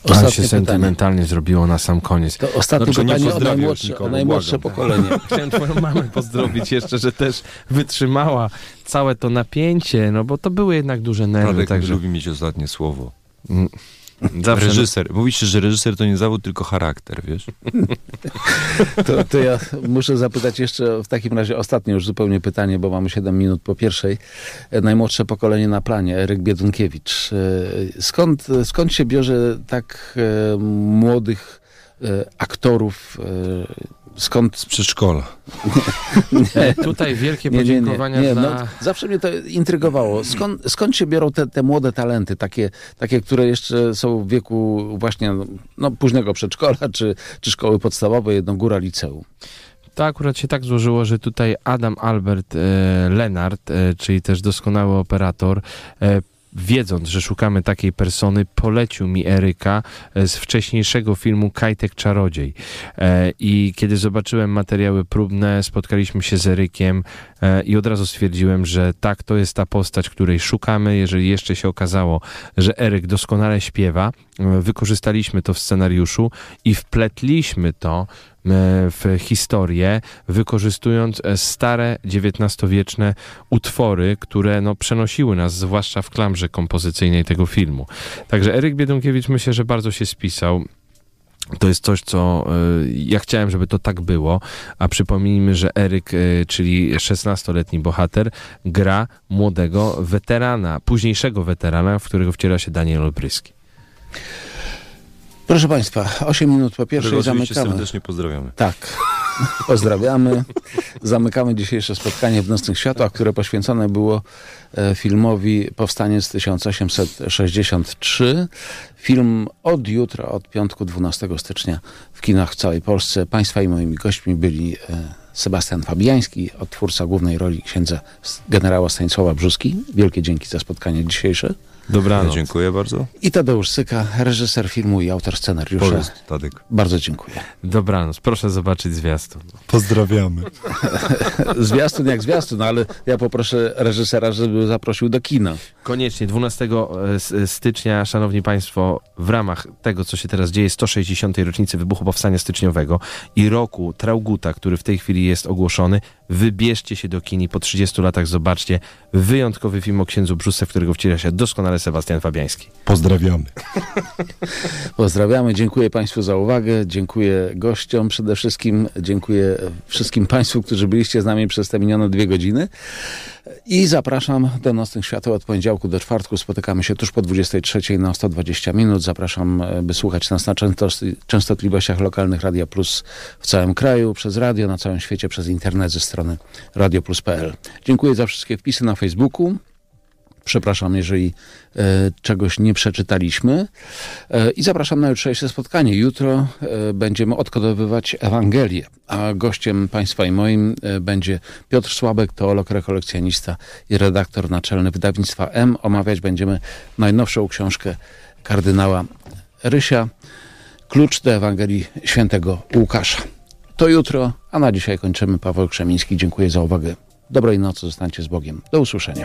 Ostatnie się pytanie. sentymentalnie zrobiło na sam koniec. To ostatnie nie pytanie o najmłodsze, nikogo, najmłodsze pokolenie. Chciałem twoją mamę pozdrowić jeszcze, że też wytrzymała całe to napięcie, no bo to były jednak duże nerwy, Radek także lubi mieć ostatnie słowo. mm, zawsze Reżyser. Mówi się, że reżyser to nie zawód, tylko charakter, wiesz? To, to ja muszę zapytać jeszcze w takim razie ostatnie już zupełnie pytanie, bo mamy 7 minut po pierwszej. E, Najmłodsze pokolenie na planie, Eryk Biedunkiewicz. E, Skąd, skąd się bierze tak e, młodych aktorów? Skąd Z przedszkola. E, Tutaj wielkie podziękowania nie, dla... no, zawsze mnie to intrygowało. Skąd, skąd się biorą te, te młode talenty, takie, takie, które jeszcze są w wieku właśnie no, późnego przedszkola, czy, czy szkoły podstawowej, jedno góra liceum? To akurat się tak złożyło, że tutaj Adam Albert e, Lenart, e, czyli też doskonały operator, e, wiedząc, że szukamy takiej persony, polecił mi Eryka e, z wcześniejszego filmu Kajtek Czarodziej. E, I kiedy zobaczyłem materiały próbne, spotkaliśmy się z Erykiem e, i od razu stwierdziłem, że tak, to jest ta postać, której szukamy. Jeżeli jeszcze się okazało, że Eryk doskonale śpiewa, wykorzystaliśmy to w scenariuszu i wpletliśmy to w historię, wykorzystując e, stare XIX-wieczne utwory, które no, przenosiły nas, zwłaszcza w klamrze kompozycyjnej tego filmu. Także Eryk Biedunkiewicz myślę, że bardzo się spisał. To jest coś, co y, ja chciałem, żeby to tak było, a przypomnijmy, że Eryk, czyli 16-letni bohater, gra młodego weterana, późniejszego weterana, w którego wciela się Daniel Olbryski. Proszę Państwa, 8 minut po pierwszej Którego zamykamy. serdecznie pozdrawiamy. Tak. Pozdrawiamy. Zamykamy dzisiejsze spotkanie w Nocnych Światłach, które poświęcone było e, filmowi Powstaniec 1863. Film od jutra, od piątku 12 stycznia w kinach w całej Polsce. Państwa i moimi gośćmi byli e, Sebastian Fabiański, odtwórca głównej roli księdza generała Stanisława Brzuski. Wielkie dzięki za spotkanie dzisiejsze. Dobranoc. Dziękuję bardzo. I Tadeusz Syka, reżyser filmu i autor scenariusza. Powiedz, Tadek. Bardzo dziękuję. Dobranoc. Proszę zobaczyć zwiastun. Pozdrawiamy. Zwiastun jak zwiastun, ale ja poproszę reżysera, żeby zaprosił do kina. Koniecznie 12 s- stycznia, szanowni państwo, w ramach tego, co się teraz dzieje, 160. rocznicy wybuchu powstania styczniowego i roku Trauguta, który w tej chwili jest ogłoszony, wybierzcie się do kini po 30 latach, zobaczcie wyjątkowy film o księdzu Brzusze, w którego wciela się doskonale Sebastian Fabiański. Pozdrawiamy. Pozdrawiamy, dziękuję Państwu za uwagę, dziękuję gościom przede wszystkim, dziękuję wszystkim Państwu, którzy byliście z nami przez te minione dwie godziny i zapraszam do Nocnych Świateł od poniedziałku do czwartku. Spotykamy się tuż po 23 na 120 minut. Zapraszam, e, by słuchać nas na częstotliwościach lokalnych Radia Plus w całym kraju, przez radio, na całym świecie, przez internet ze strony radioplus.pl. Dziękuję za wszystkie wpisy na Facebooku. Przepraszam, jeżeli e, czegoś nie przeczytaliśmy. E, I zapraszam na jutrzejsze spotkanie. Jutro e, będziemy odkodowywać Ewangelię, a gościem Państwa i moim e, będzie Piotr Słabek, teolog, rekolekcjonista i redaktor naczelny wydawnictwa M. Omawiać będziemy najnowszą książkę kardynała Rysia, Klucz do Ewangelii świętego Łukasza. To jutro, a na dzisiaj kończymy. Paweł Krzemiński, dziękuję za uwagę. Dobrej nocy, zostańcie z Bogiem. Do usłyszenia.